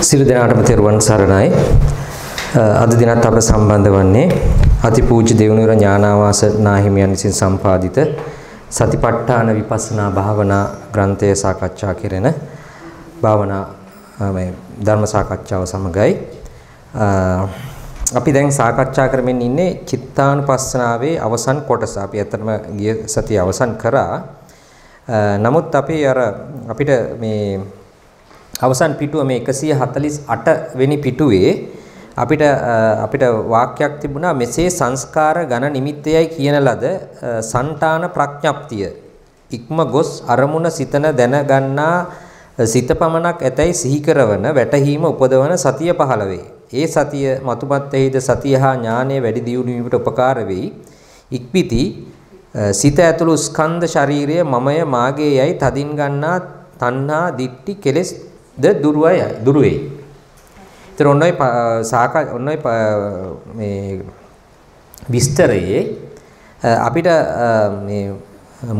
සියලු දෙනාටම තෙරුවන් සරණයි. අද දිනත් අප සම්බන්ධ වන්නේ අතිපූජ්‍ය දෙවනුවර ඥානාවාස නාහිමියන් විසින් සම්පාදිත සතිපට්ඨාන විපස්සනා භාවනා ග්‍රන්ථය සාකච්ඡා කෙරෙන භාවනා මේ ධර්ම සාකච්ඡාව සමගයි අපි දැන් සාකච්ඡා කරමින් ඉන්නේ චිත්තානුපස්සනාවේ අවසන් කොටස. අපි ඇත්තටම ගිය සතිය අවසන් කරා. නමුත් අපි අර අපිට මේ අවසන් පිටුව මේ 148 වෙනි පිටුවේ අපිට අපිට වාක්‍යයක් තිබුණා මෙසේ සංස්කාර ඝන නිමිත්තයයි කියන ලද సంతාන ප්‍රඥප්තිය ඉක්ම ගොස් අරමුණ සිතන දැනගන්නා සිත පමණක් ඇතැයි සිහි කරවන වැටහීම උපදවන සතිය පහළ වේ. ඒ සතිය මතුමත්ෙහිද සතිය හා ඥානය වැඩි දියුණු වීමට උපකාර වෙයි. ඉක්පිති සිත ඇතුළු ස්කන්ධ ශරීරය මමය මාගේ යයි තදින් ගන්නා තණ්හා දිට්ටි කෙලෙස් ද දුරවයි දුර වෙයි. ඒතර ඔන්නෝයි සාකා ඔන්නෝයි මේ විස්තරයේ අපිට මේ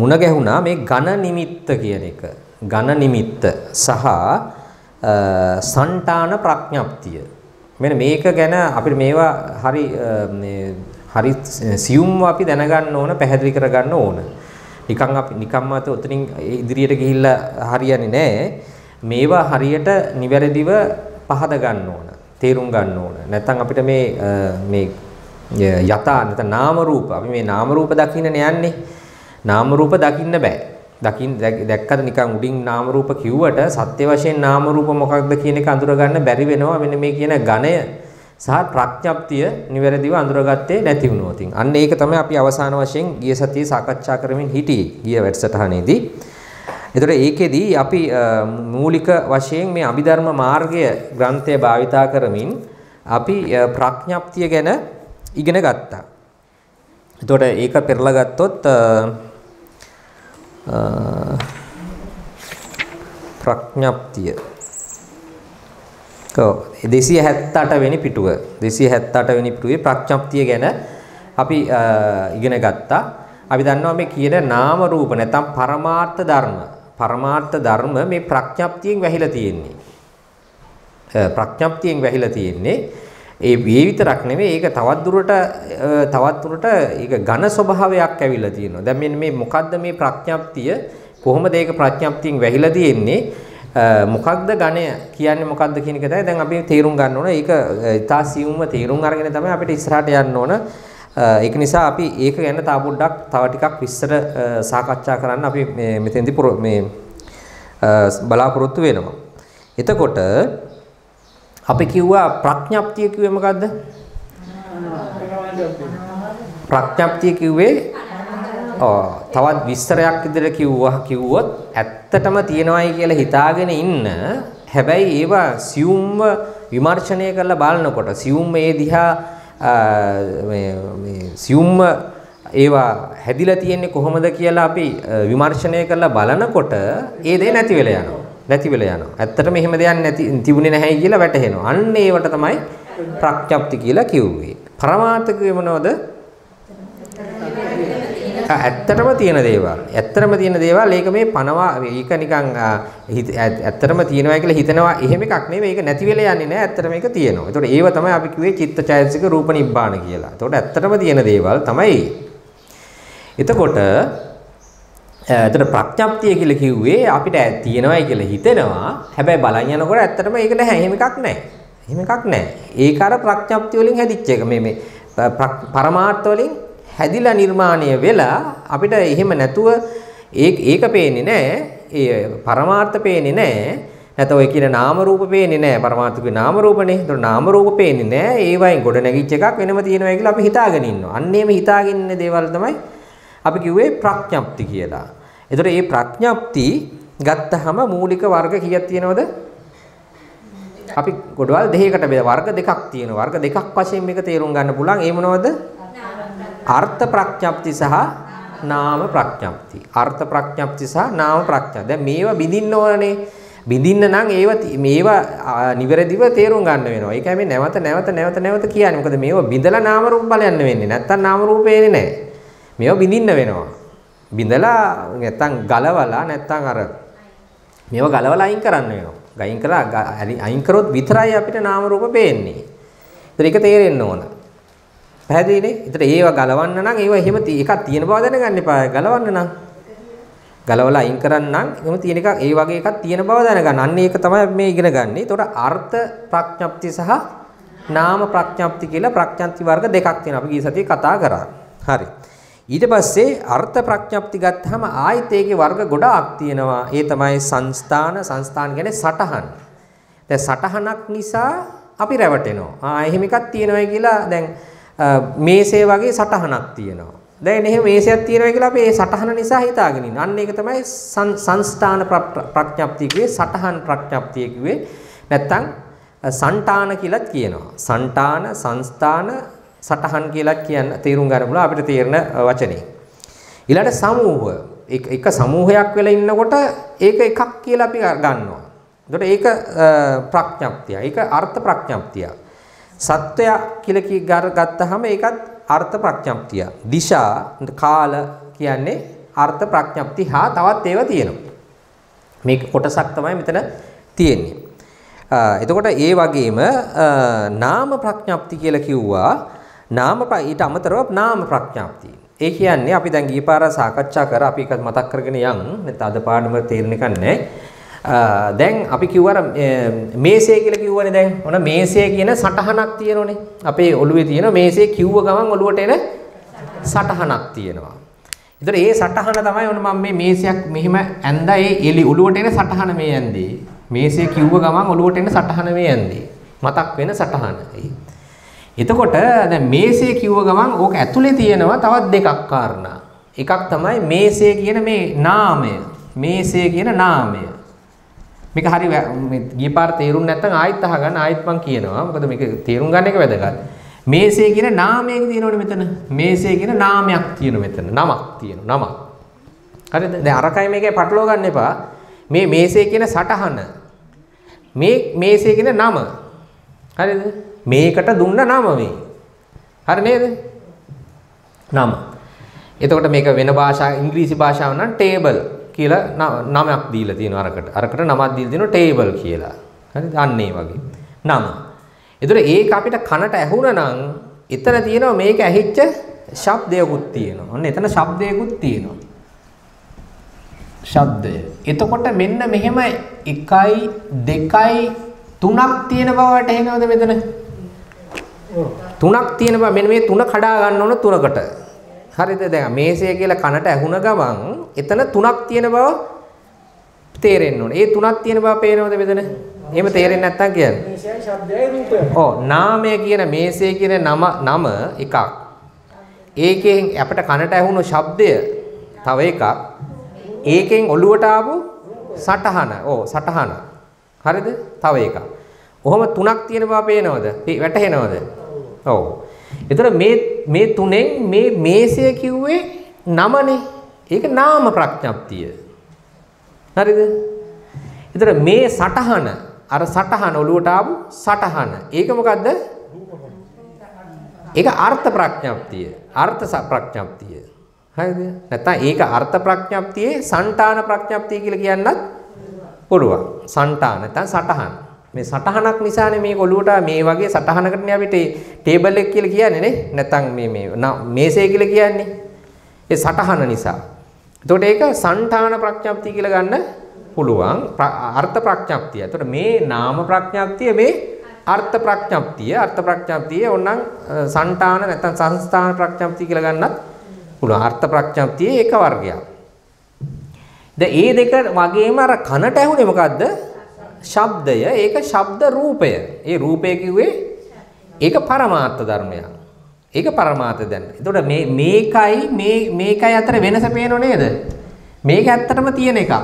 මුණ ගැහුණා මේ ඝන නිමිත්ත කියන එක. ඝන නිමිත්ත සහ సంతාන ප්‍රඥප්තිය. මෙන්න මේක ගැන අපිට මේවා හරි මේ හරි සියුම්ව අපි දැනගන්න ඕන පැහැදිලි කරගන්න ඕන. නිකන් අපි නිකම්ම අත උතනින් ඉදිරියට ගිහිල්ලා හරියන්නේ නැහැ. මේවා හරියට නිවැරදිව පහද ගන්න ඕන. තේරුම් ගන්න ඕන. නැත්නම් අපිට මේ මේ යථා නැත්නම් නාම රූප අපි මේ නාම රූප දකින්නනේ යන්නේ. නාම රූප දකින්න බෑ. දකින් දැක්කද නිකන් උඩින් නාම රූප කිව්වට සත්‍ය වශයෙන් නාම රූප මොකක්ද කියන එක අඳුර ගන්න බැරි වෙනවා. මෙන්න මේ කියන ඝණය සහ ප්‍රඥප්තිය නිවැරදිව අඳුරගත්තේ නැති වුණොත්. අන්න ඒක තමයි අපි අවසාන වශයෙන් ගිය සතියේ සාකච්ඡා කරමින් හිටියේ. ගිය වැඩසටහනේදී. එතකොට ඒකෙදී අපි මූලික වශයෙන් මේ අභිධර්ම මාර්ගය ග්‍රන්ථය භාවිතා කරමින් අපි ප්‍රඥප්තිය ගැන ඉගෙන ගත්තා. එතකොට ඒක පෙරලා ගත්තොත් ප්‍රඥප්තිය. ඔව් 278 වෙනි පිටුව 278 වෙනි පිටුවේ ප්‍රඥප්තිය ගැන අපි ඉගෙන ගත්තා. අපි දන්නවා මේ කියන නාම රූප නැත්නම් පරමාර්ථ ධර්ම පරමාර්ථ ධර්ම මේ ප්‍රඥප්තියෙන් වැහිලා තියෙන්නේ. ප්‍රඥප්තියෙන් වැහිලා තියෙන්නේ. ඒ වේ විතරක් නෙවෙයි ඒක තවත් දුරට තවත් දුරට ඒක ඝන ස්වභාවයක් ඇවිල්ලා තියෙනවා. දැන් මෙන්න මේ මොකද්ද මේ ප්‍රඥප්තිය කොහොමද ඒක ප්‍රඥප්තියෙන් වැහිලා තියෙන්නේ? මොකක්ද ඝණය කියන්නේ මොකක්ද කියන එක තමයි දැන් අපි තේරුම් ගන්න ඕන. ඒක ඉතා සියුම්ව තේරුම් අරගෙන තමයි අපිට ඉස්සරහට යන්න ඕන. ඒක නිසා අපි ඒක ගැන තව පොඩ්ඩක් තව ටිකක් විස්තර සාකච්ඡා කරන්න අපි මෙතෙන්දී මේ බලාපොරොත්තු වෙනවා. එතකොට අපි කිව්වා ප්‍රඥප්තිය කිව්වේ මොකද්ද? ප්‍රඥප්තිය කිව්වේ තවත් විස්තරයක් විදිහට කිව්වා කිව්වොත් ඇත්තටම තියනවායි කියලා හිතාගෙන ඉන්න හැබැයි ඒවා සියුම්ව විමර්ශනය කරලා බලනකොට සියුම් ඒ දිහා මේ මේ සියුම්ම ඒවා හැදිලා තියෙන්නේ කොහොමද කියලා අපි විමර්ශනය කරලා බලනකොට ඒ දේ නැති වෙලා යනවා. නැති වෙලා යනවා. ඇත්තටම එහෙම දෙයක් නැති තිබුණේ නැහැයි කියලා වැටහෙනවා. අන්න ඒවට තමයි ප්‍රඥප්ති කියලා කිව්වේ. පරමාර්ථ කියේ මොනවද? ඇත්තටම තියෙන දේවල්. ඇත්තටම තියෙන දේවල් ඒක මේ පනවා ඒක නිකන් ඇත්තටම තියෙනවා කියලා හිතනවා එහෙම එකක් නෙවෙයි. ඒක නැති වෙලා යන්නේ නැහැ. ඇත්තටම ඒක තියෙනවා. ඒතකොට ඒව තමයි අපි කිව්වේ චිත්තචෛතසික රූප නිබ්බාන කියලා. ඒතකොට ඇත්තටම තියෙන දේවල් තමයි. එතකොට එතන ප්‍රඥප්තිය කියලා කිව්වේ අපිට තියෙනවයි කියලා හිතෙනවා. හැබැයි බලන් යනකොට ඇත්තටම ඒක නැහැ. එහෙම එකක් නැහැ. එහෙම එකක් නැහැ. ඒක අර ප්‍රඥප්තිය වලින් හැදිච්ච එක. මේ මේ පරමාර්ථ වලින් හැදිලා නිර්මාණය වෙලා අපිට එහෙම නැතුව ඒක ඒක පේන්නේ නැහැ. ඒ පරමාර්ථ පේන්නේ නැහැ. නැත්නම් ඔය කියන නාම රූප පේන්නේ නැහැ. පරමාර්ථික නාම රූපනේ. ඒතර නාම රූප පේන්නේ නැහැ. ඒ වයින් ගොඩ නැගිච්ච එකක් වෙනම තියෙනවා කියලා අපි හිතාගෙන ඉන්නවා. අන්න එහෙම හිතාගෙන ඉන්න දේවල් තමයි අපි කිව්වේ ප්‍රඥප්ති කියලා. ඒතර මේ ප්‍රඥප්ති ගත්තහම මූලික වර්ග කීයක් තියෙනවද? අපි ගොඩවල් දෙකකට බෙද වර්ග දෙකක් තියෙනවා. වර්ග දෙකක් වශයෙන් මේක තේරුම් ගන්න පුළුවන්. ඒ මොනවද? අර්ථ ප්‍රඥප්ති සහ නාම ප්‍රඥප්ති. අර්ථ ප්‍රඥප්ති සහ නාම ප්‍රඥා. දැන් මේවා බිඳින්න ඕනනේ. බිඳින්න නම් ඒව මේවා නිවැරදිව තේරුම් ගන්න වෙනවා. ඒකයි මේ නැවත නැවත නැවත නැවත කියන්නේ. මොකද මේවා බිඳලා නාම රූප බලයන්න වෙන්නේ. නැත්තම් නාම රූපේනේ නැහැ. මේවා බිඳින්න වෙනවා. බිඳලා නැත්තම් ගලවලා නැත්තම් අර මේවා ගලවලා අයින් කරන්න වෙනවා. ගයින් කරලා අයින් කරොත් විතරයි අපිට නාම රූප පේන්නේ. ඒතර ඒක තේරෙන්න ඕන. පැහැදිලිනේ? ඒතර ඒව ගලවන්න නම් ඒව එහෙම එකක් තියෙන බව දැනගන්න එපා. ගලවන්න නම්. ගලවලා අයින් කරන්න නම් එහෙම තියෙන එකක් ඒ වගේ එකක් තියෙන බව දැනගන්න. අන්න ඒක තමයි මේ ඉගෙන ගන්න. ඒතකොට අර්ථ ප්‍රඥප්ති සහ නාම ප්‍රඥප්ති කියලා ප්‍රඥප්ති වර්ග දෙකක් තියෙනවා. අපි ගිය සතියේ කතා කරා. හරි. ඊට පස්සේ අර්ථ ප්‍රඥප්ති ගත්තාම ආයෙත් ඒකේ වර්ග ගොඩාක් තියෙනවා. ඒ තමයි සංස්ථාන සංස්ථාන කියන්නේ සටහන්. දැන් සටහනක් නිසා අපි රැවටෙනවා. ආ එහෙම එකක් තියෙනවා කියලා දැන් මේසේ වගේ සටහනක් තියෙනවා. දැන් එහෙම මේසයක් තියෙනවා කියලා අපි ඒ සටහන නිසා හිතාගෙන ඉන්නවා. අන්න ඒක තමයි සංස්ථාන ප්‍රඥප්තිය කිව්වේ සටහන් ප්‍රඥප්තිය කිව්වේ. නැත්තම් සංඨාන කියලාත් කියනවා. සංඨාන සංස්ථාන සටහන් කියලා කියන්න තේරුම් ගන්න පුළුවන් අපිට තේරෙන වචනේ. ඊළඟට සමූහ එක සමූහයක් වෙලා ඉන්නකොට ඒක එකක් කියලා අපි ගන්නවා. එතකොට ඒක ප්‍රඥප්තිය. ඒක අර්ථ ප්‍රඥප්තිය. සත්වය කියලා ගත්තාම ඒකත් අර්ථ ප්‍රඥප්තිය. දිශා කාල කියන්නේ අර්ථ ප්‍රඥප්ති හා තවත් ඒවා තියෙනවා. මේක කොටසක් තමයි මෙතන තියෙන්නේ. එතකොට ඒ වගේම නාම ප්‍රඥප්ති කියලා කිව්වා නාම ඊට අමතරව නාම ප්‍රඥාප්තිය. ඒ කියන්නේ අපි දැන් ගිය පාර සාකච්ඡා කර අපි ඒක මතක් කරගෙන යන් නැත්නම් අද පාඩම තේරෙන්න කන්නේ. දැන් අපි කිව්වර මේසේ කියලා කිව්වනේ දැන්. ඔන මේසේ කියන සටහනක් තියෙනෝනේ. අපේ ඔළුවේ තියෙන මේසේ කිව්ව ගමන් ඔළුවට එන සටහනක් තියෙනවා. ඒතර ඒ සටහන තමයි ඔන්න මම මේ මේසයක් මෙහෙම ඇඳා ඒ එලි ඔළුවට එන සටහන මේ ඇඳේ. මේසේ කිව්ව ගමන් ඔළුවට එන සටහන මේ ඇඳේ. මතක් වෙන සටහන. එතකොට දැන් මේසේ කිව්ව ගමන් ඕක ඇතුලේ තියෙනවා තවත් දෙකක් කාරණා. එකක් තමයි මේසේ කියන මේ නාමය. මේසේ කියන නාමය. මේක හරි ගිය පාර තේරුම් නැත්නම් ආයෙත් අහගන්න ආයෙත් මම කියනවා. මොකද මේක තේරුම් ගන්න එක වැදගත්. මේසේ කියන නාමයක තියෙනවනේ මෙතන. මේසේ කියන නාමයක් තියෙන මෙතන. නමක් තියෙන නමක්. හරිද? දැන් අරකයි මේකේ පටලවා ගන්න එපා. මේ මේසේ කියන සටහන. මේ මේසේ කියන නම. හරිද? මේකට දුන්න නම මේ. හරි නේද? නම. එතකොට මේක වෙන භාෂා ඉංග්‍රීසි භාෂාව නම් ටේබල් කියලා නමක් දීලා තියෙනවා අරකට. අරකට නමක් දීලා තියෙනවා ටේබල් කියලා. හරිද? අන්න ඒ වගේ. නම. එතකොට ඒක අපිට කනට ඇහුණා නම් එතන තියෙනවා මේක ඇහිච්ච ශබ්දයකුත් තියෙනවා. ඔන්න එතන ශබ්දයකුත් තියෙනවා. ශබ්දය. එතකොට මෙන්න මෙහෙම 1 2 3ක් තියෙන බවට එනවද මෙතන? තුනක් තියෙන බව මෙන්න මේ තුන කඩා ගන්න ඕන තුනකට. හරිද? දැන් මේසය කියලා කනට ඇහුණ ගමන් එතන තුනක් තියෙන බව තේරෙන්න ඕන. ඒ තුනක් තියෙන බව පේනවද මෙතන? එහෙම තේරෙන්නේ නැත්තම් කියන්නේ. ඔව් නාමය කියන මේසය කියන නම නම එකක්. ඒකෙන් අපිට කනට ඇහුණු ශබ්දය තව එකක්. ඒකෙන් ඔළුවට ආපු සටහන. ඔව් සටහන. හරිද? තව එකක්. ඔහොම තුනක් තියෙන බව පේනවද? වැටහෙනවද? ඔව්. එතකොට මේ මේ තුනෙන් මේ මේසය කිව්වේ නමනේ. ඒක නාම ප්‍රඥප්තිය. හරිද? ඒතර මේ සටහන අර සටහන ඔලුවට ආපු සටහන. ඒක මොකද්ද? ඒක අර්ථ ප්‍රඥප්තිය. අර්ථ ප්‍රඥප්තිය. හරිද? නැත්නම් ඒක අර්ථ ප්‍රඥප්තියේ సంతාන ප්‍රඥප්තිය කියලා කියන්නත් පුළුවන්. సంతාන නැත්නම් සටහන. මේ සටහනක් නිසානේ මේක ඔලුවට මේ වගේ සටහනකටනේ අපිට ටේබල් එක කියලා කියන්නේ නේ. නැත්නම් මේ මේ මේසය කියලා කියන්නේ. ඒ සටහන නිසා. එතකොට ඒක సంతාන ප්‍රඥප්තිය කියලා ගන්න පුළුවන් අර්ථ ප්‍රඥප්තිය. එතකොට මේ නාම ප්‍රඥප්තිය මේ අර්ථ ප්‍රඥප්තිය අර්ථ ප්‍රඥප්තිය ඕනනම් సంతාන නැත්නම් සංස්ථාන ප්‍රඥප්තිය කියලා ගන්නත් පුළුවන්. අර්ථ ප්‍රඥප්තිය ඒක වර්ගයක්. දැන් මේ දෙක වගේම අර කනට ඇහුනේ මොකද්ද? ශබ්දය. ඒක ශබ්ද රූපය. ඒ රූපය කිව්වේ ඒක පරමාර්ථ ධර්මයක්. ඒක පරමාර්ථ දැන. එතකොට මේ මේකයි මේ මේකයි අතර වෙනස පේනව නේද? මේක ඇත්තටම තියෙන එකක්.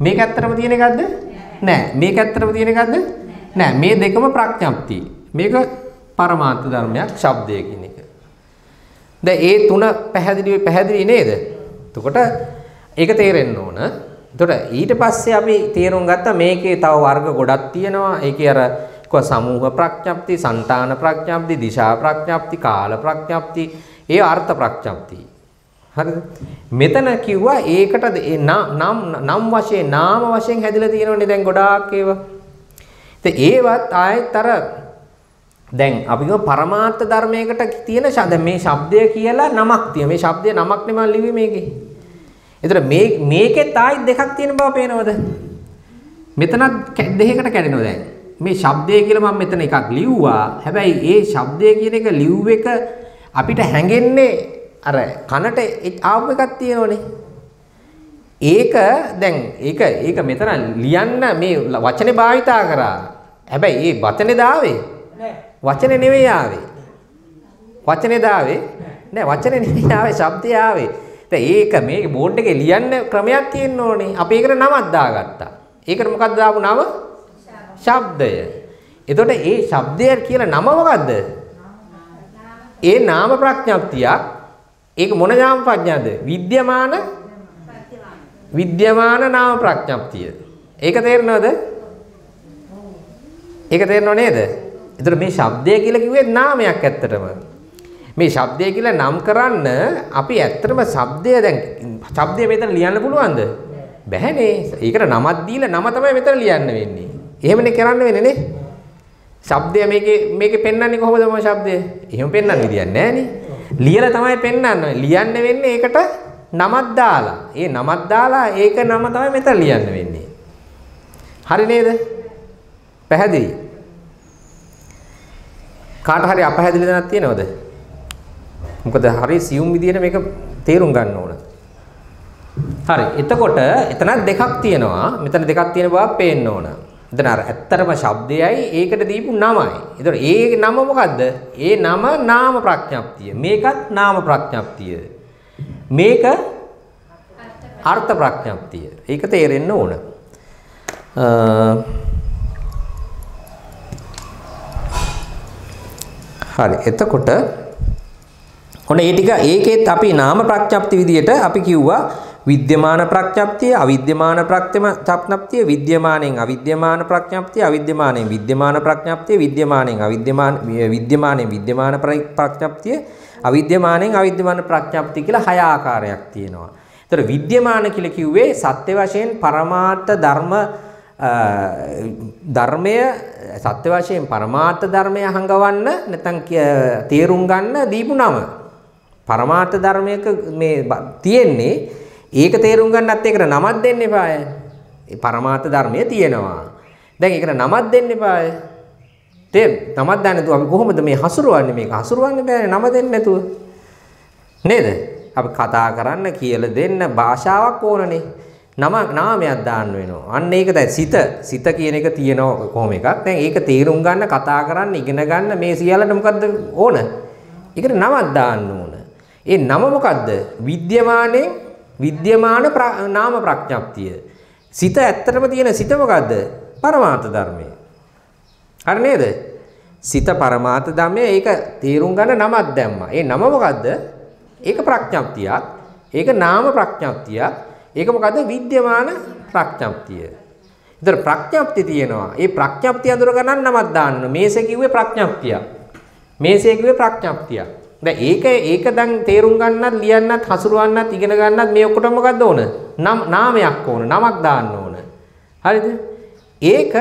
මේක ඇත්තටම තියෙන එකක්ද? නෑ. මේක ඇත්තටම තියෙන එකක්ද? නෑ. මේ දෙකම ප්‍රඥප්ති. මේක පරමාර්ථ ධර්මයක් ශබ්දය කියන එක. දැන් ඒ තුන පැහැදිලි පැහැදිලි නේද? එතකොට ඒක තේරෙන්න ඕන. එතකොට ඊට පස්සේ අපි තේරුම් ගත්තා මේකේ තව වර්ග ගොඩක් තියෙනවා. ඒකේ අර කො සමූහ ප්‍රඥප්ති, సంతාන ප්‍රඥප්ති, දිශා ප්‍රඥප්ති, කාල ප්‍රඥප්ති, ඒ අර්ථ ප්‍රඥප්ති. හරිද? මෙතන කිව්වා ඒකට නම් නම් වශයෙන් නාම වශයෙන් හැදිලා තියෙනවනේ දැන් ගොඩාක් ඒවා. ඒවත් ආයෙත් අර දැන් අපි ගම පරමාර්ථ ධර්මයකට තියෙන ශබ්ද මේ ශබ්දය කියලා නමක් තියෙන. මේ ශබ්දය නමක් නෙමෙයි ලිව්වේ මේකේ. එතන මේ මේකෙත් ආයෙත් දෙකක් තියෙන බව පේනවද? මෙතනත් දෙකකට කැඩෙනවා දැන්. මේ ශබ්දය කියලා මම මෙතන එකක් ලිව්වා. හැබැයි ඒ ශබ්දය කියන එක ලිව් එක අපිට හැඟෙන්නේ අර කනට ආපු එකක් තියෙනවනේ. ඒක දැන් ඒක ඒක මෙතන ලියන්න මේ වචනේ භාවිතා කරා. හැබැයි ඒ වචනේ දාවේ වචනේ නෙවෙයි ආවේ. වචනේ දාවේ නෑ වචනේ නෙවෙයි ආවේ ශබ්දය ආවේ. දැන් ඒක මේ බෝඩ් එකේ ලියන්න ක්‍රමයක් තියෙන්න ඕනේ. අපි ඒකට නමක් දාගත්තා. ඒකට මොකක්ද දාපු නම? ශබ්දය. එතකොට ඒ ශබ්දය කියලා නම මොකද්ද? ඒ නාම ප්‍රඥප්තියක්. ඒක මොන නාම ප්‍රඥාද? විද්‍යමාන විද්‍යමාන නාම ප්‍රඥප්තිය. ඒක තේරෙනවද? ඒක තේරෙනව නේද? එතකොට මේ ශබ්දය කියලා කිව්වේ නාමයක් ඇත්තටම. මේ ශබ්දය කියලා නම් කරන්න අපි ඇත්තටම ශබ්දය දැන් ශබ්දය මෙතන ලියන්න පුළුවන්ද? බැහැනේ. ඒකට නමක් දීලා නම තමයි මෙතන ලියන්න වෙන්නේ. එහෙමනේ කරන්න වෙන්නේ නේ. ශබ්දය මේකේ මේකේ පෙන්වන්නේ කොහොමද මොන ශබ්දය? එහෙම පෙන්වන්න විදියක් නැහැනේ. ලියලා තමයි පෙන්වන්නේ. ලියන්න වෙන්නේ ඒකට නමක් දාලා. ඒ නමක් දාලා ඒක නම තමයි මෙතන ලියන්න වෙන්නේ. හරි නේද? පැහැදිලි. කාට හරි අපහැදිලි දැනක් තියෙනවද? මොකද හරි සියුම් විදියට මේක තේරුම් ගන්න ඕන. හරි. එතකොට එතන දෙකක් තියෙනවා. මෙතන දෙකක් තියෙන බව පේන්න ඕන. එතන අර ඇත්තරම ශබ්දයයි ඒකට දීපු නමයි. ඒතකොට ඒ නම මොකද්ද? ඒ නම නාම ප්‍රඥප්තිය. මේකත් නාම ප්‍රඥප්තිය. මේක අර්ථ ප්‍රඥප්තිය. ඒක තේරෙන්න ඕන. හරි. එතකොට ඔන්න ඒ ටික ඒකෙත් අපි නාම ප්‍රඥප්ති විදියට අපි කිව්වා විද්‍යමාන ප්‍රඥප්තිය අවිද්‍යමාන ප්‍රඥප්තිය විද්‍යමාණයෙන් අවිද්‍යමාන ප්‍රඥප්තිය අවිද්‍යමාණයෙන් විද්‍යමාන ප්‍රඥප්තිය විද්‍යමාණයෙන් අවිද්‍යමාන විද්‍යමාණයෙන් විද්‍යමාන ප්‍රඥප්තිය අවිද්‍යමාණයෙන් අවිද්‍යමාන ප්‍රඥප්තිය කියලා හය ආකාරයක් තියෙනවා. ඒතර විද්‍යමාන කියලා කිව්වේ සත්‍ය වශයෙන් පරමාර්ථ ධර්ම ධර්මය සත්‍ය වශයෙන් පරමාර්ථ ධර්මය හංගවන්න නැත්නම් තේරුම් ගන්න දීපු නම. පරමාර්ථ ධර්මයක මේ තියෙන්නේ ඒක තේරුම් ගන්නත් ඒකට නමක් දෙන්න එපාය. ඒ පරමාර්ථ ධර්මය තියෙනවා. දැන් ඒකට නමක් දෙන්න එපාය. තේර නමක් දාන්න නැතුව අපි කොහොමද මේ හසුරවන්නේ මේක හසුරවන්න බෑනේ නම දෙන්න නැතුව. නේද? අපි කතා කරන්න කියලා දෙන්න භාෂාවක් ඕනනේ. නම නාමයක් දාන්න වෙනවා. අන්න ඒක දැන් සිත සිත කියන එක තියෙනවා කොහොම එකක්. දැන් ඒක තේරුම් ගන්න කතා කරන්න ඉගෙන ගන්න මේ සියල්ලට මොකද්ද ඕන? ඒකට නමක් දාන්න ඕන. ඒ නම මොකද්ද? විද්‍යමානයෙන් විද්‍යමාන නාම ප්‍රඥප්තිය. සිත ඇත්තටම තියෙන සිත මොකද්ද? පරමාර්ථ ධර්මය. හරි නේද? සිත පරමාර්ථ ධර්මය ඒක තේරුම් ගන්න නමක් දැම්මා. ඒ නම මොකද්ද? ඒක ප්‍රඥප්තියක්. ඒක නාම ප්‍රඥප්තියක්. ඒක මොකද්ද? විද්‍යමාන ප්‍රඥප්තිය. ඉතින් ප්‍රඥප්තිය තියෙනවා. ඒ ප්‍රඥප්තිය අඳුර ගන්න නමක් දාන්න. මේසේ කිව්වේ ප්‍රඥප්තියක්. මේසේ කිව්වේ ප්‍රඥප්තියක්. දැන් ඒක ඒක දැන් තේරුම් ගන්නත් ලියන්නත් හසුරවන්නත් ඉගෙන ගන්නත් මේ ඔක්කොට මොකද්ද ඕන? නම් නාමයක් ඕන. නමක් දාන්න ඕන. හරිද? ඒක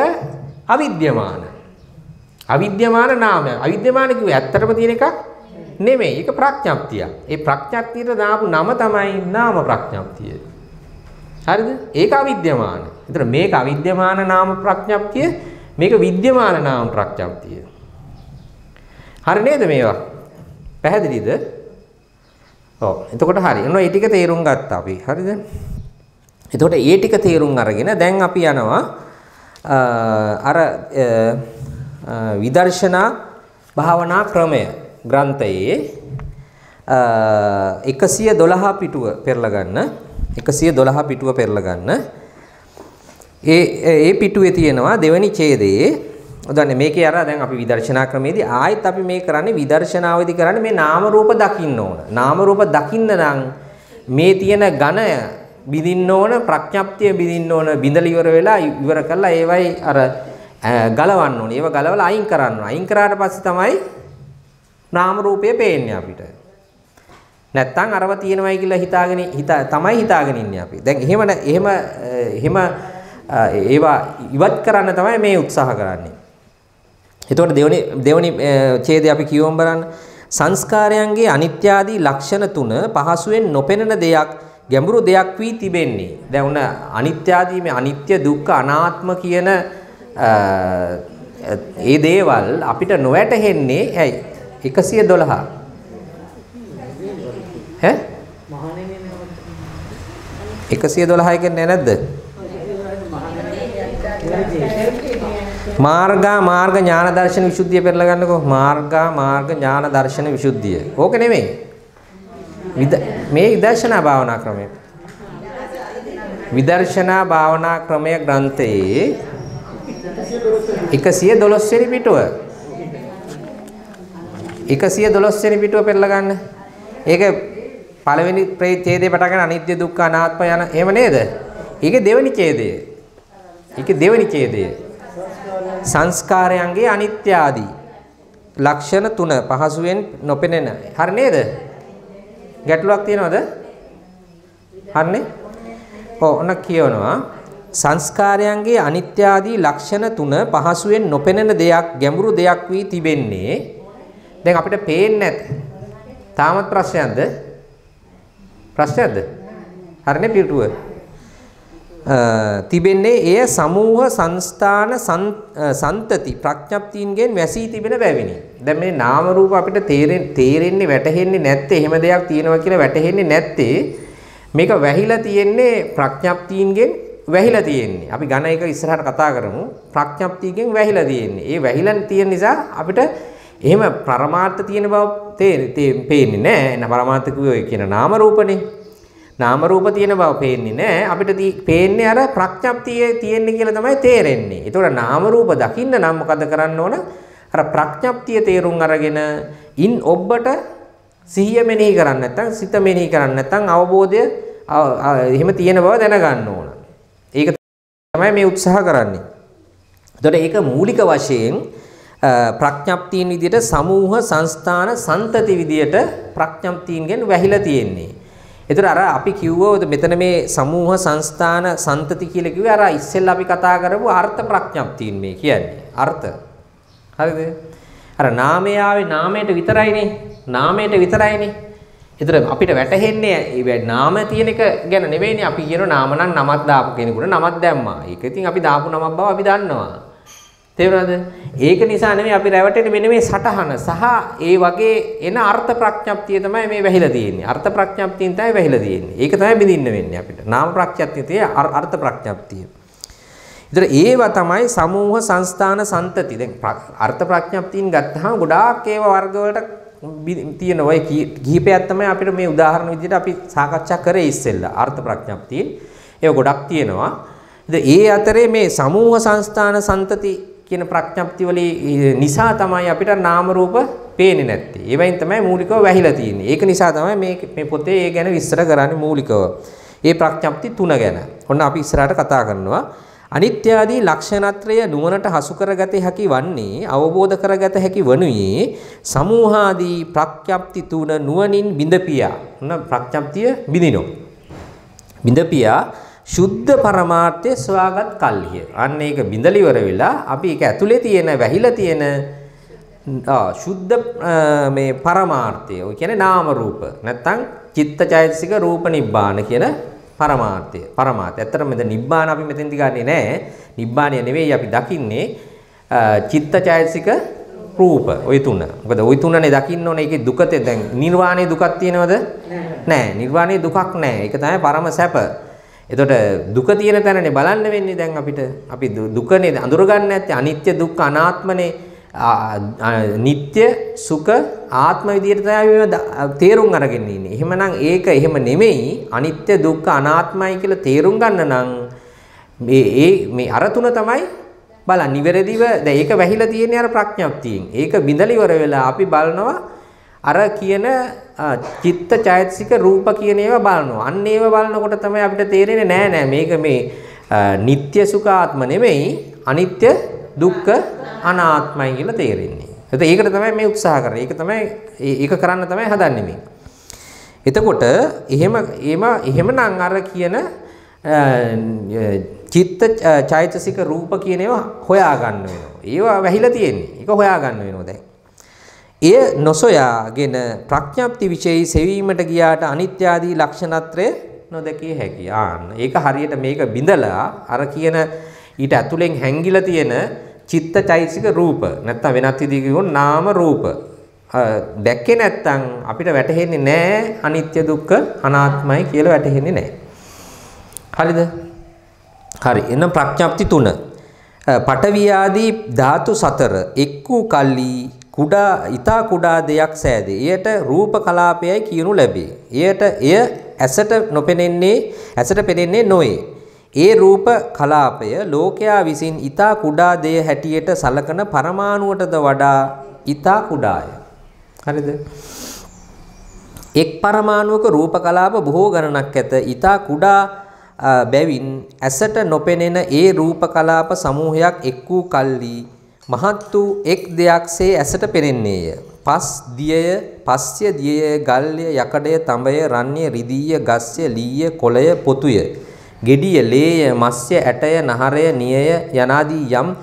අවිද්‍යමාන. අවිද්‍යමාන නාමයක්. අවිද්‍යමාන කිව්වේ ඇත්තටම තියෙන එකක් නෙමෙයි. ඒක ප්‍රඥප්තිය. ඒ ප්‍රඥප්තියට දාපු නම තමයි නාම ප්‍රඥප්තිය. හරිද? ඒක අවිද්‍යමාන. ඒතර මේක අවිද්‍යමාන නාම ප්‍රඥප්තිය මේක විද්‍යමාන නාම ප්‍රඥප්තිය. හරි නේද මේවා? පැහැදිලිද? ඔව්. එතකොට හරි. ඔන්න ඒ ටික තේරුම් ගත්තා අපි. හරිද? එතකොට ඒ ටික තේරුම් අරගෙන දැන් අපි යනවා අර විදර්ශනා භාවනා ක්‍රමය ග්‍රන්ථයේ 112 පිටුව පෙරලා ගන්න 112 පිටුව පෙරලා ගන්න ඒ ඒ පිටුවේ තියෙනවා දෙවනි ඡේදයේ ඔදන්නේ මේකේ අර දැන් අපි විදර්ශනා ක්‍රමයේදී ආයෙත් අපි මේ කරන්නේ විදර්ශනාවේදී කරන්නේ මේ නාම රූප දකින්න ඕන. නාම රූප දකින්න නම් මේ තියෙන ඝනය බිඳින්න ඕන ප්‍රඥප්තිය බිඳින්න ඕන බිඳල ඉවර වෙලා ඉවර කළා ඒවයි අර ගලවන්න ඕනේ. ඒව ගලවලා අයින් කරන්න ඕනේ. අයින් කරාට පස්සේ තමයි නාම රූපය පේන්නේ අපිට. නැත්තම් අරව තියෙනවයි කියලා හිතාගෙන හිතා තමයි හිතාගෙන ඉන්නේ අපි. දැන් එහෙම එහෙම එහෙම ඒවා ඉවත් කරන්න තමයි මේ උත්සාහ කරන්නේ. එතකොට දෙවනි දෙවනි ඡේදය අපි කියවමු බලන්න. සංස්කාරයන්ගේ අනිත්‍ය ආදී ලක්ෂණ තුන පහසුවෙන් නොපෙනෙන දෙයක් ගැඹුරු දෙයක් වී තිබෙන්නේ. දැන් උන අනිත්‍ය ආදී මේ අනිත්‍ය දුක්ඛ අනාත්ම කියන ඒ දේවල් අපිට නොවැටහෙන්නේ ඇයි 112 ඈ 112 කියන්නේ නැද්ද මාර්ගා මාර්ග ඥාන දර්ශන විසුද්ධිය පෙරලා ගන්නකෝ මාර්ගා මාර්ග ඥාන දර්ශන විසුද්ධිය ඕක නෙමෙයි මේ විදර්ශනා භාවනා ක්‍රමය විදර්ශනා භාවනා ක්‍රමය ග්‍රන්ථයේ 112 වෙනි පිටුව 112 වෙනි පිටුව පෙරලා ගන්න. ඒක පළවෙනි ඡේදේ පටන් ගන්න අනිත්‍ය දුක්ඛ අනාත්ම යන එහෙම නේද? ඒකේ දෙවෙනි ඡේදය. ඒකේ දෙවෙනි ඡේදය. සංස්කාරයන්ගේ අනිත්‍ය ආදී ලක්ෂණ තුන පහසුවෙන් නොපෙනෙන. හරි නේද? ගැටලුවක් තියෙනවද? හරිනේ? ඔව් ඔන්න කියවනවා සංස්කාරයන්ගේ අනිත්‍ය ආදී ලක්ෂණ තුන පහසුවෙන් නොපෙනෙන දෙයක් ගැඹුරු දෙයක් වී තිබෙන්නේ දැන් අපිට පේන්නේ නැත. තාමත් ප්‍රශ්නයක්ද? ප්‍රශ්නයක්ද? හරිනේ පිටුව. තිබෙන්නේ එය සමූහ සංස්ථාන සන්තති ප්‍රඥප්තියින්ගෙන් වැසී තිබෙන බැවිනි. දැන් මේ නාම රූප අපිට තේරෙන්නේ වැටහෙන්නේ නැත්තේ එහෙම දෙයක් තියෙනවා කියලා වැටහෙන්නේ නැත්තේ මේක වැහිලා තියෙන්නේ ප්‍රඥප්තියින්ගෙන් වැහිලා තියෙන්නේ. අපි ඝන එක ඉස්සරහට කතා කරමු. ප්‍රඥප්තියකින් වැහිලා තියෙන්නේ. ඒ වැහිලා තියෙන නිසා අපිට එහෙම පරමාර්ථ තියෙන බව පේන්නේ නැහැ. න පරමාර්ථ කියන නාම රූපනේ. නාම රූප තියෙන බව පේන්නේ නැහැ. අපිට පේන්නේ අර ප්‍රඥප්තිය තියෙන්නේ කියලා තමයි තේරෙන්නේ. ඒතකොට නාම රූප දකින්න නම් මොකද කරන්න ඕන? අර ප්‍රඥප්තිය තේරුම් අරගෙන ඉන් ඔබට සිහිය මෙනෙහි කරන්න නැත්නම් සිත මෙනෙහි කරන්න නැත්නම් අවබෝධය එහෙම තියෙන බව දැනගන්න ඕන. ඒක තමයි මේ උත්සාහ කරන්නේ. එතකොට ඒක මූලික වශයෙන් ප්‍රඥප්තියන් විදියට සමූහ සංස්ථාන සන්තති විදියට ප්‍රඥප්තියන්ගෙන් වැහිලා තියෙන්නේ. එතකොට අර අපි කිව්වොත් මෙතන මේ සමූහ සංස්ථාන සන්තති කියලා කිව්වේ අර ඉස්සෙල්ලා අපි කතා කරපු අර්ථ ප්‍රඥප්තියන් මේ කියන්නේ. අර්ථ. හරිද? අර නාමය ආවේ නාමයට විතරයිනේ. නාමයට විතරයිනේ. ඒතර අපිට වැටහෙන්නේ ඒ නාම තියෙන එක ගැන නෙවෙයිනේ අපි කියන නාම නම් නමක් දාපු කෙනෙකුට නමක් දැම්මා. ඒක ඉතින් අපි දාපු නමක් බව අපි දන්නවා. තේරුණාද? ඒක නිසා නෙවෙයි අපි රැවටෙන්නේ මෙන්න මේ සටහන සහ ඒ වගේ එන අර්ථ ප්‍රඥප්තිය තමයි මේ වැහිලා තියෙන්නේ. අර්ථ ප්‍රඥප්තියෙන් තමයි වැහිලා තියෙන්නේ. ඒක තමයි බිඳින්න වෙන්නේ අපිට. නාම ප්‍රඥප්තිය අර්ථ ප්‍රඥප්තිය. ඉතින් ඒවා තමයි සමූහ සංස්ථාන සන්තති. දැන් අර්ථ ප්‍රඥප්තියින් ගත්තාම ගොඩාක් ඒවා වර්ග වලට තියෙන ඔය කිහිපයක් තමයි අපිට මේ උදාහරණ විදිහට අපි සාකච්ඡා කරේ ඉස්සෙල්ලා අර්ථ ප්‍රඥප්තියින්. ඒවා ගොඩක් තියෙනවා. ඉතින් ඒ අතරේ මේ සමූහ සංස්ථාන සන්තති කියන ප්‍රඥප්ති වලින් නිසා තමයි අපිට නාම රූප පේන්නේ නැත්තේ. ඒවෙන් තමයි මූලිකව වැහිලා තියෙන්නේ. ඒක නිසා තමයි මේ මේ පොතේ ඒ ගැන විස්තර කරන්නේ මූලිකව. ඒ ප්‍රඥප්ති තුන ගැන. ඔන්න අපි ඉස්සරහට කතා කරනවා. අනිත්‍ය ආදී ලක්ෂණත්‍රය නුවණට හසු කරගත හැකි වන්නේ අවබෝධ කරගත හැකි වනුයේ සමූහාදී ප්‍රඥප්ති තුන නුවණින් බිඳපියා. ඔන්න ප්‍රඥප්තිය බිඳිනෝ. බිඳපියා ශුද්ධ පරමාර්ථය සොයාගත් කල්හිය. අන්න ඒක බිඳල ඉවර වෙලා අපි ඒක ඇතුලේ තියෙන වැහිලා තියෙන ශුද්ධ මේ පරමාර්ථය. ඔය කියන්නේ නාම රූප. නැත්තම් චිත්තචෛතසික රූප නිබ්බාන කියන පරමාර්ථය. පරමාර්ථය. ඇත්තටම මෙතන නිබ්බාන අපි මෙතෙන්දි ගන්නෙ නෑ. නිබ්බානය නෙවෙයි අපි දකින්නේ චිත්තචෛතසික රූප ওই තුන. මොකද ওই තුනනේ දකින්න ඕනේ. ඒකේ දුකතේ දැන් නිර්වාණයේ දුකක් තියෙනවද? නෑ. නිර්වාණයේ දුකක් නෑ. ඒක තමයි පරම සැප. එතකොට දුක තියෙන තැනනේ බලන්න වෙන්නේ දැන් අපිට. අපි දුකනේ අඳුරගන්න නැත්තේ අනිත්‍ය දුක්ඛ අනාත්මනේ නিত্য සුඛ ආත්ම විදියට තමයි තේරුම් අරගෙන ඉන්නේ. එහෙමනම් ඒක එහෙම නෙමෙයි අනිත්‍ය දුක්ඛ අනාත්මයි කියලා තේරුම් ගන්න නම් මේ ඒ මේ අර තුන තමයි බලන්න නිවැරදිව දැන් ඒක වැහිලා තියෙන්නේ අර ප්‍රඥප්තියෙන්. ඒක බිඳලා ඉවර වෙලා අපි බලනවා අර කියන චිත්ත චෛතසික රූප කියන ඒවා බලනවා. අන්න ඒවා බලනකොට තමයි අපිට තේරෙන්නේ නෑ නෑ මේක මේ නিত্য සුඛාත්ම නෙමෙයි අනිත්‍ය දුක්ඛ අනාත්මයි කියලා තේරෙන්නේ. එතකොට ඒකට තමයි මේ උත්සාහ කරන්නේ. ඒක තමයි ඒක කරන්න තමයි හදන්නේ මේ. එතකොට එහෙම එහෙම එහෙමනම් අර කියන චිත්ත චෛතසික රූප කියන ඒවා හොයා ගන්න වෙනවා. ඒවා වැහිලා තියෙන්නේ. ඒක හොයා ගන්න වෙනවා දැන්. එය නොසොයාගෙන ප්‍රඥප්ති විශේෂයි සෙවීමට ගියාට අනිත්‍ය ආදී ලක්ෂණත්‍රය නොදකිය හැකියි. ආන්න. ඒක හරියට මේක බිඳලා අර කියන ඊට ඇතුලෙන් හැංගිලා තියෙන චිත්ත චෛතසික රූප නැත්තම් වෙනත් විදිහකින් කියවොත් නාම රූප දැක්කේ නැත්තම් අපිට වැටහෙන්නේ නැහැ අනිත්‍ය දුක්ඛ අනාත්මයි කියලා වැටහෙන්නේ නැහැ. හරිද? හරි. එනම් ප්‍රඥප්ති තුන. පඨවි ආදී ධාතු සතර එක් වූ කල්ලි කුඩා ඊතා කුඩා දෙයක් සෑදේ. එයට රූප කලාපයයි කියනු ලැබේ. එයට එය ඇසට නොපෙනෙන්නේ ඇසට පෙනෙන්නේ නොවේ. ඒ රූප කලාපය ලෝකයා විසින් ඊතා කුඩා දෙය හැටියට සලකන පරමාණුවටද වඩා ඊතා කුඩාය. හරිද? එක් පරමාණුවක රූප කලාප බොහෝ ගණනක් ඇත. ඊතා කුඩා බැවින් ඇසට නොපෙනෙන ඒ රූප කලාප සමූහයක් එක් වූ කල්ලි මහත් වූ එක් දෙයක්සේ ඇසට පෙනෙන්නේය. පස් දියය, පස්ය දියය, ගල්ය, යකඩය, තඹය, රන්‍ය, රිදීය, ගස්ය, ලීය, කොළය, පොතුය. ගෙඩිය, ලේය, මස්ය, ඇටය, නහරය, නියය යනාදී යම්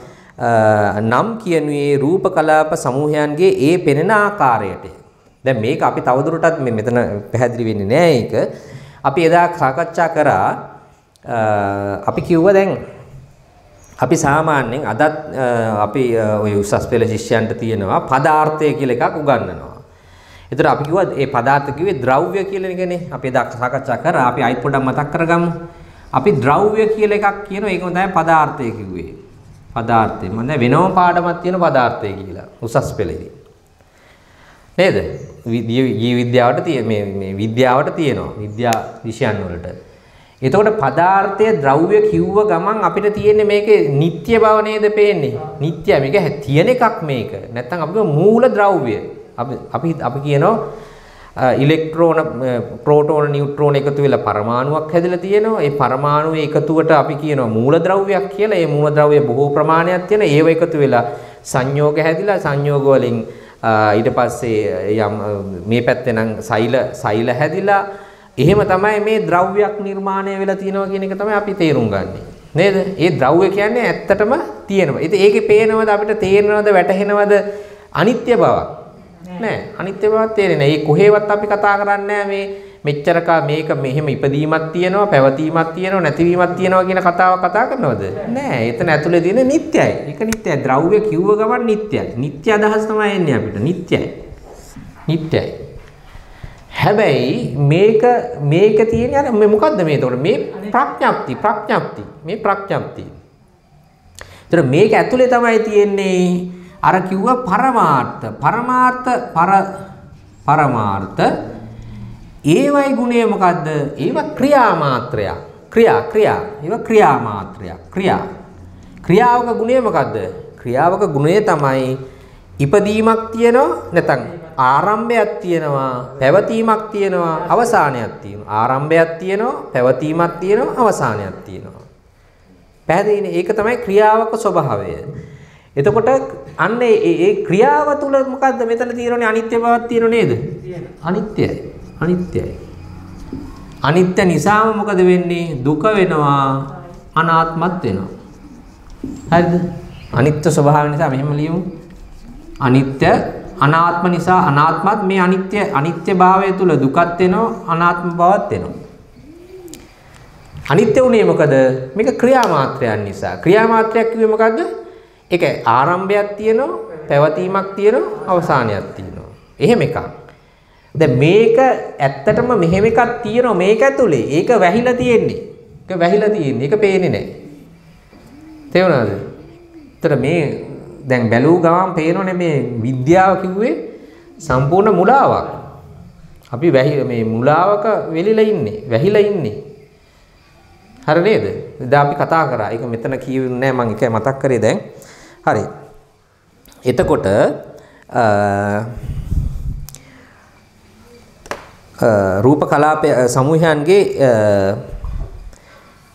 නම් කියනුවේ රූප කලාප සමූහයන්ගේ ඒ පෙනෙන ආකාරයට. දැන් මේක අපි තවදුරටත් මේ මෙතන පැහැදිලි වෙන්නේ නෑ ඒක. අපි එදා සාකච්ඡා කරා අපි කිව්වා දැන් අපි සාමාන්‍යයෙන් අදත් අපි ওই උසස් පෙළ ශිෂ්‍යයන්ට තියෙනවා පදාර්ථය කියලා එකක් උගන්වනවා. ඒතර අපි කිව්වා ඒ පදාර්ථ කිව්වේ ද්‍රව්‍ය කියලා නේද? අපි එදා සාකච්ඡා කරා. අපි අයිත් පොඩ්ඩක් මතක් කරගමු. අපි ද්‍රව්‍ය කියලා එකක් කියනවා ඒකම තමයි පදාර්ථය කිව්වේ. පදාර්ථය. මම දැන් වෙනම පාඩමක් තියෙන පදාර්ථය කියලා උසස් පෙළේදී. නේද? ජීව විද්‍යාවට තියෙන මේ මේ විද්‍යාවට තියෙනවා. විද්‍යා විෂයන් වලට. එතකොට පදාර්ථය ද්‍රව්‍ය කිව්ව ගමන් අපිට තියෙන්නේ මේකේ නිට්ටය බව නේද පේන්නේ? නිට්ටය මේක තියෙන එකක් මේක. නැත්තම් අපි මූල ද්‍රව්‍ය. අපි අපි අපි කියනවා ඉලෙක්ට්‍රෝන ප්‍රෝටෝන නියුට්‍රෝන එකතු වෙලා පරමාණුවක් හැදලා තියෙනවා. ඒ පරමාණුවේ එකතුවට අපි කියනවා මූලද්‍රව්‍යයක් කියලා. ඒ මූලද්‍රව්‍ය බොහෝ ප්‍රමාණයක් තියෙන. ඒව එකතු වෙලා සංයෝග හැදිලා සංයෝග වලින් ඊට පස්සේ යම් මේ පැත්තේ නම් සෛල සෛල හැදිලා එහෙම තමයි මේ ද්‍රව්‍යයක් නිර්මාණය වෙලා තියෙනවා කියන එක තමයි අපි තේරුම් ගන්නේ. නේද? ඒ ද්‍රව්‍ය කියන්නේ ඇත්තටම තියෙනවා. ඉතින් ඒකේ පේනවද අපිට තේරෙනවද වැටහෙනවද අනිත්‍ය බවක්? නෑ අනිත්‍ය බවක් තේරෙන්නේ නෑ. ඒ කොහේවත් අපි කතා කරන්නේ මේ මෙච්චරක මේක මෙහෙම ඉපදීමක් තියෙනවා, පැවතීමක් තියෙනවා, නැතිවීමක් තියෙනවා කියන කතාව කතා කරනවද? නෑ. එතන ඇතුලේ තියෙන නිට්ටයයි. ඒක නිට්ටයයි. ද්‍රව්‍ය කිව්ව ගමන් නිට්ටයයි. නිට්ටය අදහස් තමයි එන්නේ අපිට. නිට්ටයයි. නිට්ටයයි. හැබැයි මේක මේක තියෙන්නේ අර මොකද්ද මේ එතකොට මේ ප්‍රඥප්ති ප්‍රඥප්ති මේ ප්‍රඥප්ති. ඒතර මේක ඇතුලේ තමයි තියෙන්නේ අර කිව්ව පරමාර්ථ පරමාර්ථ පර පරමාර්ථ ඒවයි ගුණය මොකද්ද? ඒව ක්‍රියා මාත්‍රයක්. ක්‍රියා ක්‍රියා. ඒව ක්‍රියා මාත්‍රයක්. ක්‍රියා. ක්‍රියාවක ගුණය මොකද්ද? ක්‍රියාවක ගුණය තමයි ඉපදීමක් තියෙනවා නැත්නම් ආරම්භයක් තියෙනවා පැවතීමක් තියෙනවා අවසානයක් තියෙනවා ආරම්භයක් තියෙනවා පැවතීමක් තියෙනවා අවසානයක් තියෙනවා පැහැදිලිනේ ඒක තමයි ක්‍රියාවක ස්වභාවය එතකොට අන්න ඒ ක්‍රියාව තුල මොකද්ද මෙතන තියෙනනේ අනිත්‍ය බවක් තියෙනව නේද? අනිත්‍යයි. අනිත්‍යයි. අනිත්‍ය නිසාම මොකද වෙන්නේ? දුක වෙනවා අනාත්මත් වෙනවා. හරිද? අනිත්‍ය ස්වභාවය නිසා මෙහෙම ලියමු. අනිත්‍ය අනාත්ම නිසා අනාත්මත් මේ අනිත්‍ය අනිත්‍ය භාවය තුල දුකත් වෙනවා අනාත්ම බවත් වෙනවා. අනිත්‍ය උනේ මොකද? මේක ක්‍රියා මාත්‍රයන් නිසා. ක්‍රියා මාත්‍රයක් කිව්වේ මොකද්ද? ඒක ආරම්භයක් තියෙනවා, පැවතීමක් තියෙනවා, අවසානයක් තියෙනවා. එහෙම එකක්. දැන් මේක ඇත්තටම මෙහෙම එකක් තියෙනවා මේක ඇතුලේ. ඒක වැහිලා තියෙන්නේ. ඒක වැහිලා තියෙන්නේ. ඒක පේන්නේ නැහැ. තේරුණාද? ඒතර මේ දැන් බැලූ ගමන් පේනෝනේ මේ විද්‍යාව කිව්වේ සම්පූර්ණ මුලාවක්. අපි වැහි මේ මුලාවක වෙලිලා ඉන්නේ, වැහිලා ඉන්නේ. හරි නේද? දැන් අපි කතා කරා. ඒක මෙතන කියුන්නේ නැහැ මම ඒක මතක් කරේ දැන්. හරි. එතකොට රූප කලාප සමූහයන්ගේ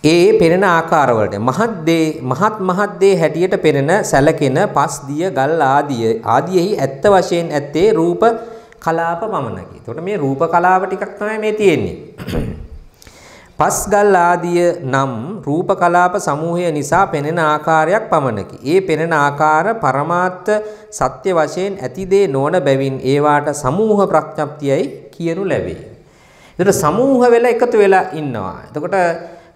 ඒ පෙනෙන ආකාරවලට මහත් දේ මහත් මහත් දේ හැටියට පෙනෙන සැලකෙන පස් දිය ගල් ආදිය ආදියෙහි ඇත්ත වශයෙන් ඇත්තේ රූප කලාප පමණකි. එතකොට මේ රූප කලාප ටිකක් තමයි මේ තියෙන්නේ. පස්ගල් ආදිය නම් රූප කලාප සමූහය නිසා පෙනෙන ආකාරයක් පමණකි. ඒ පෙනෙන ආකාර පරමාර්ථ සත්‍ය වශයෙන් ඇති දේ නොවන බැවින් ඒවාට සමූහ ප්‍රඥප්තියයි කියනු ලැබේ. එතකොට සමූහ වෙලා එකතු වෙලා ඉන්නවා. එතකොට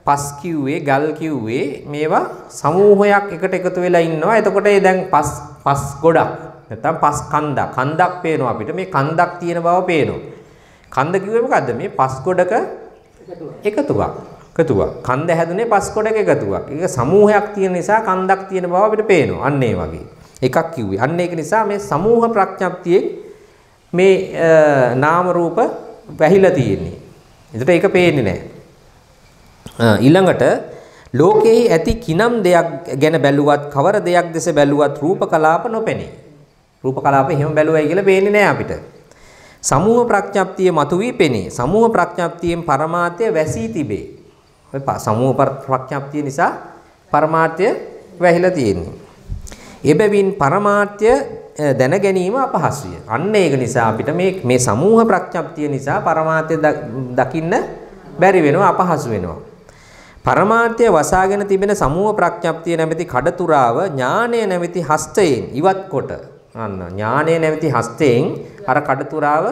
පස් කිව්වේ ගල් කිව්වේ මේවා සමූහයක් එකට එකතු වෙලා ඉන්නවා. එතකොට ඒ දැන් පස් පස් ගොඩක් නැත්නම් පස් කන්දක් කන්දක් පේනවා අපිට මේ කන්දක් තියෙන බව පේනවා. කන්ද කිව්වේ මොකද්ද? මේ පස් ගොඩක එකතුවක්. එකතුවක්. කන්ද හැදුනේ පස් ගොඩක එකතුවක්. ඒක සමූහයක් තියෙන නිසා කන්දක් තියෙන බව අපිට පේනවා. අන්න ඒ වගේ. එකක් කිව්වේ. අන්න ඒක නිසා මේ සමූහ ප්‍රඥප්තියේ මේ නාම රූප වැහිලා තියෙන්නේ. ඒකට ඒක පේන්නේ නැහැ. ඊළඟට ලෝකෙහි ඇති කිනම් දෙයක් ගැන බැලුවත් කවර දෙයක් දෙස බැලුවත් රූප කලාප නොපෙනේ. රූප කලාප එහෙම බැලුවයි කියලා පේන්නේ නැහැ අපිට. සමූහ ප්‍රඥප්තිය මතුවී පෙනේ. සමූහ ප්‍රඥප්තියෙන් පරමාර්ථය වැසී තිබේ. ඔය සමූහ ප්‍රඥප්තිය නිසා පරමාර්ථය වැහිලා තියෙන්නේ. එබැවින් පරමාර්ථය දැන ගැනීම අපහසුය. අන්න ඒක නිසා අපිට මේ මේ සමූහ ප්‍රඥප්තිය නිසා පරමාර්ථය දකින්න බැරි වෙනවා අපහසු වෙනවා. පරමාර්ථය වසාගෙන තිබෙන සමූහ ප්‍රඥප්තිය නැමැති කඩතුරාව ඥානය නැමැති හස්තයෙන් ඉවත් කොට අන්න ඥානය නැමැති හස්තයෙන් අර කඩතුරාව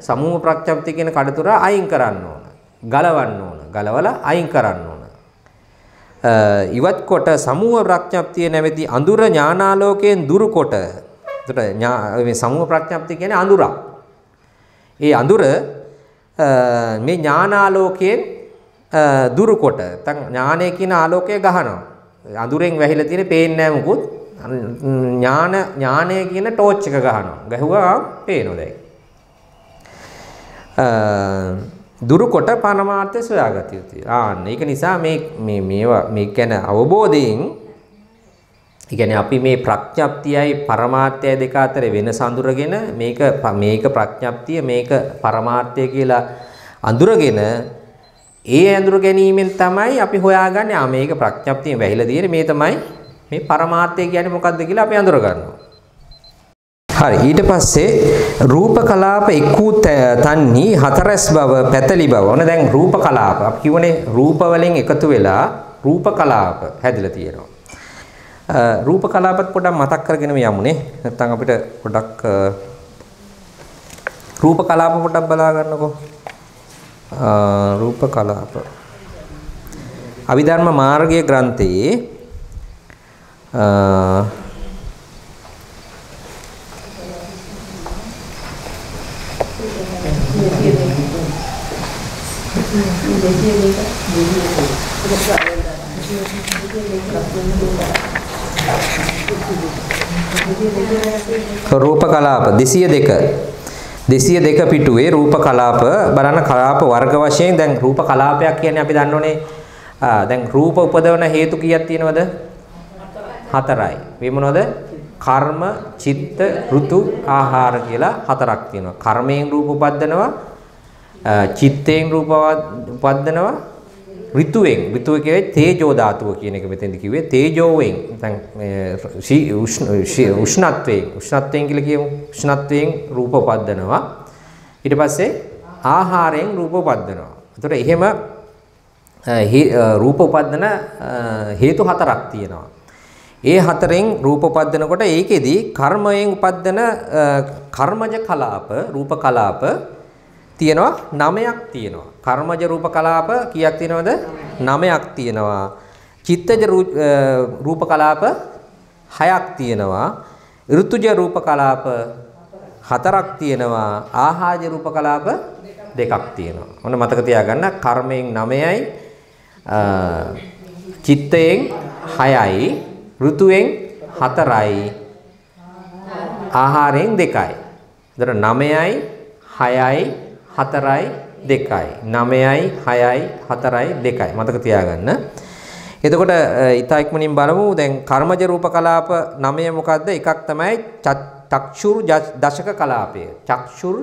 සමූහ ප්‍රඥප්තිය කියන කඩතුරා අයින් කරන්න ඕන. ගලවන්න ඕන. ගලවලා අයින් කරන්න ඕන. ඉවත් කොට සමූහ ප්‍රඥප්තිය නැමැති අඳුර ඥානාලෝකයෙන් දුරු කොට එතකොට මේ සමූහ ප්‍රඥප්තිය කියන්නේ අඳුරක්. ඒ අඳුර මේ ඥානාලෝකයෙන් දුරු කොට නැත්නම් ඥානය කියන ආලෝකය ගහනවා. අඳුරෙන් වැහිලා තියෙන පේන්නේ නැහැ මුකුත්. ඥාන ඥානය කියන ටෝච් එක ගහනවා. ගැහුවා පේනවා දැන්. දුරු කොට පරමාර්ථය සොයාගත යුතුයි. ආන්න ඒක නිසා මේ මේ මේවා මේ කියන්නේ අවබෝධයෙන් ඒ කියන්නේ අපි මේ ප්‍රඥප්තියයි පරමාර්ථය දෙක අතර වෙනස අඳුරගෙන මේක මේක ප්‍රඥප්තිය මේක පරමාර්ථය කියලා අඳුරගෙන ඒ අඳුර ගැනීමෙන් තමයි අපි හොයාගන්නේ ආ මේක ප්‍රඥප්තියෙන් වැහිලා තියෙන්නේ මේ තමයි මේ පරමාර්ථය කියන්නේ මොකක්ද කියලා අපි අඳුර ගන්නවා. හරි ඊට පස්සේ රූප කලාප එක් වූ තන්හි හතරස් බව පැතලි බව. ඔන්න දැන් රූප කලාප අපි කියවනේ රූප වලින් එකතු වෙලා රූප කලාප හැදිලා තියෙනවා. රූප කලාපත් පොඩ්ඩක් මතක් කරගෙන යමුනේ. නැත්නම් අපිට පොඩ්ඩක් රූප කලාප පොඩ්ඩක් බලා ගන්නකෝ. රූප කලාප. අවිධර්ම මාර්ගයේ ග්‍රන්ථයේ රූප කලාප 202 202 පිටුවේ රූප කලාප බලන්න කලාප වර්ග වශයෙන් දැන් රූප කලාපයක් කියන්නේ අපි දන්නෝනේ දැන් රූප උපදවන හේතු කීයක් තියෙනවද? හතරයි. මේ මොනවද? කර්ම, චිත්ත, ඍතු, ආහාර කියලා හතරක් තියෙනවා. කර්මයෙන් රූප උපද්දනවා, චිත්තයෙන් රූප උපද්දනවා, ඍතුවෙන් ඍතුව කියවේ තේජෝ ධාතුව කියන එක මෙතෙන්ද කිව්වේ. තේජෝවෙන් නැත්නම් උෂ්ණත්වයෙන් උෂ්ණත්වයෙන් කියලා කියමු. උෂ්ණත්වයෙන් රූප පද්දනවා ඊට පස්සේ ආහාරයෙන් රූප පද්දනවා එතකොට එහෙම රූප උපද්දන හේතු හතරක් තියෙනවා. ඒ හතරෙන් රූප උපද්දනකොට ඒකෙදි කර්මයෙන් උපද්දන කර්මජ කලාප රූප කලාප තියෙනවා නමයක් තියෙනවා කර්මජ රූප කලාප කීයක් තියෙනවද? 9ක් තියෙනවා. චිත්තජ රූප කලාප 6ක් තියෙනවා. ඍතුජ රූප කලාප 4ක් තියෙනවා. ආහාජ රූප කලාප දෙකක් තියෙනවා. ඔන්න මතක තියාගන්න කර්මයෙන් 9යි චිත්තයෙන් 6යි ඍතුයෙන් 4යි ආහාරයෙන් 2යි. ඒතර 9යි 6යි 4යි 2යි 9යි 6යි 4යි 2යි මතක තියාගන්න. එතකොට ඊතා ඉක්මනින් බලමු දැන් කර්මජ රූප කලාප 9 මොකද්ද? එකක් තමයි චක්ෂුර් දශක කලාපය. චක්ෂුර්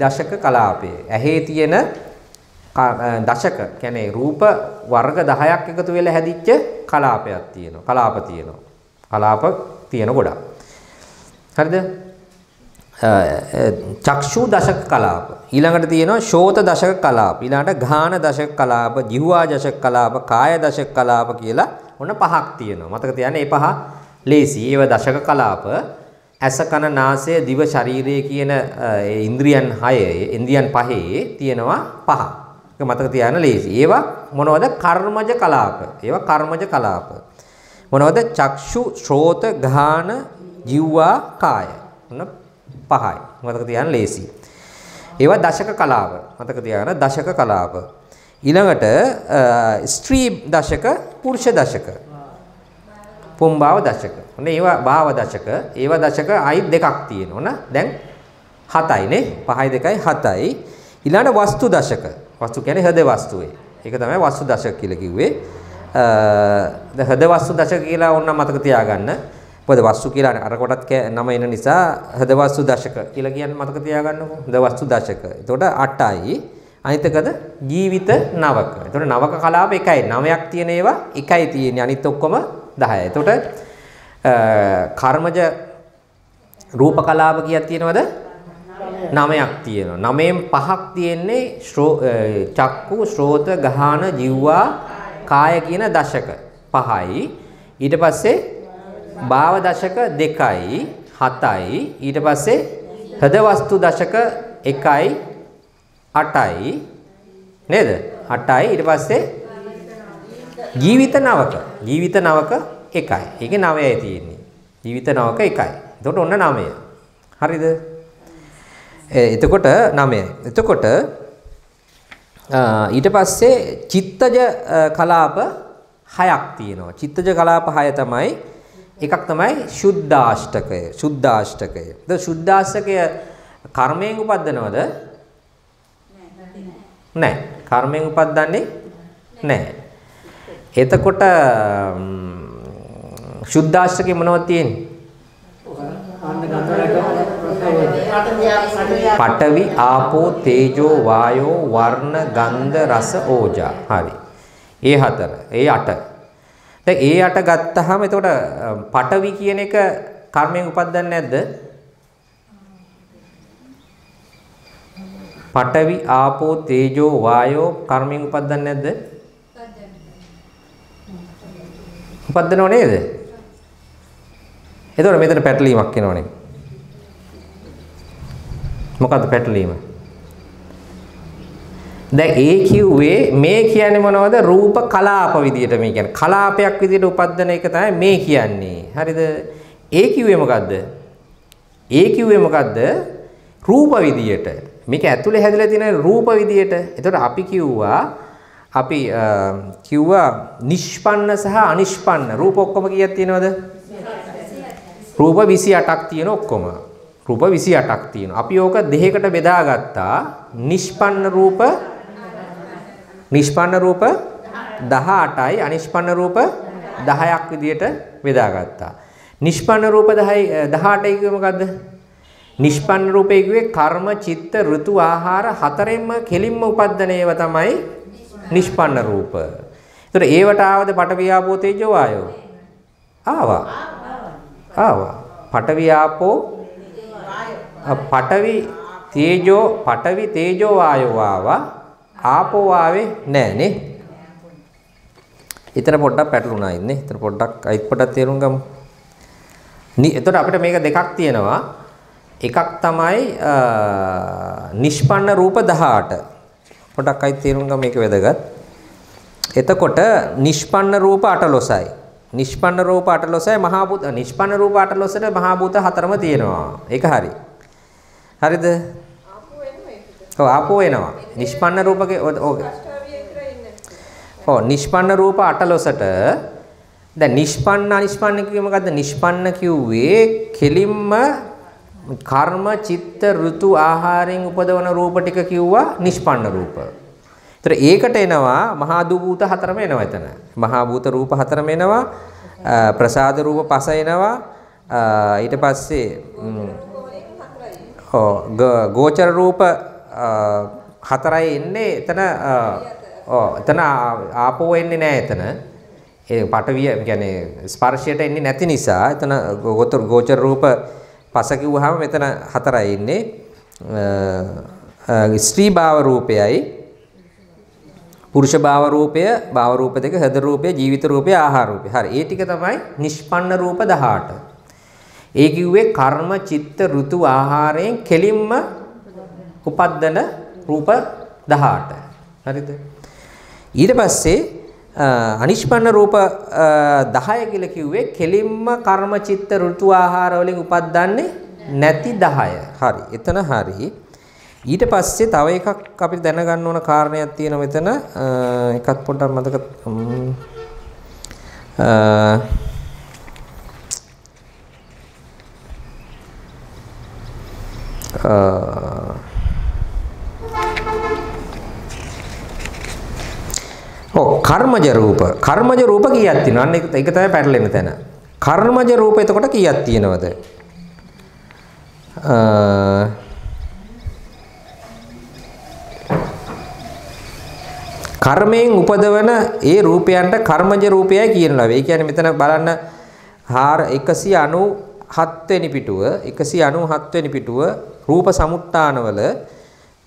දශක කලාපය. ඇහි තියෙන දශක කියන්නේ රූප වර්ග 10ක් එකතු වෙලා හැදිච්ච කලාපයක් තියෙනවා. කලාප තියෙනවා. කලාප තියෙන ගොඩක්. හරිද? චක්ෂු දශක කලාප. ඊළඟට තියෙනවා ශෝත දශක කලාප. ඊළඟට ගාන දශක කලාප, ජීවා දශක කලාප, කාය දශක කලාප කියලා ඔන්න පහක් තියෙනවා. මතක තියාගන්න මේ පහ ලේසි. ඒව දශක කලාප ඇස කන නාසය දිව ශරීරය කියන ඉන්ද්‍රියන් 6 ඉන්ද්‍රියන් පහේ තියෙනවා පහ. ඒක මතක තියාගන්න ලේසි. ඒවා මොනවද? කර්මජ කලාප. ඒවා කර්මජ කලාප. මොනවද? චක්ෂු, ශ්‍රෝත, ගාන, ජීවා, කාය. ඔන්න පහයි. මතක තියාගන්න ලේසි. ඒවා දශක කලාව. මතක තියාගන්න දශක කලාව. ඊළඟට ස්ත්‍රී දශක, පුරුෂ දශක. පුම්භාව දශක. ඔන්න ඒවා භාව දශක. ඒවා දශක අයි දෙකක් තියෙනවා. ඔන්න දැන් 7යි නේ. 5යි 2යි 7යි. ඊළඟට වස්තු දශක. වස්තු කියන්නේ හෘද වස්තුවේ. ඒක තමයි වස්තු දශක කියලා කිව්වේ. අ හෘද වස්තු දශක කියලා ඕන්න මතක තියාගන්න. මොකද වස්තු කියලා අර කොටත් නම එන නිසා හෘද වස්තු දශක කියලා කියන්නේ මතක තියාගන්නකො. හෘද වස්තු දශක. එතකොට 8යි. අනිතකද ජීවිත නවක. එතකොට නවක කලාප එකයි. නවයක් තියෙන ඒවා එකයි තියෙන්නේ. අනිත් ඔක්කොම 10යි. එතකොට කර්මජ රූප කලාප කීයක් තියෙනවද? 9ක් තියෙනවා. 9න් පහක් තියෙන්නේ චක්කු, ශ්‍රෝත, ගහන, ජීවා, කාය කියන දශක. පහයි. ඊට පස්සේ භාව දශක 2යි, 7යි. ඊට පස්සේ හද වස්තු දශක 1යි, 8යි. නේද? 8යි. ඊට පස්සේ ජීවිත නවක. ජීවිත නවක 1යි. ඒකේ 9යි තියෙන්නේ. ජීවිත නවක 1යි. එතකොට ඔන්න 9. හරිද? එතකොට 9යි. එතකොට ඊට පස්සේ චිත්තජ කලාප 6ක් තියෙනවා. චිත්තජ කලාප 6 තමයි එකක් තමයි සුද්ධාෂ්ටකය. සුද්ධාෂ්ටකය. ද සුද්ධාෂ්ටකය කර්මයෙන් උපදිනවද? නැහැ. කර්මයෙන් උපදින්නේ නැහැ. එතකොට සුද්ධාෂ්ටකේ මොනවද තියෙන්නේ? පඨවි ආපෝ තේජෝ වායෝ වර්ණ ගන්ධ රස ඕජා හරි ඒ හතර ඒ අට දැන් ඒ අට ගත්තාම එතකොට පඨවි කියන එක කර්මයෙන් උපදින්නේ නැද්ද? පඨවි ආපෝ තේජෝ වායෝ කර්මයෙන් උපදින්නේ නැද්ද? උපදිනව නේද? එතකොට මෙතන පැටලීමක් එනවනේ. මොකද්ද පැටලීම? දැන් ඒ කිව්වේ මේ කියන්නේ මොනවද? රූප කලාප විදියට මේ කියන්නේ. කලාපයක් විදියට උපදින එක තමයි මේ කියන්නේ. හරිද? ඒ කිව්වේ මොකද්ද? ඒ කිව්වේ මොකද්ද? රූප විදියට. මේක ඇතුලේ හැදලා තියෙන රූප විදියට. එතකොට අපි කිව්වා අපි කිව්වා නිෂ්පන්න සහ අනිෂ්පන්න රූප ඔක්කොම කීයක් තියෙනවද? රූප 28ක් තියෙන ඔක්කොම. රූප 28ක් තියෙනවා. අපි ඕක දෙකකට බෙදාගත්තා. නිෂ්පන්න රූප නිෂ්පන්න රූප 18යි අනිෂ්පන්න රූප 10ක් විදියට බෙදාගත්තා. නිෂ්පන්න රූප 10යි 18යි කිව්වේ මොකද්ද? නිෂ්පන්න රූපේ කිව්වේ කර්ම, චිත්ත, ඍතු, ආහාර හතරෙන්ම කෙලින්ම උපද්දන ඒවා තමයි නිෂ්පන්න රූප. ඒතර ඒවට ආවද පඨවි ආපෝ තේජෝ ආයෝ? ආවා. ආවා. පඨවි ආපෝ පඨවි තේජෝ පඨවි තේජෝ වායෝ ආවා ආපෝ ආවේ නෑ නේ. ඊතර පොඩ්ඩක් පැටලුණා ඉන්නේ. ඊතර පොඩ්ඩක් අයිත් පොඩ්ඩක් තේරුම් ගමු. එතකොට අපිට මේක දෙකක් තියෙනවා. එකක් තමයි නිෂ්පන්න රූප 18. පොඩ්ඩක් අයිත් තේරුම් ගමු මේක වැදගත්. එතකොට නිෂ්පන්න රූප 18යි. නිෂ්පන්න රූප 18යි මහා භූත නිෂ්පන්න රූප 18ට මහා භූත හතරම තියෙනවා. ඒක හරි. හරිද? ඔව් ආපෝ එනවා. නිෂ්පන්න රූපකේ ඔව්. ඔව් නිෂ්පන්න රූප 18ට දැන් නිෂ්පන්න අනිෂ්පන්න කිව්වේ මොකද්ද? නිෂ්පන්න කිව්වේ කෙලින්ම කර්ම චිත්ත ඍතු ආහාරයෙන් උපදවන රූප ටික කිව්වා නිෂ්පන්න රූප. ඒතර ඒකට එනවා මහා දුභූත හතරම එනවා එතන. මහා භූත රූප හතරම එනවා. ප්‍රසාද රූප පස එනවා. ඊට පස්සේ ඔව් ගෝචර රූප හතරයි එන්නේ එතන ඔව් එතන ආපෝ එන්නේ නැහැ එතන. ඒ පටවිය කියන්නේ ස්පර්ශයට එන්නේ නැති නිසා එතන ගෝචර රූප පස කිව්වහම මෙතන හතරයි ඉන්නේ. ස්ත්‍රී භාව රූපයයි පුරුෂ භාව රූපය, භාව රූප දෙක, හද රූපය, ජීවිත රූපය, ආහාර රූපය. හරි. ඒ ටික තමයි නිෂ්පන්න රූප 18. ඒ කිව්වේ කර්ම, චිත්ත, ඍතු, ආහාරයෙන් කෙලින්ම උපද්දන රූප 18. හරිද? ඊට පස්සේ අනිෂ්පන්න රූප 10 කියලා කිව්වේ කෙලින්ම කර්ම, චිත්ත, ඍතු, ආහාර වලින් උපද්දන්නේ නැති 10. හරි. එතන හරි. ඊට පස්සේ තව එකක් අපිට දැනගන්න ඕන කාරණයක් තියෙනවා මෙතන එකක් පොඩ්ඩක් මතක ඔව් කර්මජ රූප කර්මජ රූප කීයක් තියෙනවද? අන්න ඒක තමයි පැටලෙන තැන. කර්මජ රූප එතකොට කීයක් තියෙනවද? අ කර්මයෙන් උපදවන ඒ රූපයන්ට කර්මජ රූපයයි කියනවා. ඒ කියන්නේ මෙතන බලන්න 197 වෙනි පිටුව 197 වෙනි පිටුව රූප සමුත්තානවල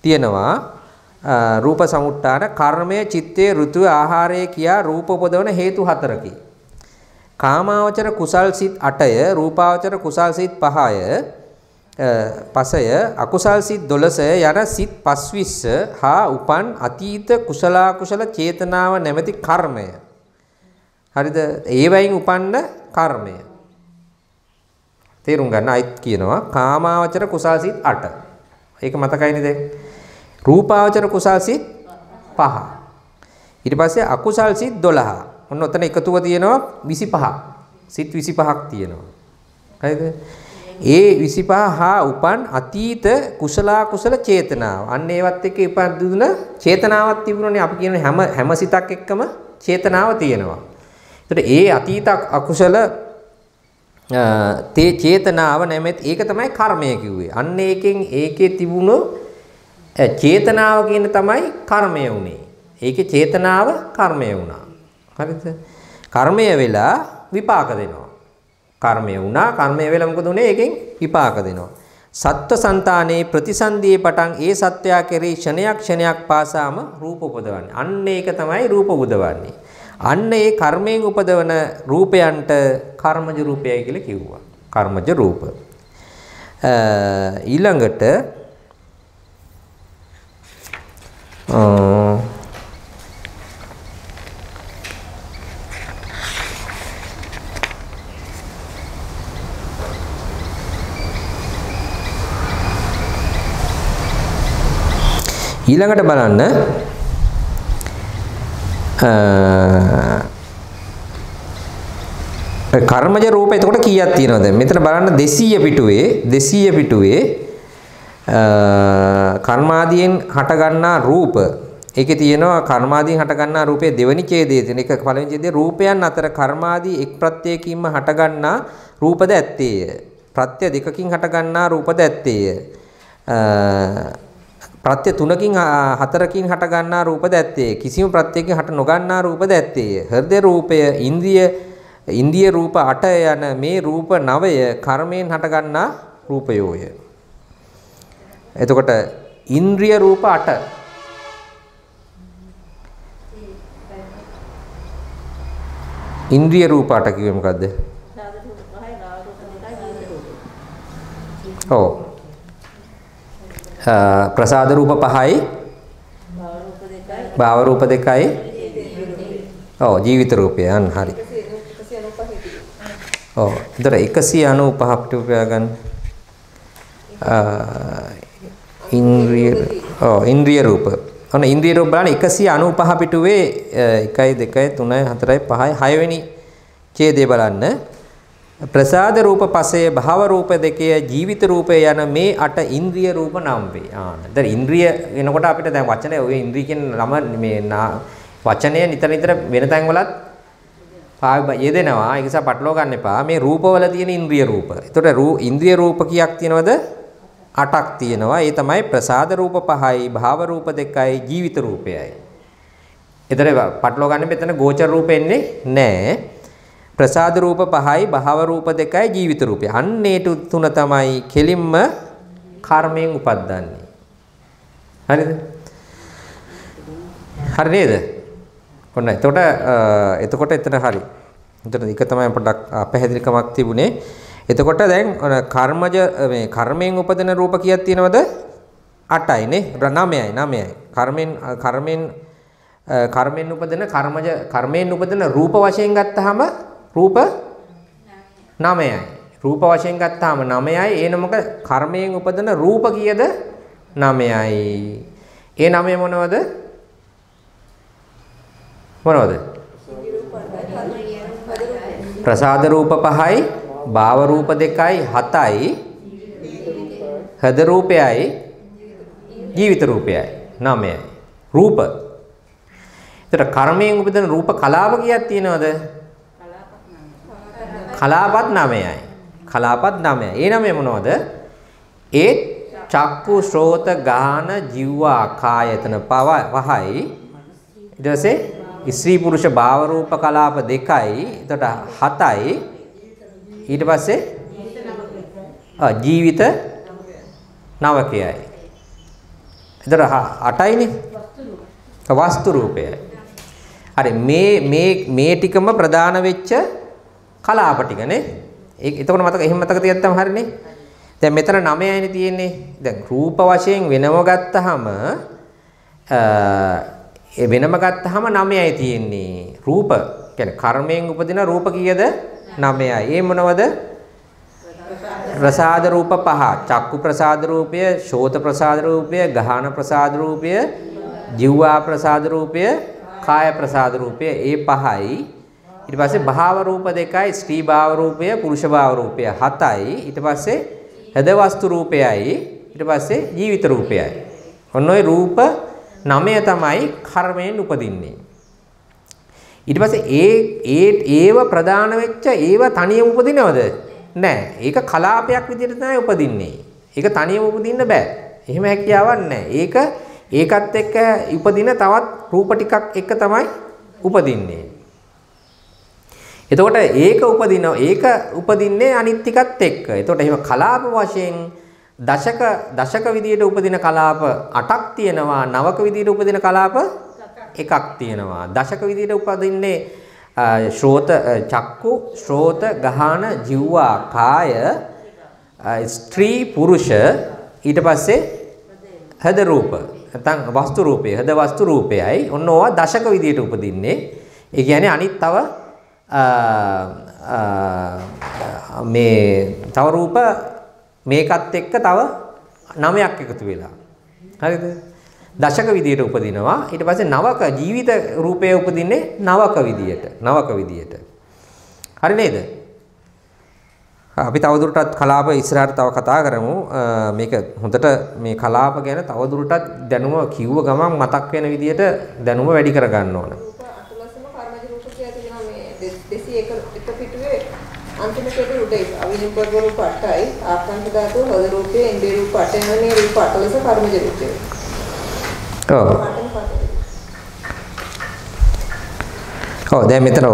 තියෙනවා රූප සමුත්තාන කර්මය චිත්තය ඍතුව ආහාරය කියා රූප උපදවන හේතු හතරකි. කාමාවචර කුසල් සිත් 8ය රූපාවචර කුසල් සිත් 5ය පසය අකුසල් සිත් 12 යන සිත් 25 හා උපන් අතීත කුසල කුසල චේතනාව නැමැති කර්මය. හරිද? ඒවයින් උපන්න කර්මය. තේරුම් ගන්න අයිත් කියනවා කාමාවචර කුසල් සිත් 8. ඒක මතකයිනේ දැන්. රූපාවචර කුසල් සිත් 5. ඊට පස්සේ අකුසල් සිත් 12. ඔන්න ඔතන එකතුව තියෙනවා 25. සිත් 25ක් තියෙනවා. හරිද? ඒ 25 හා උපන් අතීත කුසල කුසල චේතනාව. අන්න ඒවත් එක්ක ඉපදුන චේතනාවක් තිබුණනේ අපි කියන හැම හැම සිතක් එක්කම චේතනාව තියෙනවා. ඒතර ඒ අතීත අකුසල තේ චේතනාව නැමෙත් ඒක තමයි කර්මය කිව්වේ. අන්න ඒකෙන් ඒකේ තිබුණු චේතනාව කියන තමයි කර්මය උනේ. ඒකේ චේතනාව කර්මය වුණා. හරිද? කර්මය වෙලා විපාක දෙනවා. කර්මය වුණා කර්මය වෙලා මොකද උනේ ඒකෙන් විපාක දෙනවා සත්ව సంతානේ ප්‍රතිසන්දියේ පටන් ඒ සත්‍යය කෙරෙහි ක්ෂණයක් ක්ෂණයක් පාසාම රූප උපදවන්නේ අන්න ඒක තමයි රූප උපදවන්නේ අන්න ඒ කර්මයෙන් උපදවන රූපයන්ට කර්මජ රූපයයි කියලා කිව්වා කර්මජ රූප ඊළඟට ඊළඟට බලන්න කර්මජ රූප එතකොට කීයක් තියෙනවද? මෙතන බලන්න 200 පිටුවේ 200 පිටුවේ කර්මාදීන් හටගන්නා රූප. ඒකේ තියෙනවා කර්මාදීන් හටගන්නා රූපයේ දෙවනි ඡේදයේ තියෙන එක. පළවෙනි ඡේදයේ රූපයන් අතර කර්මාදී එක් ප්‍රත්‍යයකින්ම හටගන්නා රූපද ඇත්තේය. ප්‍රත්‍ය දෙකකින් හටගන්නා රූපද ඇත්තේය. ප්‍රත්‍ය තුනකින් හතරකින් හට ගන්නා රූපද ඇත්තේ කිසිම ප්‍රත්‍යයකින් හට නොගන්නා රූපද ඇත්තේ හෘදේ රූපය ඉන්ද්‍රිය ඉන්දිය රූප 8 යන මේ රූප 9ය කර්මයෙන් හට ගන්නා රූපයෝය. එතකොට ඉන්ද්‍රිය රූප 8 ඉන්ද්‍රිය රූප 8 කිව්වේ මොකද්ද? ඔව්. ප්‍රසාද රූප පහයි. භාව රූප දෙකයි. ඔව් ජීවිත රූපයන් හරි. ඔව්. ඒතර 195 අපිට උපයා ගන්න ඉන්ද්‍රිය ඔව් ඉන්ද්‍රිය රූප ඔන්න ඉන්ද්‍රිය රූප බලන්න 195 පිටුවේ 1 2 3 4 5 6 වෙනි ඡේදය බලන්න ප්‍රසාද රූප පසය භව රූප දෙකේ ජීවිත රූපය යන මේ අට ඉන්ද්‍රිය රූප නම් වේ. ආ. දැන් ඉන්ද්‍රිය වෙනකොට අපිට දැන් වචනේ ඔය ඉන්ද්‍රිය කියන නම මේ වචනය නිතර නිතර වෙන තැන් වලත් යෙදෙනවා. ඒක නිසා පටලවා ගන්න එපා. මේ රූපවල තියෙන ඉන්ද්‍රිය රූප. එතකොට රූ ඉන්ද්‍රිය රූප කීයක් තියෙනවද? 8ක් තියෙනවා. ඒ තමයි ප්‍රසාද රූප පහයි, භාව රූප දෙකයි, ජීවිත රූපයයි. එතන පටලවා ගන්න මෙතන ගෝචර රූප එන්නේ නැහැ. ප්‍රසාද රූප පහයි භව රූප දෙකයි ජීවිත රූපය. අන්න ඒ තුන තමයි කෙලින්ම කර්මයෙන් උපද්දන්නේ. හරිද? හරි නේද? ඔන්න එතකොට එතකොට එතන හරි. එතන එක තමයි පොඩ්ඩක් පැහැදිලිකමක් තිබුණේ. එතකොට දැන් කර්මජ මේ කර්මයෙන් උපදින රූප කීයක් තියෙනවද? 8යි නේ 9යි 9යි. කර්මෙන් කර්මෙන් කර්මෙන් උපදින කර්මජ කර්මයෙන් උපදින රූප වශයෙන් ගත්තාම රූප 9යි. රූප වශයෙන් ගත්තාම 9යි. ඒ නමක කර්මයෙන් උපදින රූප කීයද? 9යි. ඒ 9 මොනවද? මොනවද? ප්‍රසාද රූප 5යි, භාව රූප 2යි, 7යි, හද රූපයයි, ජීවිත රූපයයි 9යි. රූප. ඒතර කර්මයෙන් උපදින රූප කලාප කීයක් තියෙනවද? කලාපත් 9යි. කලාපත් 9යි. ඒ 9 මොනවද? ඒ චක්කු ශ්‍රෝත ගාන ජීවා කායතන පහයි ඊට පස්සේ ස්ත්‍රී පුරුෂ භාව රූප කලාප දෙකයි එතකොට හතයි ඊට පස්සේ ජීවිත නවකයයි එතකොට අටයිනේ වස්තු රූපයයි හරි මේ මේ මේ ටිකම ප්‍රධාන වෙච්ච කලාප ටිකනේ ඒක එතකොට මතක එහෙම මතක තියත්තම හරිනේ දැන් මෙතන 9යිනේ තියෙන්නේ. දැන් රූප වශයෙන් වෙනම ගත්තාම ඒ වෙනම ගත්තාම 9යි තියෙන්නේ. රූප කියන්නේ කර්මයෙන් උපදින රූප කීයද? 9යි. ඒ මොනවද? ප්‍රසාද රූප පහ. චක්කු ප්‍රසාද රූපය, ශෝත ප්‍රසාද රූපය, ගහන ප්‍රසාද රූපය, ජීවා ප්‍රසාද රූපය, කාය ප්‍රසාද රූපය. ඒ පහයි. ඊට පස්සේ භාව රූප දෙකයි, ස්ත්‍රී භාව රූපය, පුරුෂ භාව රූපය හතයි. ඊට පස්සේ හද වස්තු රූපයයි ඊට පස්සේ ජීවිත රූපයයි. ඔන්න ඔය රූප නමය තමයි කර්මයෙන් උපදින්නේ. ඊට පස්සේ ඒ ඒ ඒව ප්‍රධාන වෙච්ච ඒව තනියම උපදිනවද? නෑ. ඒක කලාපයක් විදිහට තමයි උපදින්නේ. ඒක තනියම උපදින්න බෑ. එහෙම හැකියාවක් නෑ. ඒක ඒකත් එක්ක උපදින තවත් රූප ටිකක් එක තමයි උපදින්නේ. එතකොට ඒක උපදින ඒක උපදින්නේ අනිත් ටිකත් එක්ක. එතකොට එහෙම කලාප වශයෙන් දශක දශක විදියට උපදින කලාප 8ක් තියෙනවා. නවක විදියට උපදින කලාප එකක් තියෙනවා. දශක විදියට උපදින්නේ ශ්‍රෝත චක්කු ශ්‍රෝත ගහන ජීවා කාය ස්ත්‍රී පුරුෂ ඊට පස්සේ හද රූප නැත්නම් වස්තු රූපය හද වස්තු රූපයයි ඔන්න ඕවා දශක විදියට උපදින්නේ ඒ කියන්නේ අනිත් තව මේ තව රූප මේකත් එක්ක තව නවයක් එකතු වෙලා. හරිද? දශක විදියට උපදිනවා. ඊට පස්සේ නවක ජීවිත රූපය උපදින්නේ නවක විදියට. නවක විදියට. හරි නේද? අපි තවදුරටත් කලාප ඉස්සරහට තව කතා කරමු. මේක හොඳට මේ කලාප ගැන තවදුරටත් දැනුම කිව්ව ගමන් මතක් වෙන විදියට දැනුම වැඩි කරගන්න ඕන. අන්තිම කෙටු උඩ අවිනිබ්බ රූප 8යි ආකාංශ ධාතුව හද රූපයේ ඉන්ද්‍රිය රූප 8 වෙනනේ රූප 8 ලෙස කර්මජ රූපය. ඔව්. ඔව් දැන් මෙතන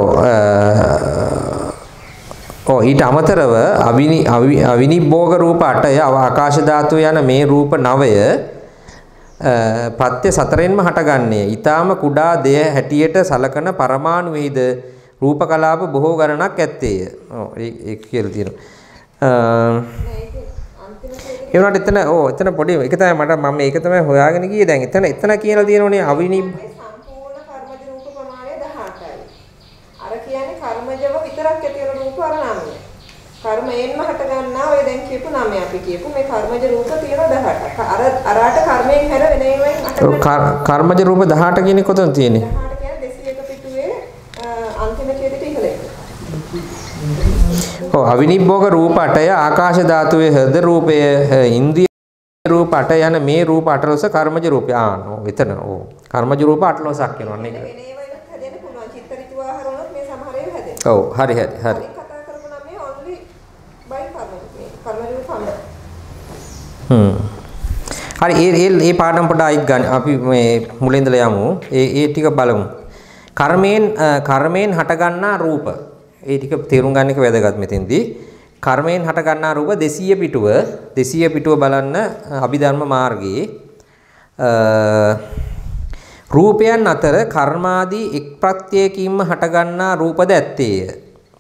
ඔව් ඊට අමතරව අවිනි අවිනිබ්බෝග රූප 8ය ආකාශ ධාතුව යන මේ රූප 9ය පත්‍ය සතරෙන්ම හටගන්නේ. ඊටාම කුඩා දෙය හැටියට සලකන පරමාණු වේද රූප කලාප බොහෝ ගණනක් ඇත්තේය. ඔව් ඒක කියලා තියෙනවා. ඒ වුණාට එතන ඕ එතන පොඩි එක තමයි මට මම මේක තමයි හොයාගෙන ගියේ දැන් එතන එතන කියලා තියෙනෝනේ අවිනි සම්පූර්ණ කර්මජ රූප ප්‍රමාණය 18යි. අර කියන්නේ කර්මජව විතරක් ඇති වෙන රූප අර 9යි. කර්මයෙන්ම හට ගන්නා ඔය දැන් කියපු 9 අපි කියපු මේ කර්මජ රූප තියෙන 18ක්. අර අරාට කර්මයෙන් හැර වෙන ඒවායින් කර්මජ රූප 18 කියන්නේ කොතනද තියෙන්නේ? ඔව් අවිනිබ්බෝග රූප 8ය ආකාශ ධාතුවේ හෘද රූපය ඉන්ද්‍රිය රූප 8 යන මේ රූප 18 කර්මජ රූපය. ආ ඔව් එතන ඔව්. කර්මජ රූප 18ක් වෙනවා නේද ඔව් හරි හරි හරි. හරි ඒ ඒ ඒ පාඩම් පොඩ අයිත් ගන්න. අපි මේ මුලින්දලා යමු. ඒ ඒ ටික බලමු. කර්මයෙන් කර්මයෙන් හටගන්නා රූප ඒ ටික තේරුම් ගන්න එක වැදගත් මෙතෙන්දී. කර්මයෙන් හට ගන්නා රූප 200 පිටුව 200 පිටුව බලන්න අභිධර්ම මාර්ගයේ රූපයන් අතර කර්මාදී එක් ප්‍රත්‍යයකින්ම හටගන්නා රූපද ඇත්තේය.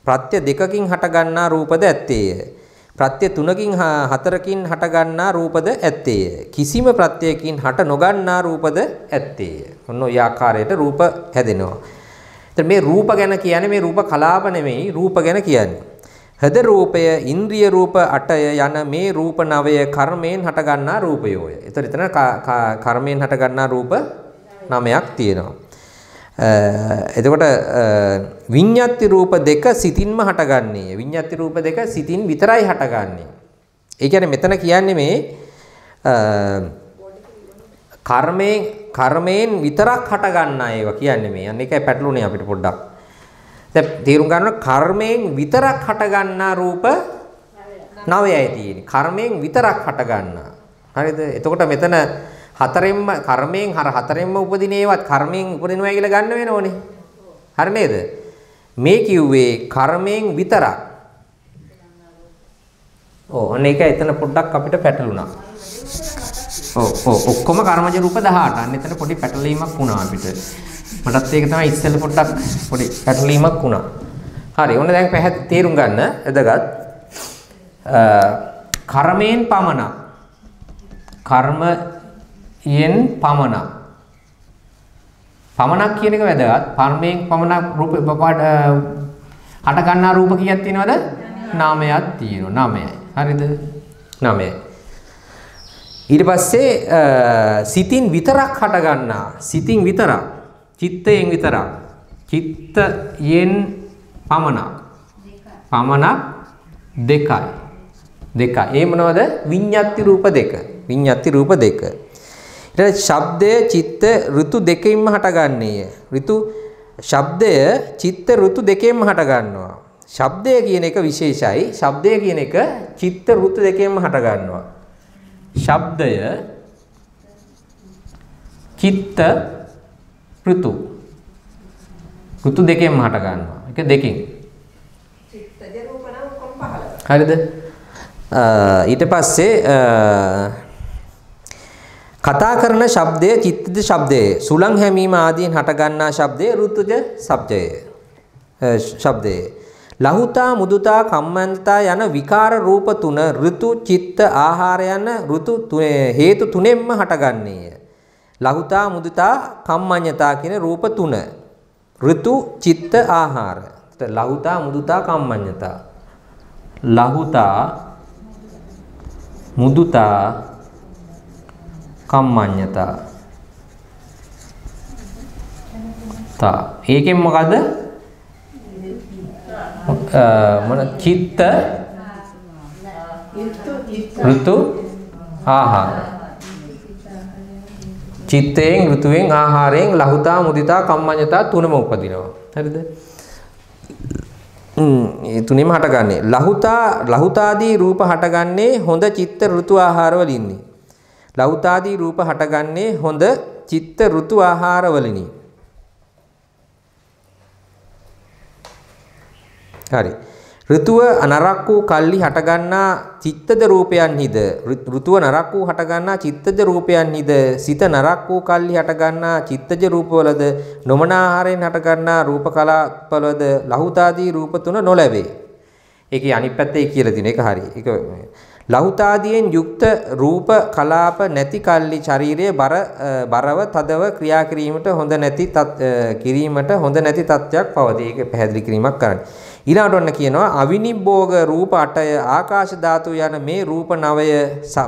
ප්‍රත්‍ය දෙකකින් හටගන්නා රූපද ඇත්තේය. ප්‍රත්‍ය තුනකින් හතරකින් හටගන්නා රූපද ඇත්තේය. කිසිම ප්‍රත්‍යයකින් හට නොගන්නා රූපද ඇත්තේය. ඔන්න ඔය ආකාරයට රූප හැදෙනවා. එතන මේ රූප ගැන කියන්නේ මේ රූප කලාප නෙමෙයි රූප ගැන කියන්නේ. හද රූපය ඉන්ද්‍රිය රූප 8ය යන මේ රූප නවය කර්මයෙන් හටගන්නා රූපයෝය. ඒතර එතන කර්මයෙන් හටගන්නා රූප නමයක් තියෙනවා. එතකොට විඤ්ඤාති රූප දෙක සිතින්ම හටගන්නේ. විඤ්ඤාති රූප දෙක සිතින් විතරයි හටගන්නේ. ඒ කියන්නේ මෙතන කියන්නේ මේ කර්මයෙන් කර්මයෙන් විතරක් හටගන්නා ඒවා කියන්නේ මේ. අන්න ඒකයි පැටළුනේ අපිට පොඩ්ඩක්. දැන් තේරුම් ගන්න කර්මයෙන් විතරක් හටගන්නා රූප නවයයි තියෙන්නේ. කර්මයෙන් විතරක් හටගන්නා. හරිද? එතකොට මෙතන හතරෙන්ම කර්මයෙන් හර හතරෙන්ම උපදින ඒවත් කර්මයෙන් උපදිනවා කියලා ගන්න වෙනවනේ. හරි නේද? මේ කිව්වේ කර්මයෙන් විතරක්. ඔව් අන්න ඒක එතන පොඩ්ඩක් අපිට පැටළුණා. ඔක්කොම කර්මජ රූප 18. අන්න එතන පොඩි පැටලීමක් වුණා අපිට. මටත් ඒක තමයි ඉස්සෙල්ල පොඩ්ඩක් පොඩි පැටලීමක් වුණා. හරි. ඔන්න දැන් පැහැදිලි තේරුම් ගන්න එදගත්. කර්මයෙන් පමණක් කර්ම යෙන් පමණක් පමණක් කියන එක වැදගත් පර්මයෙන් පමණක් රූප හට ගන්නා රූප කීයක් තියෙනවද නාමයක් තියෙනවා නාමයයි හරිද නාමයයි ඊට පස්සේ සිතින් විතරක් හට ගන්නා සිතින් විතරක්. චිත්තයෙන් විතරක්. චිත්තයෙන් පමණක්. පමණක් දෙකයි. දෙකයි. ඒ මොනවද? විඤ්ඤාති රූප දෙක. විඤ්ඤාති රූප දෙක. ඊට ශබ්දය චිත්ත ඍතු දෙකෙන්ම හටගන්නේය. ඍතු ශබ්දය චිත්ත ඍතු දෙකෙන්ම හටගන්නවා. ශබ්දය කියන එක විශේෂයි. ශබ්දය කියන එක චිත්ත ඍතු දෙකෙන්ම හටගන්නවා. ශබ්දය චිත්ත ඍතු ඍතු දෙකෙන්ම හටගන්නවා. ඒක දෙකෙන්. චිත්තජ රූප නම් කොම් පහළ. හරිද? ඊට පස්සේ කතා කරන ශබ්දය චිත්තජ ශබ්දය සුලං හැමීම ආදීන් හටගන්නා ශබ්දය ඍතුජ ශබ්දය ශබ්දය ලහුතා මුදුතා කම්මන්තා යන විකාර රූප තුන ඍතු චිත්ත ආහාර යන ඍතු හේතු තුනෙන්ම හටගන්නේය. ලහුතා මුදුතා කම්මඤ්ඤතා කියන රූප තුන. ඍතු චිත්ත ආහාර. ලහුතා මුදුතා කම්මඤ්ඤතා. ලහුතා මුදුතා කම්මඤ්ඤතා. තා. ඒකෙන් මොකද මොන චිත්ත ඍතු ආහාර චිත්තයෙන් ඍතුවෙන් ආහාරයෙන් ලහුතා මුදිතා කම්මඤ්ඤතා තුනම උපදිනවා හරිද ඒ තුනෙම හටගන්නේ ලහුතා ලහුතාදී රූප හටගන්නේ හොඳ චිත්ත ඍතු ආහාර වලින්නේ ලෞතාදී රූප හටගන්නේ හොඳ චිත්ත ඍතු ආහාරවලිනි. හරි. ඍතුව නරක් වූ කල්ලි හටගන්නා චිත්තද රූපයන්හිද ඍතුව නරක් වූ හටගන්නා චිත්තද රූපයන්හිද සිත නරක් වූ කල්ලි හටගන්නා චිත්තජ රූපවලද නොමන ආහාරයෙන් හටගන්නා රූප කලාපවලද ලහුතාදී රූප තුන නොලැබේ. ඒකේ අනිත් පැත්තේ කියලා තියෙන එක හරි. ඒක ලහුතාදියෙන් යුක්ත රූප කලාප නැති කල්ලි ශරීරයේ බර බරව තදව ක්‍රියා කිරීමට හොඳ නැති කිරීමට හොඳ නැති තත්ත්වයක් පවතී. ඒක පැහැදිලි කිරීමක් කරන්න. ඊළඟට ඔන්න කියනවා අවිනිබ්බෝග රූප 8ය ආකාශ ධාතු යන මේ රූප නවය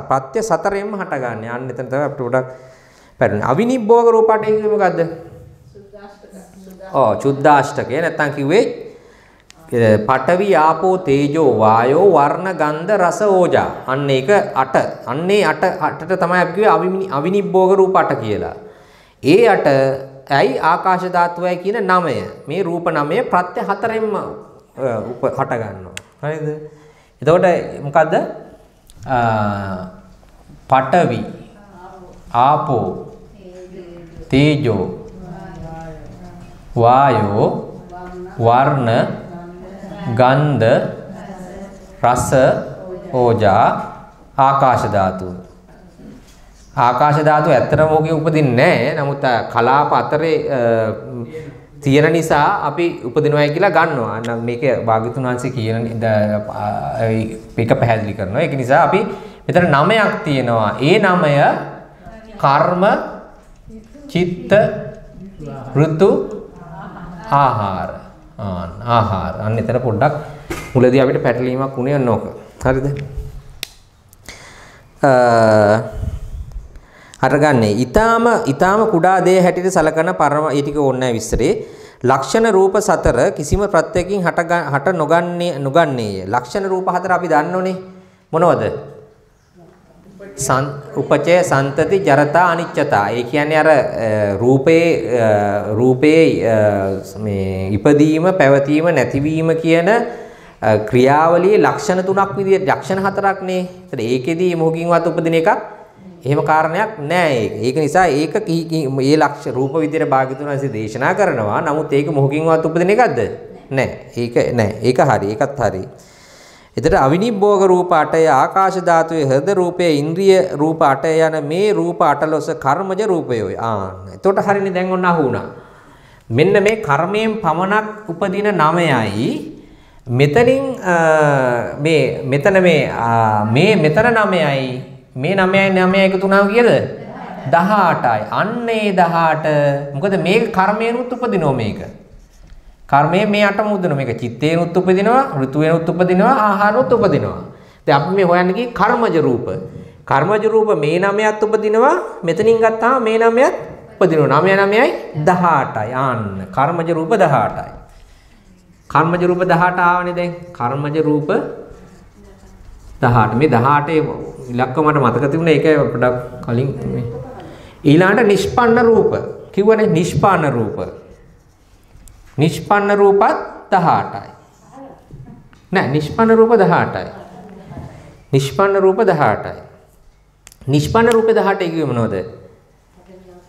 ප්‍රත්‍ය සතරෙන්ම හටගන්නේ. අන්න එතන තමයි අපිට ගොඩක් පැටලෙන්නේ. අවිනිබ්බෝග රූප 8 කියන්නේ මොකද්ද? ඔව් චුද්දාෂ්ටකය නැත්තම් කිව්වේ පඨවි ආපෝ තේජෝ වායෝ වර්ණ ගන්ධ රස ඕජා අන්න ඒක 8 අන්නේ 8 8ට තමයි අපි කිව්වේ අවිනිබ්බෝග රූප 8 කියලා. ඒ 8 ඇයි ආකාශ ධාතුවයි කියන නමය. මේ රූප නමය ප්‍රත්‍ය හතරෙන්ම හට ගන්නවා. හරිද? එතකොට මොකද්ද? පඨවි ආපෝ තේජෝ වායෝ වර්ණ ගන්ධ රස ඕජා ආකාශ ධාතුව ආකාශ ධාතුව ඇත්තටම ඕකේ උපදින්නේ නැහැ. නමුත් කලාප අතරේ තියෙන නිසා අපි උපදිනවයි කියලා ගන්නවා. අන්න මේක භාග්‍යතුන් වහන්සේ කියන මේක පැහැදිලි කරනවා. ඒක නිසා අපි මෙතන නමයක් තියෙනවා. ඒ නමය කර්ම චිත්ත ඍතු ආහාර. ආන් ආහාර. අන්න එතන පොඩ්ඩක් මුලදී අපිට පැටලීමක් වුණේ නෝක. හරිද? අරගන්නේ. ඊටාම ඊටාම කුඩා දේ හැටියට සලකන පරම ඒ ටික ඕනේ විස්තරේ. ලක්ෂණ රූප සතර කිසිම ප්‍රත්‍යයෙන් හට හට නොගන්නේ නොගන්නේය. ලක්ෂණ රූප හතර අපි දන්නෝනේ. මොනවද? උපචය සන්තති ජරතා අනිච්චතා. ඒ කියන්නේ අර රූපේ රූපේ මේ ඉපදීම පැවතීම නැතිවීම කියන ක්‍රියාවලියේ ලක්ෂණ තුනක් විදිහට ලක්ෂණ හතරක් නේ. ඒතර ඒකෙදී මොහොකින්වත් උපදින එකක් එහෙම කාරණයක් නෑ ඒක. ඒක නිසා ඒක මේ ලක්ෂ රූප විදිහට භාග්‍යතුන් වහන්සේ දේශනා කරනවා. නමුත් ඒක මොහොකින්වත් උපදින එකක්ද? නෑ. ඒක නෑ. ඒක හරි. ඒකත් හරි. එතට අවිනිබ්බෝග රූප 8ය ආකාශ ධාතුවේ හෘද රූපයේ ඉන්ද්‍රිය රූප 8 යන මේ රූප 18 කර්මජ රූපයෝයි. ආන්න. එතකොට හරිනේ දැන් ඔන්න අහුණා. මෙන්න මේ කර්මයෙන් පමණක් උපදින නමයයි මෙතනින් මේ මෙතන මේ මේ මෙතන නමයයි මේ 9යි 9යි එකතු වුණාම කීයද 18යි අන්න ඒ 18 මොකද මේක කර්මයෙන්ුත් උපදිනව මේක කර්මයේ මේ අටම උදිනවා. මේක චිත්තේනුත් උපදිනවා, ඍතුවේනුත් උපදිනවා, ආහාරනුත් උපදිනවා. දැන් අපි මේ හොයන්නේ කී කර්මජ රූප. කර්මජ රූප මේ නමයත් උපදිනවා. මෙතනින් ගත්තාම මේ නමයත් උපදිනවා. 9 9යි 18යි. ආන්න. කර්මජ රූප 18යි. කර්මජ රූප 18 ආවනේ දැන්. කර්මජ රූප 18. මේ 18 ඉලක්ක මට මතක තිබුණේ ඒක පොඩක් කලින් මේ ඊළාට නිෂ්පන්න රූප. කිව්වනේ නිෂ්පන්න රූප. නිෂ්පන්න රූපත් 18යි. නෑ නිෂ්පන්න රූප 18යි. නිෂ්පන්න රූප 18යි. නිෂ්පන්න රූප 18 කිව්වේ මොනවද?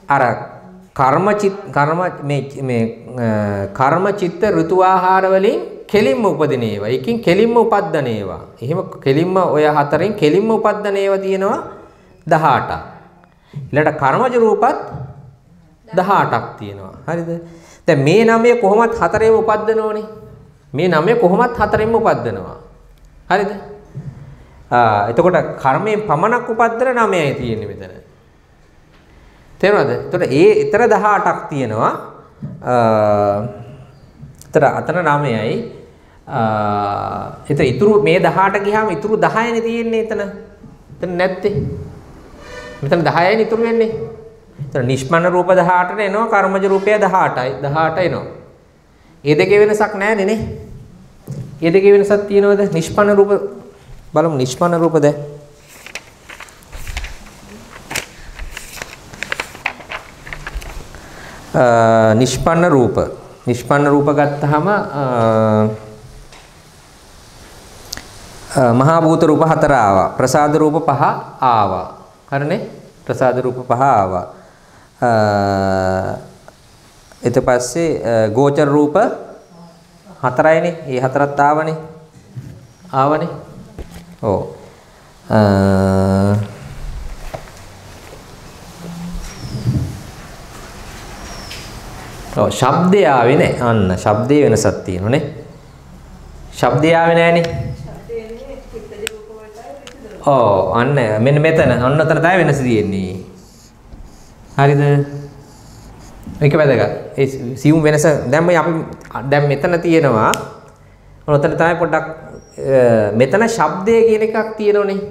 අර කර්ම චිත් කර්ම මේ මේ කර්ම චිත්ත ඍතු ආහාර වලින් කෙලින්ම උපදින ඒවා. එකකින් කෙලින්ම උපද්දන ඒවා. එහෙම කෙලින්ම ඔය හතරෙන් කෙලින්ම උපද්දන ඒවා තියෙනවා 18ක්. ඊළඟට කර්මජ රූපත් 18ක් තියෙනවා. හරිද? දැන් මේ නමය කොහොමත් හතරෙම උපද්දනෝනේ. මේ නමය කොහොමත් හතරෙන්ම උපද්දනවා. හරිද? ආ එතකොට කර්මයෙන් පමණක් උපද්දන නමයයි තියෙන්නේ මෙතන. තේරුණාද? එතකොට ඒ ඊතර 18ක් තියෙනවා. අ ඊතර අතන නමයයි අ එතන ඉතුරු මේ 18 ගියාම ඉතුරු 10නේ තියෙන්නේ එතන. එතන නැත්තේ. මෙතන 10යිනේ ඉතුරු වෙන්නේ. එතන නිෂ්මන්න රූප 18ට එනවා කර්මජ රූපය 18යි 18 එනවා. ඒ දෙකේ වෙනසක් නැහැනේ නේ. ඒ දෙකේ වෙනසක් තියෙනවද? නිෂ්පන්න රූප බලමු නිෂ්පන්න රූප දැන්. නිෂ්පන්න රූප. නිෂ්පන්න රූප ගත්තාම මහා භූත රූප හතර ආවා. ප්‍රසාද රූප පහ ආවා. හරිනේ? ප්‍රසාද රූප පහ ආවා. ඊට පස්සේ ගෝචර රූප හතරයිනේ. ඒ හතරත් ආවනේ. ආවනේ. ඔව්. ඔව් ශබ්දය ආවේ නැහැ. අන්න ශබ්දයේ වෙනසක් තියෙනනේ. ශබ්දය ආවේ නැහනේ. ඔව් අන්න මෙන්න මෙතන අන්න අතන තමයි වෙනස තියෙන්නේ. හරිද? මේක වැදගත්. ඒ සියුම් වෙනස දැන් මේ අපි දැන් මෙතන තියෙනවා. ඔතන තමයි පොඩ්ඩක් මෙතන ශබ්දය කියන එකක් තියෙනෝනේ.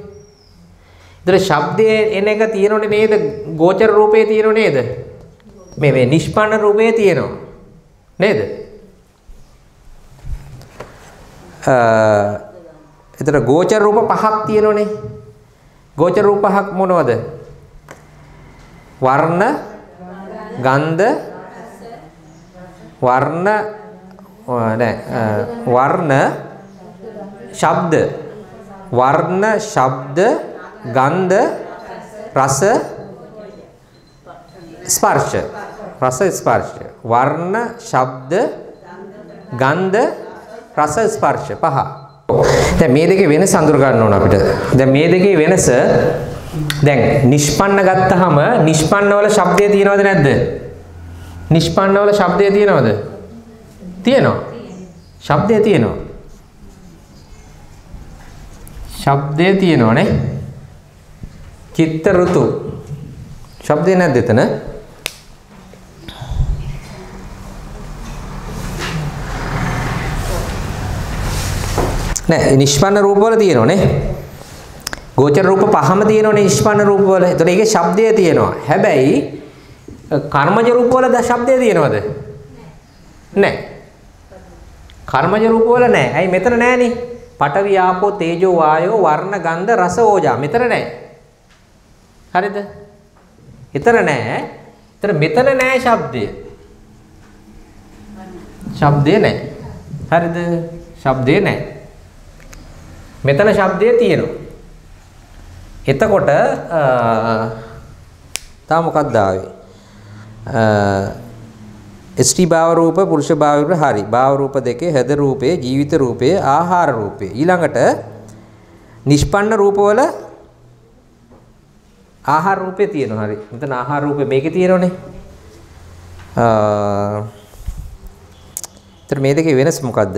ඒතර ශබ්දයේ එන එක තියෙනෝනේ නේද? ගෝචර රූපේ තියෙනෝ නේද? මේ මේ නිෂ්පන්න රූපේ තියෙනවා. නේද? අ එතන ගෝචර රූප පහක් තියෙනෝනේ. ගෝචර රූප පහක් මොනවද? වර්ණ ගන්ධ වර්ණ නෑ වර්ණ ශබ්ද වර්ණ ශබ්ද ගන්ධ රස ස්පර්ශ රස ස්පර්ශ වර්ණ ශබ්ද ගන්ධ රස ස්පර්ශ පහ. දැන් මේ දෙකේ වෙනස අඳුර ගන්න ඕන අපිට. දැන් මේ දෙකේ වෙනස දැන් නිෂ්පන්න ගත්තාම නිෂ්පන්න වල ශබ්දය තියෙනවද නැද්ද? නිෂ්පන්න වල ශබ්දය තියෙනවද? තියෙනවා. ශබ්දය තියෙනවා. ශබ්දය තියෙනවනේ. චිත්ත ඍතු. ශබ්දේ නැද්ද එතන? නෑ නිෂ්පන්න රූපවල තියෙනවනේ. ගෝචර රූප පහම තියෙනවනේ නිෂ්පන්න රූපවල. එතකොට ඒකේ ශබ්දය තියෙනවා. හැබැයි කර්මජ රූපවල ද ශබ්දය තියෙනවද? නෑ. කර්මජ රූපවල නෑ. ඇයි මෙතන නෑනේ? පඨවි ආපෝ තේජෝ වායෝ වර්ණ ගන්ධ රස ඕජා මෙතන නෑ. හරිද? එතන නෑ. එතන මෙතන නෑ ශබ්දය. ශබ්දය නෑ. හරිද? ශබ්දය නෑ. මෙතන ශබ්දය තියෙනවා. එතකොට තා මොකක්ද ආවේ? ස්ත්‍රී භාව රූප පුරුෂ භාව රූප හරි. භාව රූප දෙකේ හද රූපේ ජීවිත රූපේ ආහාර රූපේ. ඊළඟට නිෂ්පන්න රූපවල ආහාර රූපේ තියෙනවා හරි. මෙතන ආහාර රූපේ මේකේ තියෙනවනේ. අ මේ දෙකේ වෙනස මොකද්ද?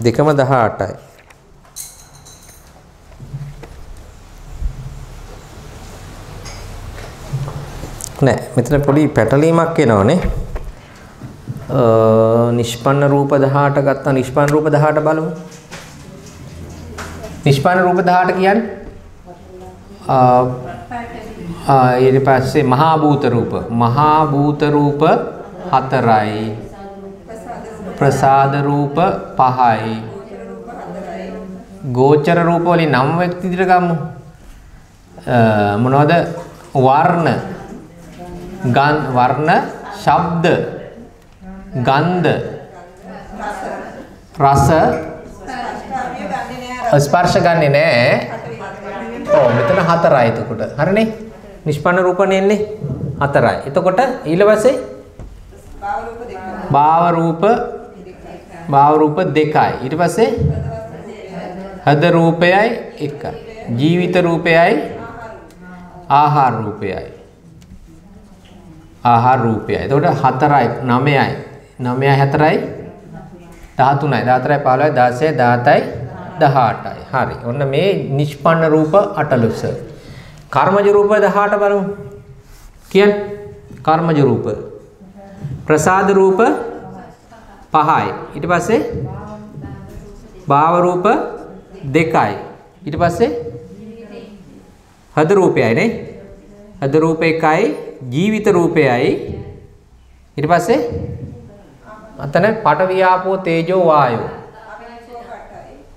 දෙකම 18යි. නෑ. මෙතන පොඩි පැටලීමක් එනවනේ. අ නිෂ්පන්න රූප 18 ගත්තා. නිෂ්පන්න රූප 18 බලමු. නිෂ්පන්න රූප 18 කියන්නේ? ආ ඊට පස්සේ මහා භූත රූප. මහා භූත රූප හතරයි. ප්‍රසාද රූප පහයි. ගෝචර රූප වලින් නම් විදිහට ගමු මොනවද? වර්ණ. ගන් වර්ණ ශබ්ද ගන්ධ රස ස්පර්ශ ගන්නෙ නෑ. ඔව් මෙතන හතරයි එතකොට. හරිනේ? නිෂ්පන්න රූපනේ එන්නේ? හතරයි. එතකොට ඊළවසේ භාව රූප භාව රූප දෙකයි. ඊට පස්සේ හද රූපයයි එකයි. ජීවිත රූපයයි ආහාර රූපයයි. ආහාර රූපයයි. එතකොට 4යි 9යි 9යි 4යි 13යි 14යි 15යි 16යි 17යි 18යි. හරි. ඔන්න මේ නිෂ්පන්න රූප 18. කර්මජ රූප 18 බලමු. කියන්නේ කර්මජ රූප. ප්‍රසාද රූප 5යි. ඊට පස්සේ භාව රූප 2යි. ඊට පස්සේ හද රූපයයි නේ. හද රූප 1යි ජීවිත රූපයයි. ඊට පස්සේ අතන පඨවි ආපෝ තේජෝ වායෝ.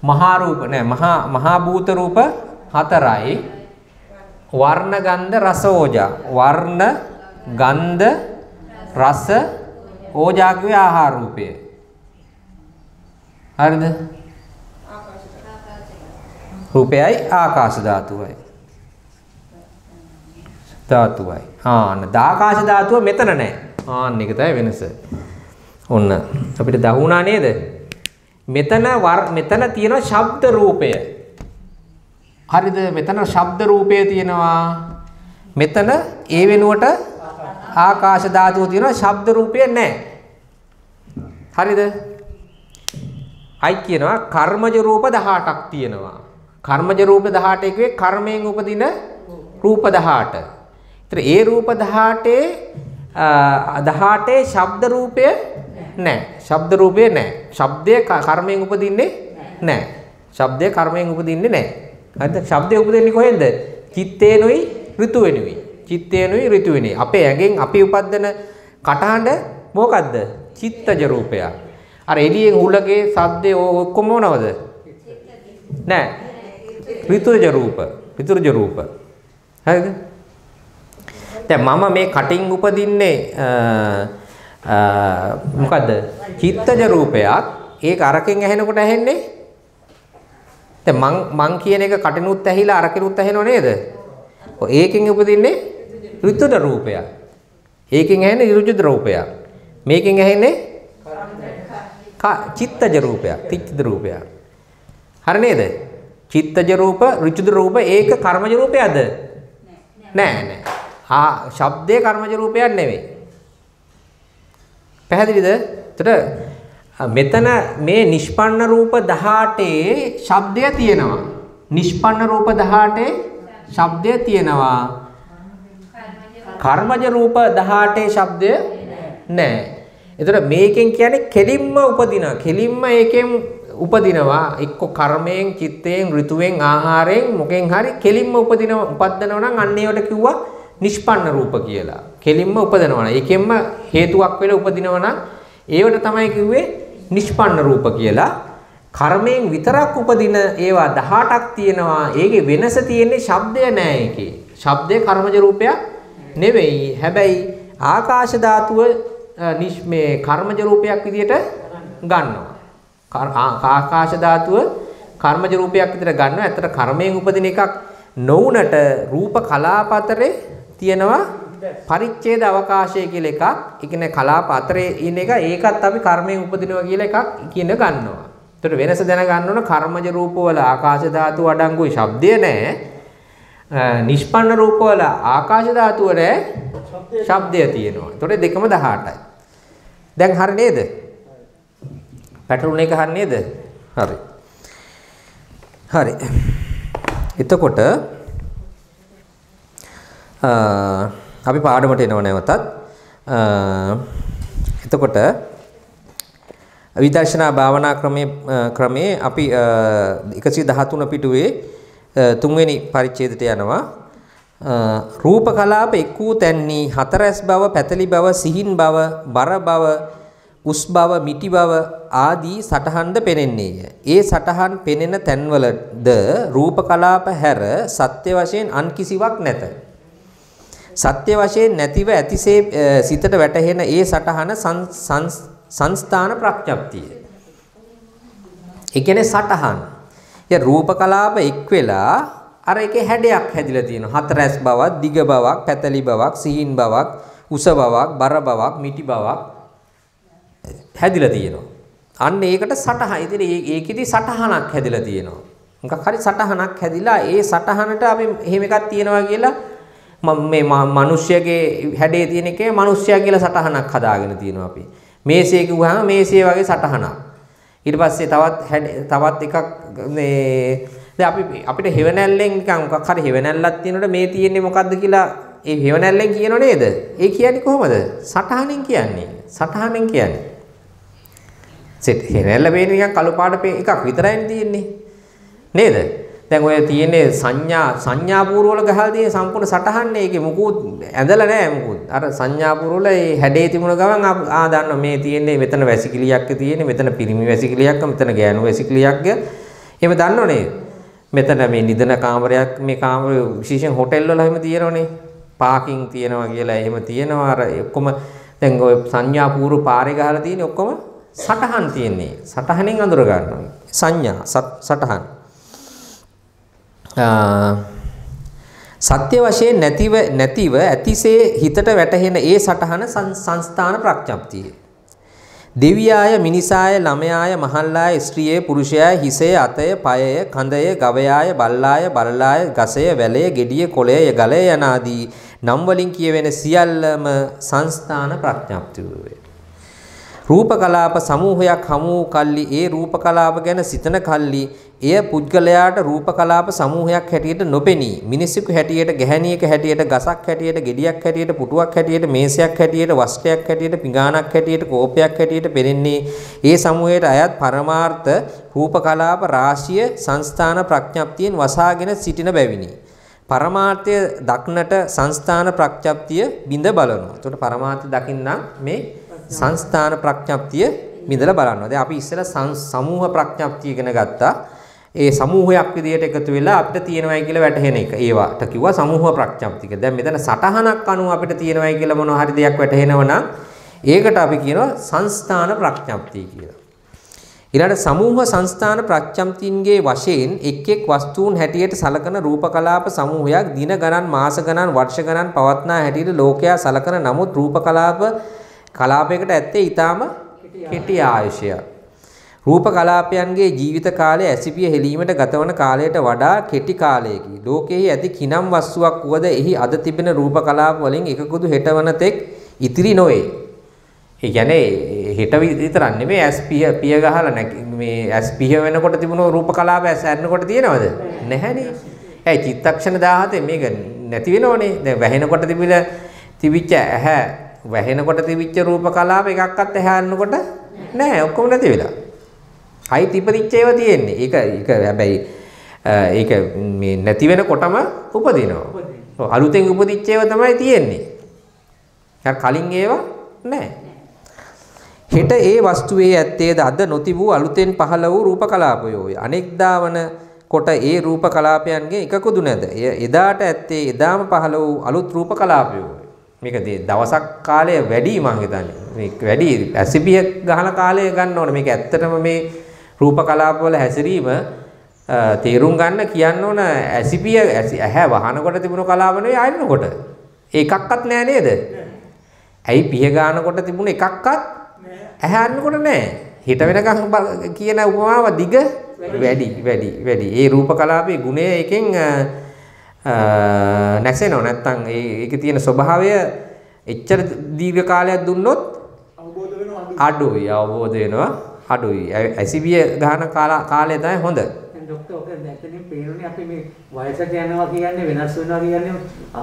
මහා රූප නෑ මහා මහා භූත රූප හතරයි. වර්ණ ගන්ධ රස ඕජා. වර්ණ ගන්ධ රස ඕජා කියේ ආහාර රූපය. හරිද? රූපයයි ආකාශ ධාතුවයි ධාතුවයි. ආන්න දාකාශ ධාතුව මෙතන නැහැ. ආන්න එක තමයි වෙනස. ඔන්න අපිට දහුණා නේද? මෙතන මෙතන තියෙන ශබ්ද රූපය. හරිද? මෙතන ශබ්ද රූපය තියෙනවා. මෙතන ඒ වෙනුවට ආකාශ ධාතුව තියෙනවා ශබ්ද රූපය නැහැ. හරිද? අයි කියනවා කර්මජ රූප 18ක් තියෙනවා. කර්මජ රූප 18 එකේ කර්මයෙන් උපදින රූප 18. ඒතර ඒ රූප 18 18 ශබ්ද රූපය නැහැ. ශබ්ද රූපය නැහැ. ශබ්දය කර්මයෙන් උපදින්නේ නැහැ. ශබ්දය කර්මයෙන් උපදින්නේ නැහැ. හරිද? ශබ්දය උපදින්නේ කොහෙන්ද? චිත්තේනුයි ඍතුවෙනුයි. චිත්තේනුයි ඍතුවෙනුයි. අපේ ඇඟෙන් අපි උපදින කටහඬ මොකද්ද? චිත්තජ රූපය. අර එළියෙන් හුලගේ සද්දේ ඔක්කොම මොනවද? නෑ. ඍතුජ රූප. ඍතුජ රූප. හරිද? දැන් මම මේ කටින් උපදින්නේ මොකද්ද? චිත්තජ රූපයක්. ඒක අරකින් ඇහෙනකොට ඇහෙන්නේ දැන් මං මං කියන එක කටිනුත් ඇහිලා අරකිනුත් ඇහෙනව නේද? ඔය ඒකෙන් උපදින්නේ ඍතුජ රූපයක්. ඒකෙන් ඇහෙන්නේ ඍතුජ රූපයක්. මේකෙන් ඇහෙන්නේ චිත්තජ රූපයක්, තිච්ඡද රූපයක්. හරි නේද? චිත්තජ රූප, ඍචුද රූප ඒක කර්මජ රූපයක්ද? නෑ නෑ. ආ ශබ්දේ කර්මජ රූපයක් නෙවෙයි. පැහැදිලිද? එතකොට මෙතන මේ නිෂ්පන්න රූප 18 ශබ්දය තියෙනවා. නිෂ්පන්න රූප 18 ශබ්දය තියෙනවා. කර්මජ රූප 18 ශබ්දය නැහැ. එතකොට මේකෙන් කියන්නේ කෙලින්ම උපදින කෙලින්ම ඒකෙන් උපදිනවා එක්ක කර්මයෙන් චිත්තයෙන් ඍතුවෙන් ආහාරයෙන් මොකෙන් හරි කෙලින්ම උපදින උපද්දනවා නම් අන්න ඒවට කිව්වා නිෂ්පන්න රූප කියලා. කෙලින්ම උපදිනවා නම් ඒකෙන්ම හේතුවක් වෙලා උපදිනවා නම් ඒවට තමයි කිව්වේ නිෂ්පන්න රූප කියලා. කර්මයෙන් විතරක් උපදින ඒවා 18ක් තියෙනවා. ඒකේ වෙනස තියෙන්නේ ශබ්දය නෑ ඒකේ. ශබ්දය කර්මජ රූපයක් නෙවෙයි. හැබැයි ආකාශ ධාතුව මේ කර්මජ රූපයක් විදියට ගන්නවා. ආකාශ ධාතුව කර්මජ රූපයක් විදියට ගන්නවා. ඇත්තට කර්මයෙන් උපදින එකක් නොවුනට රූප කලාපතරේ තියෙනවා පරිච්ඡේද අවකාශය කියලා එකක්. ඒ කියන්නේ කලාප අතරේ ඉන්න එක ඒකත් අපි කර්මයෙන් උපදිනවා කියලා එකක් කියන ගන්නවා. ඒතර වෙනස දැනගන්න ඕන කර්මජ රූපවල ආකාශ ධාතුව අඩංගුයි ශබ්දය නැහැ. නිෂ්පන්න රූපවල ආකාශ ධාතුව නැහැ. ශබ්දය තියෙනවා. ඒතර දෙකම 18යි. දැන් හරි නේද? පැටරුණ එක හරි නේද? හරි. හරි. එතකොට අපි පාඩමට එනව නැවතත්. එතකොට විදර්ශනා භාවනා ක්‍රමයේ ක්‍රමයේ අපි 113 පිටුවේ තුන්වෙනි පරිච්ඡේදයට යනවා. රූප කලාප එක් වූ තැන්හි හතරැස් බව, පැතලි බව, සිහින් බව, බර බව, උස් බව, මිටි බව ආදී සටහන්ද පෙනෙන්නේය. ඒ සටහන් පෙනෙන තැන්වලද රූප කලාප හැර සත්‍ය වශයෙන් අන් කිසිවක් නැත. සත්‍ය වශයෙන් නැතිව ඇතිසේ සිතට වැටහෙන ඒ සටහන සංස්ථාන ප්‍රඥප්තිය. ඒ කියන්නේ සටහන්. ඒ රූප කලාප එක් වෙලා අර එකේ හැඩයක් හැදිලා තියෙනවා. හතරැස් බවක්, දිග බවක්, පැතලි බවක්, සිහින් බවක්, උස බවක්, බර බවක්, මිටි බවක් හැදිලා තියෙනවා. අන්න ඒකට සටහන. ඉතින් ඒකෙදි සටහනක් හැදිලා තියෙනවා. මොකක් හරි සටහනක් හැදිලා ඒ සටහනට අපි එහෙම එකක් තියෙනවා කියලා මේ මිනිස්සයගේ හැඩේ තියෙන එකේ මිනිස්සයා කියලා සටහනක් හදාගෙන තියෙනවා අපි. මේසය කිව්වහම මේසය වගේ සටහනක්. ඊට පස්සේ තවත් තවත් එකක් මේ දැන් අපි අපිට හෙවණැල්ලෙන් නිකන් මොකක් හරි හෙවණැල්ලක් තියෙනකොට මේ තියෙන්නේ මොකද්ද කියලා ඒ හෙවණැල්ලෙන් කියනව නේද? ඒ කියන්නේ කොහොමද? සටහනෙන් කියන්නේ. සටහනෙන් කියන්නේ. සෙට් හෙවණැල්ල පේන්නේ නිකන් කළු පාට එකක් විතරයිනේ තියෙන්නේ. නේද? දැන් ඔය තියෙන්නේ සංඥා සංඥා පූර්වවල ගහලා තියෙන සම්පූර්ණ සටහන්නේ ඒකේ මුකුත් ඇඳලා නැහැ මුකුත්. අර සංඥා පූර්වවල ඒ හැඩේ තිබුණ ගමන් ආ දන්නවා මේ තියෙන්නේ මෙතන වැසිකිලියක් තියෙන්නේ මෙතන පිරිමි වැසිකිලියක් මෙතන ගෑනු වැසිකිලියක්. එහෙම දන්නවනේ. මෙතන මේ නිදන කාමරයක් මේ කාමරය විශේෂයෙන් හොටෙල් වල එහෙම තියෙනවනේ. පාකින් තියෙනවා කියලා එහෙම තියෙනවා. අර ඔක්කොම දැන් ඔය සංඥා පූර්ව පාරේ ගහලා තියෙන්නේ ඔක්කොම සටහන් තියෙන්නේ. සටහනෙන් අඳුර ගන්නවා. සංඥා සටහන්. සත්‍ය වශයෙන් නැතිව නැතිව ඇතිසේ හිතට වැටහෙන ඒ සටහන සංස්ථාන ප්‍රඥප්තිය. දෙවියාය මිනිසාය ළමයාය මහල්ලාය ස්ත්‍රියේ පුරුෂයාය හිසය අතය පයය කඳය ගවයාය බල්ලාය බල්ලාය ගසය වැලය ගෙඩිය කොළය ගලය යනාදී නම් වලින් කියවෙන සියල්ලම සංස්ථාන ප්‍රඥප්තිය වේ. රූප කලාප සමූහයක් හමු කල්ලි ඒ රූප කලාප ගැන සිතන කල්ලි එය පුද්ගලයාට රූප කලාප සමූහයක් හැටියට නොපෙනී මිනිසෙකු හැටියට ගැහැණියක හැටියට ගසක් හැටියට ගෙඩියක් හැටියට පුටුවක් හැටියට මේසයක් හැටියට වස්ත්‍රයක් හැටියට පිඟානක් හැටියට කෝපයක් හැටියට පෙනෙන්නේ ඒ සමූහයට අයත් පරමාර්ථ රූප කලාප රාශිය සංස්ථාන ප්‍රඥප්තියෙන් වසාගෙන සිටින බැවිනි. පරමාර්ථය දක්නට සංස්ථාන ප්‍රඥප්තිය බිඳ බලනවා. එතකොට පරමාර්ථය දකින්න මේ සංස්ථාන ප්‍රඥප්තිය බිඳලා බලනවා. දැන් අපි ඉස්සෙල්ලා සමූහ ප්‍රඥප්තිය ඉගෙන ගත්තා. ඒ සමූහයක් විදියට එකතු වෙලා අපිට තියෙනවයි කියලා වැටහෙන එක. ඒවට කිව්වා සමූහ ප්‍රඥප්තික. දැන් මෙතන සටහනක් අනුව අපිට තියෙනවයි කියලා මොනවා හරි දෙයක් වැටහෙනව නම් ඒකට අපි කියනවා සංස්ථාන ප්‍රඥප්තිය කියලා. ඊළඟට සමූහ සංස්ථාන ප්‍රඥප්තින්ගේ වශයෙන් එක් එක් වස්තුන් හැටියට සලකන රූප කලාප සමූහයක් දින ගණන් මාස ගණන් වර්ෂ ගණන් පවත්නා හැටියට ලෝකයා සලකන නමුත් රූප කලාප කලාපයකට ඇත්තේ ඊටාම කෙටි ආයුෂයක්. රූප කලාපයන්ගේ ජීවිත කාලය ඇසිපිය හෙලීමට ගතවන කාලයට වඩා කෙටි කාලයකි. ලෝකයෙහි ඇති කිනම් වස්තුවක් වුවද එහි අද තිබෙන රූප කලාප වලින් එකකුදු හෙටවන තෙක් ඉතිරි නොවේ. ඒ කියන්නේ හෙට විතරක් නෙමෙයි ඇස් පිය පිය ගහලා මේ ඇස් පිය වෙනකොට තිබුණු රූප කලාප ඇස් ඇරෙනකොට තියෙනවද? නැහැනේ. ඒ චිත්තක්ෂණ 17 මේක නැති වෙනවනේ. දැන් වැහෙනකොට තිබිලා තිබිච්ච ඇහැ වැහෙනකොට තිබිච්ච රූප කලාප එකක්වත් ඇහැ අරනකොට නැහැ. ඔක්කොම නැති වෙලා. හයිත් ඉපදිච්ච ඒවා තියෙන්නේ. ඒක ඒක හැබැයි ඒක මේ නැති වෙනකොටම උපදිනවා. අලුතෙන් උපදිච්ච ඒවා තමයි තියෙන්නේ. කලින් ඒවා නැහැ. හෙට ඒ වස්තුවේ ඇත්තේද අද නොතිබූ අලුතෙන් පහළ වූ රූප කලාපයෝය. අනෙක්දා වන කොට ඒ රූප කලාපයන්ගේ එකකුදු නැද. එදාට ඇත්තේ එදාම පහළ වූ අලුත් රූප කලාපයෝය. මේක දවසක් කාලය වැඩි මං හිතන්නේ. මේක වැඩි ඇසිපිය ගහන කාලය ගන්න ඕනේ. මේක ඇත්තටම මේ රූප කලාපවල හැසිරීම තේරුම් ගන්න කියන්න ඕන ඇසිපිය ඇහැ වහනකොට තිබුණු කලාව නෙවෙයි අයින්නකොට. ඒකක්වත් නෑ නේද? ඇයි පිය ගන්නකොට තිබුණ එකක්වත් ඇහැ අන්නකොට නෑ. හිට වෙනකන් කියන උපමාව දිග වැඩි වැඩි වැඩි. ඒ රූප කලාපයේ ගුණය එකෙන් නැසෙනව නැත්තම් ඒකේ තියෙන ස්වභාවය එච්චර දීර්ඝ කාලයක් දුන්නොත් අඩුයි අවබෝධ වෙනවා අඩුයි ඇසිබිය ගහන කාලය තමයි හොඳ ડોක්ටර් ඔක දැක්කනේ පේනුනේ අපි මේ වයසට යනවා කියන්නේ වෙනස් වෙනවා කියන්නේ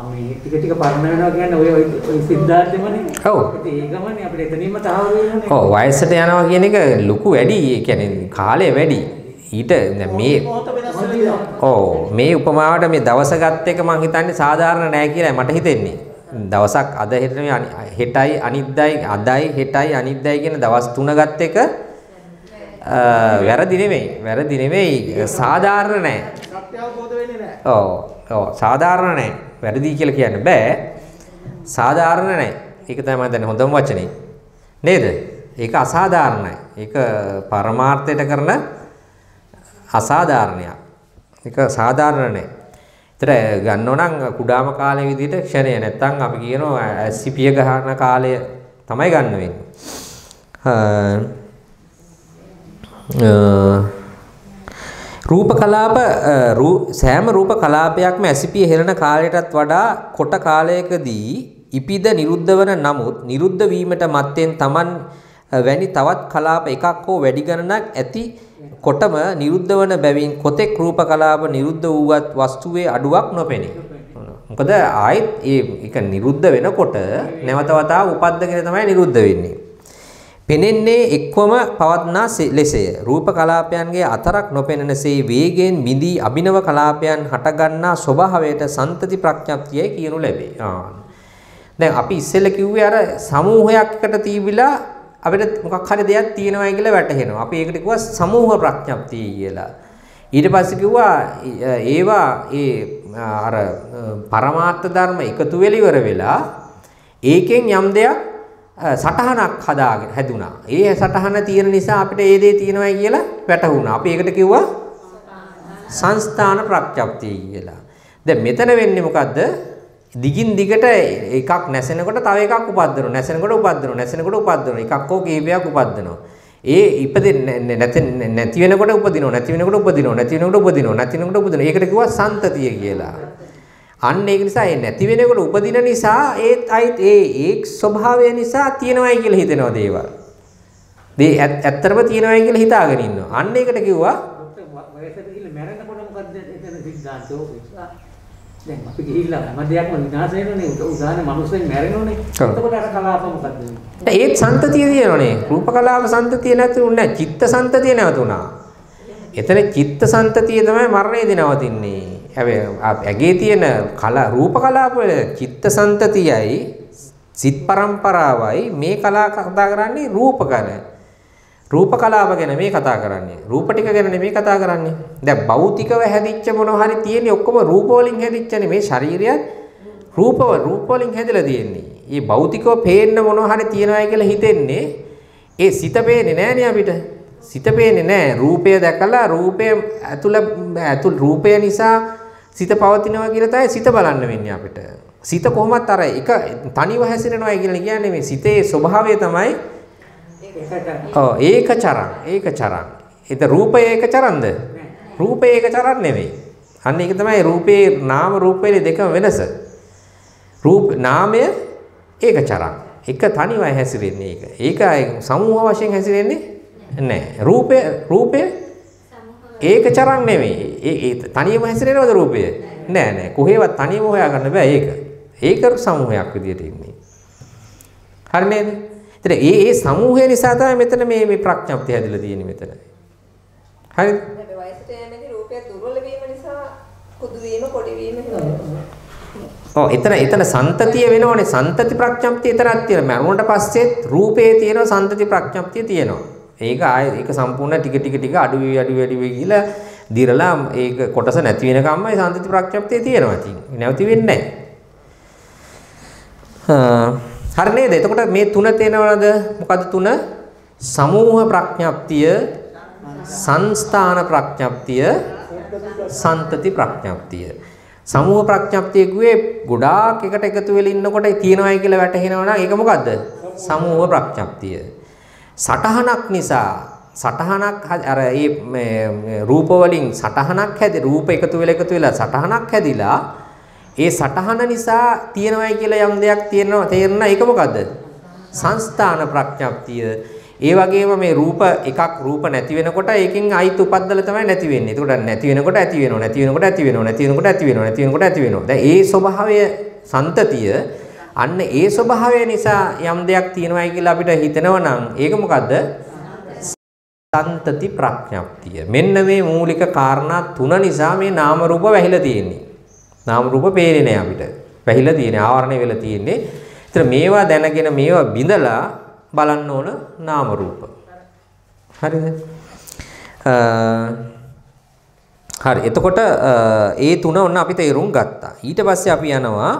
මේ ටික ටික පරණ වෙනවා කියන්නේ ඔය ඔය සිද්ධාර්ථෙමනේ. ඔව්. ඒ ගමනේ අපිට එතනින්ම තහවුරු වෙනනේ. ඔව් වයසට යනවා කියන එක ලොකු වැඩි. ඒ කියන්නේ කාලය වැඩි. ඊට මේ ඔව් මේ උපමාවට මේ දවස ගත්ත එක මං හිතන්නේ සාධාරණ නෑ කියලා මට හිතෙන්නේ. දවසක් අද හෙටයි අනිද්දායි අදයි හෙටයි අනිද්දායි කියන දවස් තුන ගත්ත එක වැරදි නෙමෙයි. වැරදි නෙමෙයි. සාධාරණ නෑ. සත්‍ය අවබෝධ වෙන්නේ නෑ. ඔව්. ඔව් සාධාරණ නෑ. වැරදි කියලා කියන්න බෑ. සාධාරණ නෑ. ඒක තමයි මම දන්නේ හොඳම වචනේ. නේද? ඒක අසාධාරණයි. ඒක පරමාර්ථයට කරන අසාධාරණයක්. ඒක සාධාරණ නෑ. ඒතර ගන්නෝ නම් කුඩාම කාලේ විදිහට ක්ෂණය නැත්තම් අපි කියනවා සිපිය ගහන කාලය තමයි ගන්න වෙන්නේ. රූප කලාප සෑම රූප කලාපයක්ම ඇසිපිය හෙළන කාලයටත් වඩා කොට කාලයකදී ඉපිද නිරුද්ධ වන නමුත් නිරුද්ධ වීමට මත්තෙන් Taman වැනි තවත් කලාප එකක් හෝ වැඩි ගණනක් ඇති කොටම නිරුද්ධ වන බැවින් කොතෙක් රූප කලාප නිරුද්ධ වූවත් වස්තුවේ අඩුවක් නොපෙනේ. මොකද ආයෙත් ඒ එක නිරුද්ධ වෙනකොට නැවත වතාව උපද්දගෙන තමයි නිරුද්ධ වෙන්නේ. පෙනෙන්නේ එක්වම පවත්නා ලෙසය. රූප කලාපයන්ගේ අතරක් නොපෙනෙනසේ වේගයෙන් බිඳී අභිනව කලාපයන් හටගන්නා ස්වභාවයට සන්තති ප්‍රඥප්තියයි කියනු ලැබේ. දැන් අපි ඉස්සෙල්ල කිව්වේ අර සමූහයක් එකට තීවිලා අපිට මොකක් හරි දෙයක් තියෙනවා කියලා වැටහෙනවා. අපි ඒකට කිව්වා සමූහ ප්‍රඥප්තිය කියලා. ඊට පස්සේ කිව්වා ඒවා ඒ අර පරමාර්ථ ධර්ම එකතු වෙලා ඉවර වෙලා ඒකෙන් යම් දෙයක් සටහනක් හදාගෙන හැදුනා. ඒ සටහන තියෙන නිසා අපිට ඒ දේ තියෙනවයි කියලා වැටහුණා. අපි ඒකට කිව්වා සංස්ථාන ප්‍රඥප්තිය කියලා. දැන් මෙතන වෙන්නේ මොකද්ද? දිගින් දිගට එකක් නැසෙනකොට තව එකක් උපද්දනවා. නැසෙනකොට උපද්දනවා. නැසෙනකොට උපද්දනවා. එකක් හෝ කීපයක් උපද්දනවා. ඒ ඉපදෙන්නේ නැති නැති වෙනකොට උපදිනවා. නැති වෙනකොට උපදිනවා. නැති වෙනකොට උපදිනවා. නැති වෙනකොට උපදිනවා. ඒකට කිව්වා සන්තතිය කියලා. අන්න ඒක නිසා ඒ නැති වෙනකොට උපදින නිසා ඒත් අයිත් ඒ ඒ ස්වභාවය නිසා තියෙනවයි කියලා හිතෙනවා දේවල්. දේ ඇත්තටම තියෙනවයි කියලා හිතාගෙන ඉන්නවා. අන්න ඒකට කිව්වා වයසට ගිහිල්ලා මැරෙනකොට මොකද්ද එතන සිද්ධාන්තෝ දැන් අපි ගිහිල්ලා හැම දෙයක්ම විනාශ වෙනෝනේ උදාහරණ මිනිස්සුන් මැරෙනෝනේ එතකොට අර කලාප මොකද්ද ඒත් සන්තතිය තියෙනෝනේ රූප කලාප සන්තතිය නැතුුනේ නැහැ චිත්ත සන්තතිය නැවතුණා. එතන චිත්ත සන්තතිය තමයි මරණයේදී නවතින්නේ හැබැයි ඇගේ තියෙන කලා රූප කලාප වල චිත්ත සන්තතියයි සිත් පරම්පරාවයි මේ කලා කතා කරන්නේ රූප ගැන. රූප කලාව ගැන මේ කතා කරන්නේ. රූප ටික ගැන නෙමෙයි කතා කරන්නේ. දැන් භෞතිකව හැදිච්ච මොනවා හරි තියෙන්නේ ඔක්කොම රූප වලින් හැදිච්චනේ මේ ශරීරයත් රූපව රූප වලින් හැදලා තියෙන්නේ. මේ භෞතිකව පේන්න මොනවා හරි තියනවායි කියලා හිතෙන්නේ ඒ සිත පේන්නේ නෑනේ අපිට. සිත පේන්නේ නෑ. රූපය දැකලා රූපය ඇතුළ ඇතුළ රූපය නිසා සිත පවතිනවා කියලා තමයි සිත බලන්න වෙන්නේ අපිට. සිත කොහොමත් අර එක තනිව හැසිරෙනවා කියලා කියන්නේ මේ සිතේ ස්වභාවය තමයි ඒකට ඔව් ඒක චරං ඒක චරං. ඒත රූපය ඒක චරන්ද? රූපය ඒක චරන් නෙවෙයි. අන්න ඒක තමයි රූපේ නාම රූපේ දෙකම වෙනස. රූප නාමය ඒක චරං. එක තනිවයි හැසිරෙන්නේ ඒක. ඒක සමූහ වශයෙන් හැසිරෙන්නේ නැහැ. රූපය රූපය ඒක චරන් නෙවෙයි. ඒ ඒ තනියම හැසිරෙනවද රූපය? නෑ නෑ. කොහේවත් තනියම හොයාගන්න බෑ ඒක. ඒක සමූහයක් විදියට ඉන්නේ. හරි නේද? ඒතර ඒ ඒ සමූහය නිසා තමයි මෙතන මේ මේ ප්‍රඥප්තිය හැදිලා තියෙන්නේ මෙතන. හරිද? වයසට යෑමේදී රූපය දුර්වල වීම නිසා කුදු වීම පොඩි වීම. ඔව් එතන එතන සන්තතිය වෙනවනේ සන්තති ප්‍රඥප්තිය එතනක් තියෙනවා. මරුණට පස්සෙත් රූපේ තියෙන සන්තති ප්‍රඥප්තිය තියෙනවා. ඒක ආයේ ඒක සම්පූර්ණ ටික ටික ටික අඩු වෙවි අඩු වෙවි වෙවි ගිහලා දිරලා ඒක කොටස නැති වෙනකම්මයි සන්තති ප්‍රඥප්තිය තියෙනවා. ඉතින් නැවති වෙන්නේ නැහැ. හරි නේද? එතකොට මේ තුන තේනවද? මොකද්ද තුන? සමූහ ප්‍රඥප්තිය, සංස්ථාන ප්‍රඥප්තිය, සන්තති ප්‍රඥප්තිය. සමූහ ප්‍රඥප්තිය කිව්වේ ගොඩාක් එකට එකතු වෙලා ඉන්නකොට තියෙනවයි කියලා වැටහෙනවා නම් ඒක මොකද්ද? සමූහ ප්‍රඥප්තිය. සටහනක් නිසා සටහනක් අර මේ රූප වලින් සටහනක් හැදේ රූප එකතු වෙලා එකතු වෙලා සටහනක් හැදිලා ඒ සටහන නිසා තියෙනවයි කියලා යම් දෙයක් තියෙනවා තේරෙනවා ඒක මොකද්ද? සංස්ථාන ප්‍රඥප්තිය. ඒ වගේම මේ රූප එකක් රූප නැති වෙනකොට ඒකෙන් අයිත් උපද්දල තමයි නැති වෙන්නේ. ඒකට නැති වෙනකොට ඇති වෙනවා, නැති වෙනකොට ඇති වෙනවා, නැති වෙනකොට ඇති වෙනවා, නැති වෙනකොට ඇති වෙනවා. දැන් ඒ ස්වභාවය සන්තතිය අන්න ඒ ස්වභාවය නිසා යම් දෙයක් තියෙනවයි කියලා අපිට හිතෙනවා නම් ඒක මොකද්ද? සන්තති ප්‍රඥප්තිය. මෙන්න මේ මූලික කාරණා තුන නිසා මේ නාම රූප වැහිලා තියෙන්නේ. නාම රූප පේන්නේ නැහැ අපිට. වැහිලා තියෙන්නේ ආවරණය වෙලා තියෙන්නේ. ඒතර මේවා දැනගෙන මේවා බිඳලා බලන්න ඕන නාම රූප. හරිද? හරි. එතකොට ඒ තුන ඔන්න අපි තේරුම් ගත්තා. ඊට පස්සේ අපි යනවා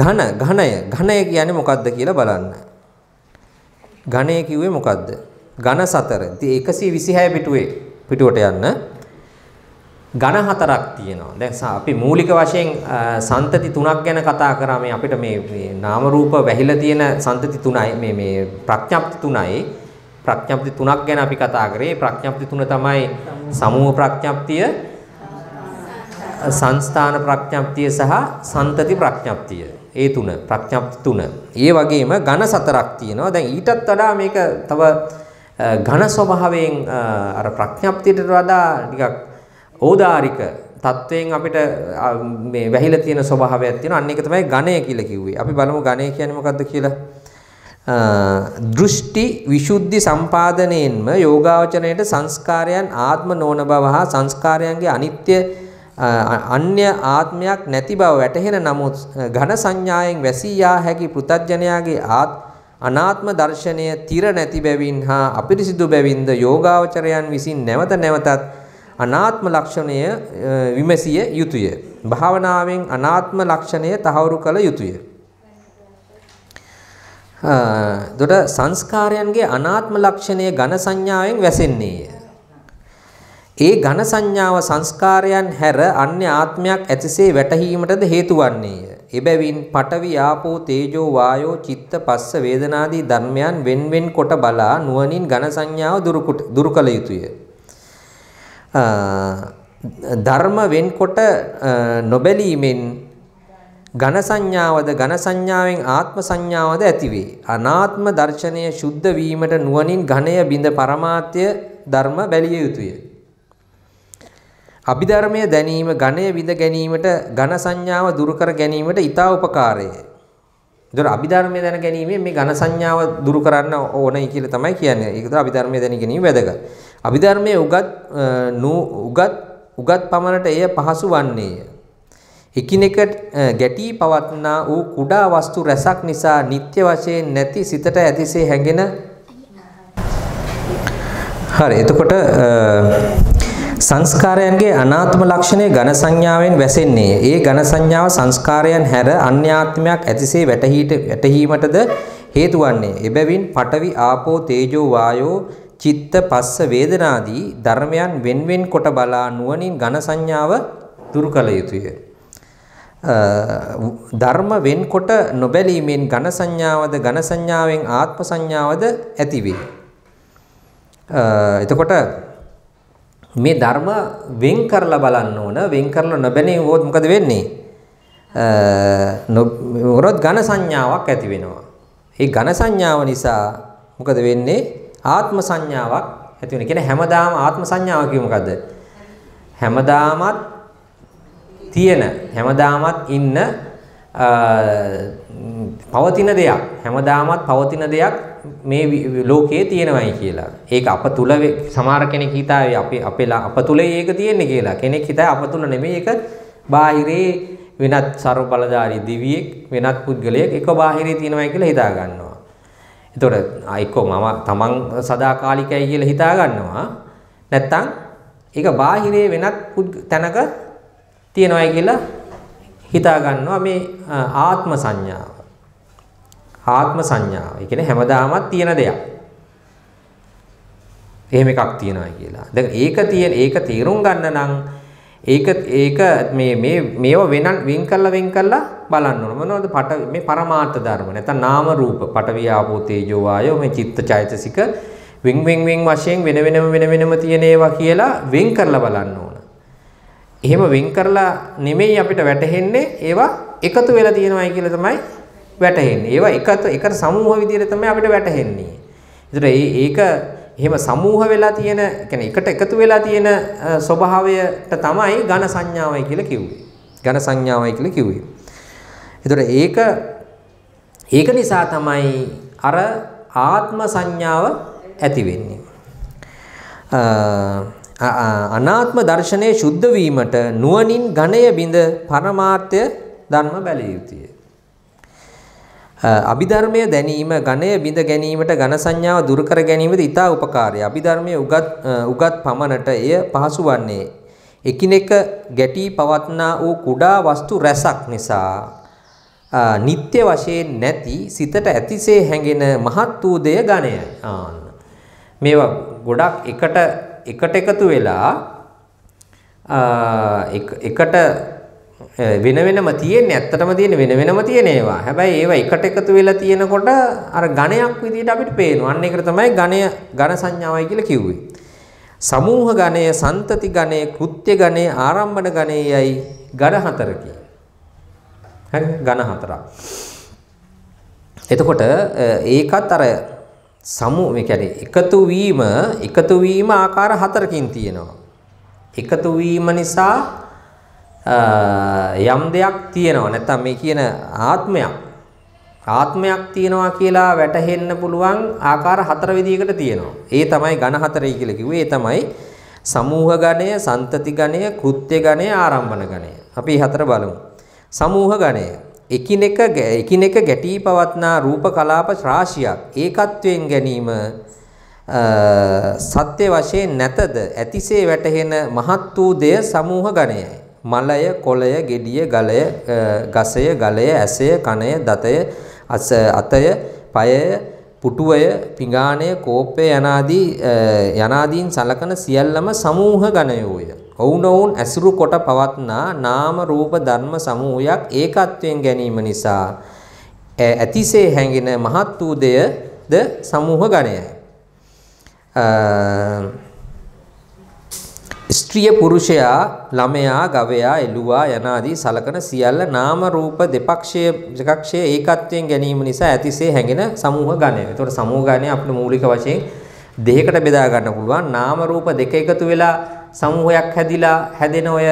ඝන ඝනය ඝනය කියන්නේ මොකද්ද කියලා බලන්න. ඝනය කිව්වේ මොකද්ද? ඝන සතර. ඉතින් 126 පිටුවේ පිටුවට යන්න ඝන හතරක් තියෙනවා. දැන් අපි මූලික වශයෙන් සන්තති තුනක් ගැන කතා කරා මේ අපිට මේ මේ නාම රූප වැහිලා තියෙන සන්තති තුනයි මේ මේ ප්‍රඥප්ති තුනයි ප්‍රඥප්ති තුනක් ගැන අපි කතා කරේ. ප්‍රඥප්ති තුන තමයි සමූහ ප්‍රඥප්තිය සංස්ථාන ප්‍රඥප්තිය සහ සන්තති ප්‍රඥප්තිය. ඒ තුන ප්‍රඥප්ති තුන. ඒ වගේම ඝන සතරක් තියෙනවා. දැන් ඊටත් වඩා මේක තව ඝන ස්වභාවයෙන් අර ප්‍රඥප්තියට වඩා ටිකක් ඕදාරික තත්වයෙන් අපිට මේ වැහිලා තියෙන ස්වභාවයක් තියෙනවා. අන්න ඒක තමයි ඝණය කියලා කිව්වේ. අපි බලමු ඝණය කියන්නේ මොකද්ද කියලා. දෘෂ්ටි විසුද්ධි සම්පාදනයෙන්ම යෝගාවචරණයට සංස්කාරයන් ආත්ම නොවන බව හා සංස්කාරයන්ගේ අනිත්‍ය අන්‍ය ආත්මයක් නැති බව වැටහෙන නමුත් ඝන සංඥායෙන් වැසී යා හැකි පෘතජ්ජනයාගේ ආත් අනාත්ම දර්ශනය තිර නැති බැවින් හා අපිරිසිදු බැවින්ද යෝගාවචරයන් විසින් නැවත නැවතත් අනාත්ම ලක්ෂණය විමසිය යුතුය. භාවනාවෙන් අනාත්ම ලක්ෂණය තහවුරු කළ යුතුය. දොට සංස්කාරයන්ගේ අනාත්ම ලක්ෂණය ඝන සංඥාවෙන් වැසෙන්නේය. ඒ ඝන සංඥාව සංස්කාරයන් හැර අන්‍ය ආත්මයක් ඇතිසේ වැටහීමටද හේතු වන්නේය. එබැවින් පඨවි ආපෝ තේජෝ වායෝ චිත්ත පස්ස වේදනාදී ධර්මයන් වෙන්වෙන් කොට බලා නුවණින් ඝන සංඥාව දුරු කළ යුතුය. ධර්ම වෙන්කොට නොබැලීමෙන් ඝන සංඥාවද ඝන සංඥාවෙන් ආත්ම සංඥාවද ඇතිවේ. අනාත්ම දර්ශනය සුද්ධ වීමට නුවණින් ඝණය බිඳ පරමාර්ථය ධර්ම බැලිය යුතුය. අභිධර්මය දැනීම ඝණය බිඳ ගැනීමට ඝන සංඥාව දුරු කර ගැනීමට ඊතා උපකාරය. ඒතර අභිධර්මය දැන ගැනීමෙන් මේ ඝන සංඥාව දුරු කරන්න ඕනයි කියලා තමයි කියන්නේ. ඒක තමයි අභිධර්මය දැන ගැනීම වැදගත්. අභිධර්මයේ උගත් උගත් උගත් පමණට එය පහසු වන්නේය. එකිනෙකට ගැටී පවත්නා වූ කුඩා වස්තු රැසක් නිසා නිත්‍ය වශයෙන් නැති සිතට ඇතිසේ හැඟෙන හරි එතකොට සංස්කාරයන්ගේ අනාත්ම ලක්ෂණය ඝන සංඥාවෙන් වැසෙන්නේ. ඒ ඝන සංඥාව සංස්කාරයන් හැර අන්‍යාත්මයක් ඇතිසේ වැටහීට වැටහීමටද හේතු වන්නේ. එබැවින් පඨවි ආපෝ තේජෝ වායෝ චිත්ත පස්ස වේදනාදී ධර්මයන් වෙන්වෙන් කොට බලා නුවණින් ඝන සංඥාව දුරු කළ යුතුය. ධර්ම වෙන්කොට නොබැලීමෙන් ඝන සංඥාවද ඝන සංඥාවෙන් ආත්ම සංඥාවද ඇති වේ. එතකොට මේ ධර්ම වෙන් කරලා බලන්න ඕන වෙන් කරලා නොබැනීමොත් මොකද වෙන්නේ? නොරොත් ඝන සංඥාවක් ඇති වෙනවා. ඒ ඝන සංඥාව නිසා මොකද වෙන්නේ? ආත්ම සංඥාවක් ඇති වෙන. කියන්නේ හැමදාම ආත්ම සංඥාව කිය මොකද්ද? හැමදාමත් තියෙන හැමදාමත් ඉන්න පවතින දෙයක් හැමදාමත් පවතින දෙයක් මේ ලෝකයේ තියෙනවයි කියලා. ඒක අප තුල සමහර කෙනෙක් හිතාවේ අපි අපේ අප තුලේ ඒක තියෙන්නේ කියලා. කෙනෙක් හිතයි අප තුල නෙමෙයි ඒක බාහිරේ වෙනත් ਸਰව බලධාරී දිවියෙක් වෙනත් පුද්ගලයෙක් එක බාහිරේ තියෙනවයි කියලා හිතා ගන්නවා. එතකොට එක්කෝ මම තමන් සදාකාලිකයි කියලා හිතා ගන්නවා. නැත්තම් ඒක බාහිරේ වෙනත් තැනක තියෙනවයි කියලා හිතා ගන්නවා මේ ආත්ම සංඥාව. ආත්ම සංඥාව. ඒ කියන්නේ හැමදාමත් තියෙන දෙයක්. එහෙම එකක් තියෙනවා කියලා. දැන් ඒක තියෙන ඒක තීරුම් ගන්න නම් ඒක ඒක මේ මේ මේව වෙන වෙන් කළා වෙන් කළා බලන්න ඕන. මොනවද පට මේ පරමාර්ථ ධර්ම නැත්නම් නාම රූප පටවිය ආපෝ තේජෝ වායෝ මේ චිත්ත චෛතසික වෙන් වෙන් වෙන් වශයෙන් වෙන වෙනම වෙන වෙනම තියෙන ඒවා කියලා වෙන් කරලා බලන්න ඕන. එහෙම වෙන් කරලා නෙමෙයි අපිට වැටහෙන්නේ ඒවා එකතු වෙලා තියෙනවායි කියලා තමයි වැටහෙන්නේ. ඒවා එකතු එකට සමූහ විදිහට තමයි අපිට වැටහෙන්නේ. ඒතර ඒක එහෙම සමූහ වෙලා තියෙන, කියන්නේ එකට එකතු වෙලා තියෙන ස්වභාවයට තමයි ඝන සංඥාවයි කියලා කිව්වේ. ඝන සංඥාවයි කියලා කිව්වේ. ඒතර ඒක ඒක නිසා තමයි අර ආත්ම සංඥාව ඇති වෙන්නේ. අනාත්ම දර්ශනයේ ශුද්ධ වීමට නුවණින් ඝණය බිඳ පරමාර්ථය ධර්ම බැලිය යුතුය. අභිධර්මය දැනීම ඝණය බිඳ ගැනීමට ඝන සංඥාව දුරු කර ගැනීමද ඉතා උපකාරය. අභිධර්මයේ උගත් උගත් පමණට එය පහසු වන්නේ එකිනෙක ගැටී පවත්නා වූ කුඩා වස්තු රැසක් නිසා නিত্য වශයෙන් නැති සිතට ඇතිසේ හැඟෙන මහත් වූ දෙය ඝණයයි. ආන්න. මේවා ගොඩක් එකට එකට එකතු වෙලා එකට වෙන වෙනම තියෙන්නේ ඇත්තටම තියෙන වෙන වෙනම තියෙන ඒවා. හැබැයි ඒවා එකට එකතු වෙලා තියෙනකොට අර ඝණයක් විදිහට අපිට පේනවා. අන්න ඒකට තමයි ඝණය ඝන සංඥාවයි කියලා කිව්වේ. සමූහ ඝණය, සන්තති ඝණය, කෘත්‍ය ඝණය, ආරම්භන ඝණයයි ඝන හතරකි. හරි ඝන හතරක්. එතකොට ඒකත් අර සමු මේ කියන්නේ එකතු වීම එකතු වීම ආකාර හතරකින් තියෙනවා. එකතු වීම නිසා යම් දෙයක් තියෙනවා නැත්නම් මේ කියන ආත්මයක් ආත්මයක් තියෙනවා කියලා වැටහෙන්න පුළුවන් ආකාර හතර විදිහකට තියෙනවා. ඒ තමයි ඝන හතරයි කියලා කිව්වේ. ඒ තමයි සමූහ ගණය, සන්තති ගණය, කෘත්‍ය ගණය, ආරම්භන ගණය. අපි හතර බලමු. සමූහ ගණය එකිනෙක එකිනෙක ගැටී පවත්නා රූප කලාප රාශියක් ඒකත්වයෙන් ගැනීම සත්‍ය වශයෙන් නැතද ඇතිසේ වැටහෙන මහත් වූ දෙය සමූහ ගණයයි මලය කොළය ගෙඩිය ගලය ගසය ගලය ඇසය කනය දතය අතය පයය පුටුවය පිඟානය කෝපය යනාදී යනාදීන් සලකන සියල්ලම සමූහ ගණයෝය ඔවුනොවුන් ඇසුරු කොට පවත්නා නාම රූප ධර්ම සමූහයක් ඒකත්වයෙන් ගැනීම නිසා ඇතිසේ හැඟෙන මහත් වූ දෙයද සමූහ ගණයයි. ස්ත්‍රිය පුරුෂයා ළමයා ගවයා එළුවා යනාදී සලකන සියල්ල නාම රූප දෙපක්ෂයේ දෙකක්ෂයේ ඒකත්වයෙන් ගැනීම නිසා ඇතිසේ හැඟෙන සමූහ ගණය. ඒතකොට සමූහ ගණය අපිට මූලික වශයෙන් දෙකකට බෙදා ගන්න පුළුවන්. නාම රූප දෙක එකතු වෙලා සමූහයක් හැදිලා හැදෙන ඔය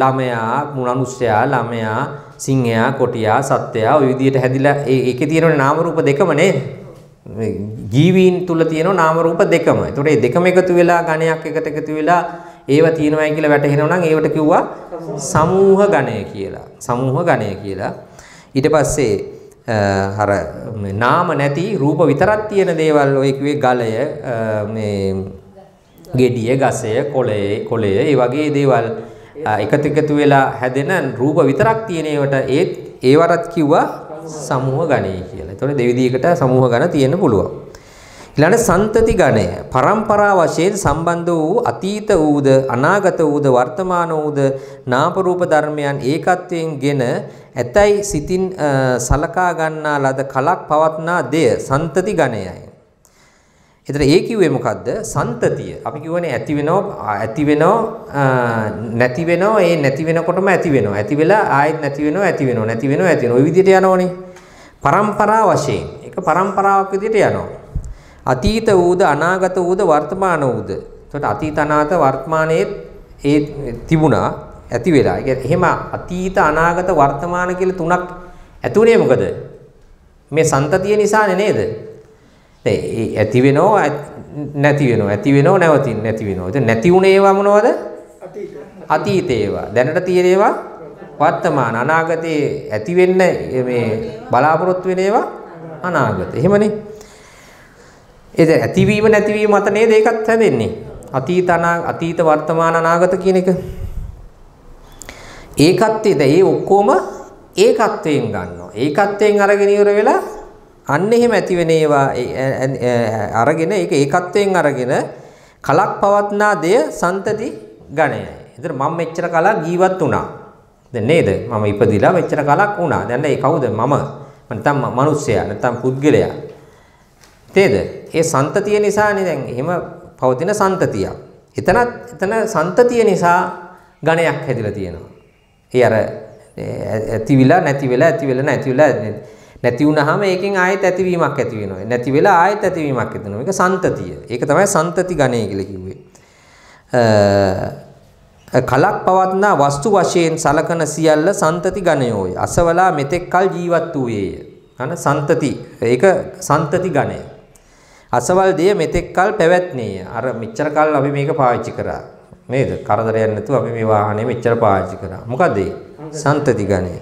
ළමයා මනුස්සයා ළමයා සිංහයා කොටියා සත්වයා ওই විදිහට හැදිලා ඒකේ තියෙන නාම රූප දෙකම නේ ජීවීන් තුල තියෙන නාම රූප දෙකම. ඒතකොට මේ දෙකම එකතු වෙලා ගණයක් එකට එකතු වෙලා ඒව තියෙනවයි කියලා වැටහෙනවා නම් ඒවට කිව්වා සමූහ ගණය කියලා. සමූහ ගණය කියලා. ඊට පස්සේ අර නාම නැති රූප විතරක් තියෙන දේවල් ඔය කිව්වේ ගලය මේ ගෙඩිය, ගසය, කොළය, කොළය ඒ වගේ දේවල් එකතු එකතු වෙලා හැදෙන රූප විතරක් තියෙන ඒවට ඒත් ඒවරත් කිව්වා සමූහ ගණයි කියලා. ඒතකොට දෙවිදියකට සමූහ ගණ තියෙන්න පුළුවන්. ඊළඟ සන්තති ගණය පරම්පරා වශයෙන් සම්බන්ධ වූ අතීත වූද අනාගත වූද වර්තමාන වූද නාම රූප ධර්මයන් ඒකත්වයෙන් ගෙන ඇතයි සිතින් අ, සලකා ගන්නා ලද කලක් පවත්නා දෙය සන්තති ගණයයි. එතන ඒ කිව්වේ මොකද්ද? සන්තතිය. අපි කියවනේ ඇති වෙනව ඇති වෙනව නැති වෙනව ඒ නැති වෙනකොටම ඇති වෙනව. ඇති වෙලා ආයෙත් නැති වෙනව ඇති වෙනව නැති වෙනව ඇති වෙනව. ওই විදිහට යනවනේ. පරම්පරා වශයෙන්. ඒක පරම්පරාවක් විදිහට යනවා. අතීත වූද අනාගත වූද වර්තමාන වූද. එතකොට අතීත අනාගත වර්තමානයේ ඒ තිබුණා ඇති වෙලා. ඒ කියන්නේ එහෙම අතීත අනාගත වර්තමාන කියලා තුනක් ඇතුනේ මොකද? මේ සන්තතිය නිසානේ නේද? ඒ ඇති වෙනව නැති වෙනව ඇති වෙනව නැවතින් නැති වෙනව. ඉතින් නැති වුණ ඒවා මොනවද? අතීත ඒවා. දැනට තියෙන ඒවා වර්තමාන අනාගතේ ඇති වෙන්න මේ බලාපොරොත්තු වෙන ඒවා අනාගත. එහෙමනේ. ඒ ඇතිවීම නැතිවීම මත නේද ඒකත් හැදෙන්නේ. අතීත අතීත වර්තමාන අනාගත කියන එක. ඒකත්වයේද ඒ ඔක්කොම ඒකත්වයෙන් ගන්නවා. ඒකත්වයෙන් අරගෙන ඉවර වෙලා අන්න එහෙම ඇති වෙන ඒවා අරගෙන ඒක ඒකත්වයෙන් අරගෙන කලක් පවත්නා දෙය සන්තති ගණයයි. ඒතර මම මෙච්චර කලක් ජීවත් වුණා. දැන් නේද? මම ඉපදිලා මෙච්චර කලක් වුණා. දැන් ඒ කවුද? මම. නැත්නම් මිනිස්සයා නැත්නම් පුද්ගලයා. තේද? ඒ සන්තතිය නිසානේ දැන් එහෙම පවතින සන්තතිය. එතනත් එතන සන්තතිය නිසා ගණයක් හැදිලා තියෙනවා. ඒ අර ඇතිවිලා නැති වෙලා ඇති වෙලා නැති වෙලා නැති වුනහම ඒකෙන් ආයෙත් ඇතිවීමක් ඇති වෙනවා. නැති වෙලා ආයෙත් ඇතිවීමක් ඇති වෙනවා. මේක සන්තතිය. ඒක තමයි සන්තති ගණය කියලා කිව්වේ. කලක් පවත්නා වස්තු වශයෙන් සලකන සියල්ල සන්තති ගණයෝය. අසවලා මෙතෙක් කල ජීවත් වූයේය. අන සන්තති. ඒක සන්තති ගණය. අසවල් දෙය මෙතෙක් කල පැවැත්නේය. අර මෙච්චර කල් අපි මේක පාවිච්චි කරා. නේද? කරදරයක් නැතුව අපි මේ වාහනේ මෙච්චර පාවිච්චි කරා. මොකද ඒ? සන්තති ගණය.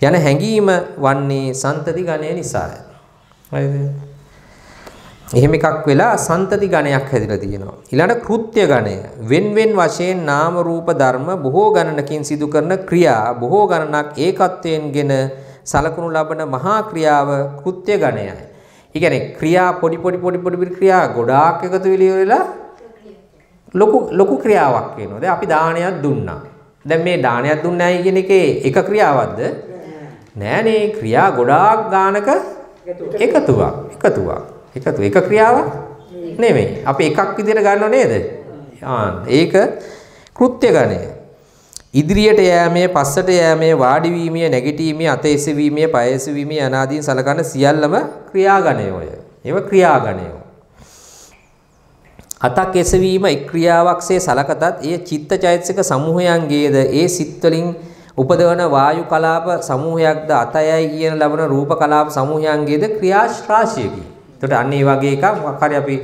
යන හැඟීම වන්නේ සන්තති ගණය නිසායි. හරිද? එහෙම එකක් වෙලා සන්තති ගණයක් හැදිලා තියෙනවා. ඊළඟ කෘත්‍ය ගණය. wen wen වශයෙන් නාම රූප ධර්ම බොහෝ ගණනකින් සිදු කරන ක්‍රියා බොහෝ ගණනක් ඒකත්වයෙන්ගෙන සලකනු ලබන මහා ක්‍රියාව කෘත්‍ය ගණයයි. ඒ කියන්නේ ක්‍රියා පොඩි පොඩි පොඩි පොඩි ක්‍රියා ගොඩාක් එකතු වෙලා ලොකු ලොකු ක්‍රියාවක් වෙනවා. දැන් අපි දානයක් දුන්නා. දැන් මේ දානයක් දුන්නයි කියන එකේ එක ක්‍රියාවක්ද? නෑනේ ක්‍රියා ගොඩාක් ගානක එකතුවක්. එකතුවක්. එකතු එක ක්‍රියාවක් නෙමෙයි. අපි එකක් විදිහට ගන්නව නේද? ඒක කෘත්‍ය ගණය. ඉදිරියට යෑමේ පස්සට යෑමේ වාඩි වීමේ නැගිටීමේ අත එසවීමේ පය එසවීමේ අනාදීන් සලකන සියල්ලම ක්‍රියා ගණයෝය. ඒව ක්‍රියා ගණයෝ. අතක් එසවීම එක් ක්‍රියාවක්සේ සලකතත් එය චිත්තචෛතසික සමූහයන්ගේද ඒ සිත් වලින් උපදවන වායු කලාප සමූහයක්ද අතයයි කියන ලබන රූප කලාප සමූහයන්ගේද ක්‍රියාශාශියකි. එතකොට අන්න ඒ වගේ එකක් මොකක් හරි අපි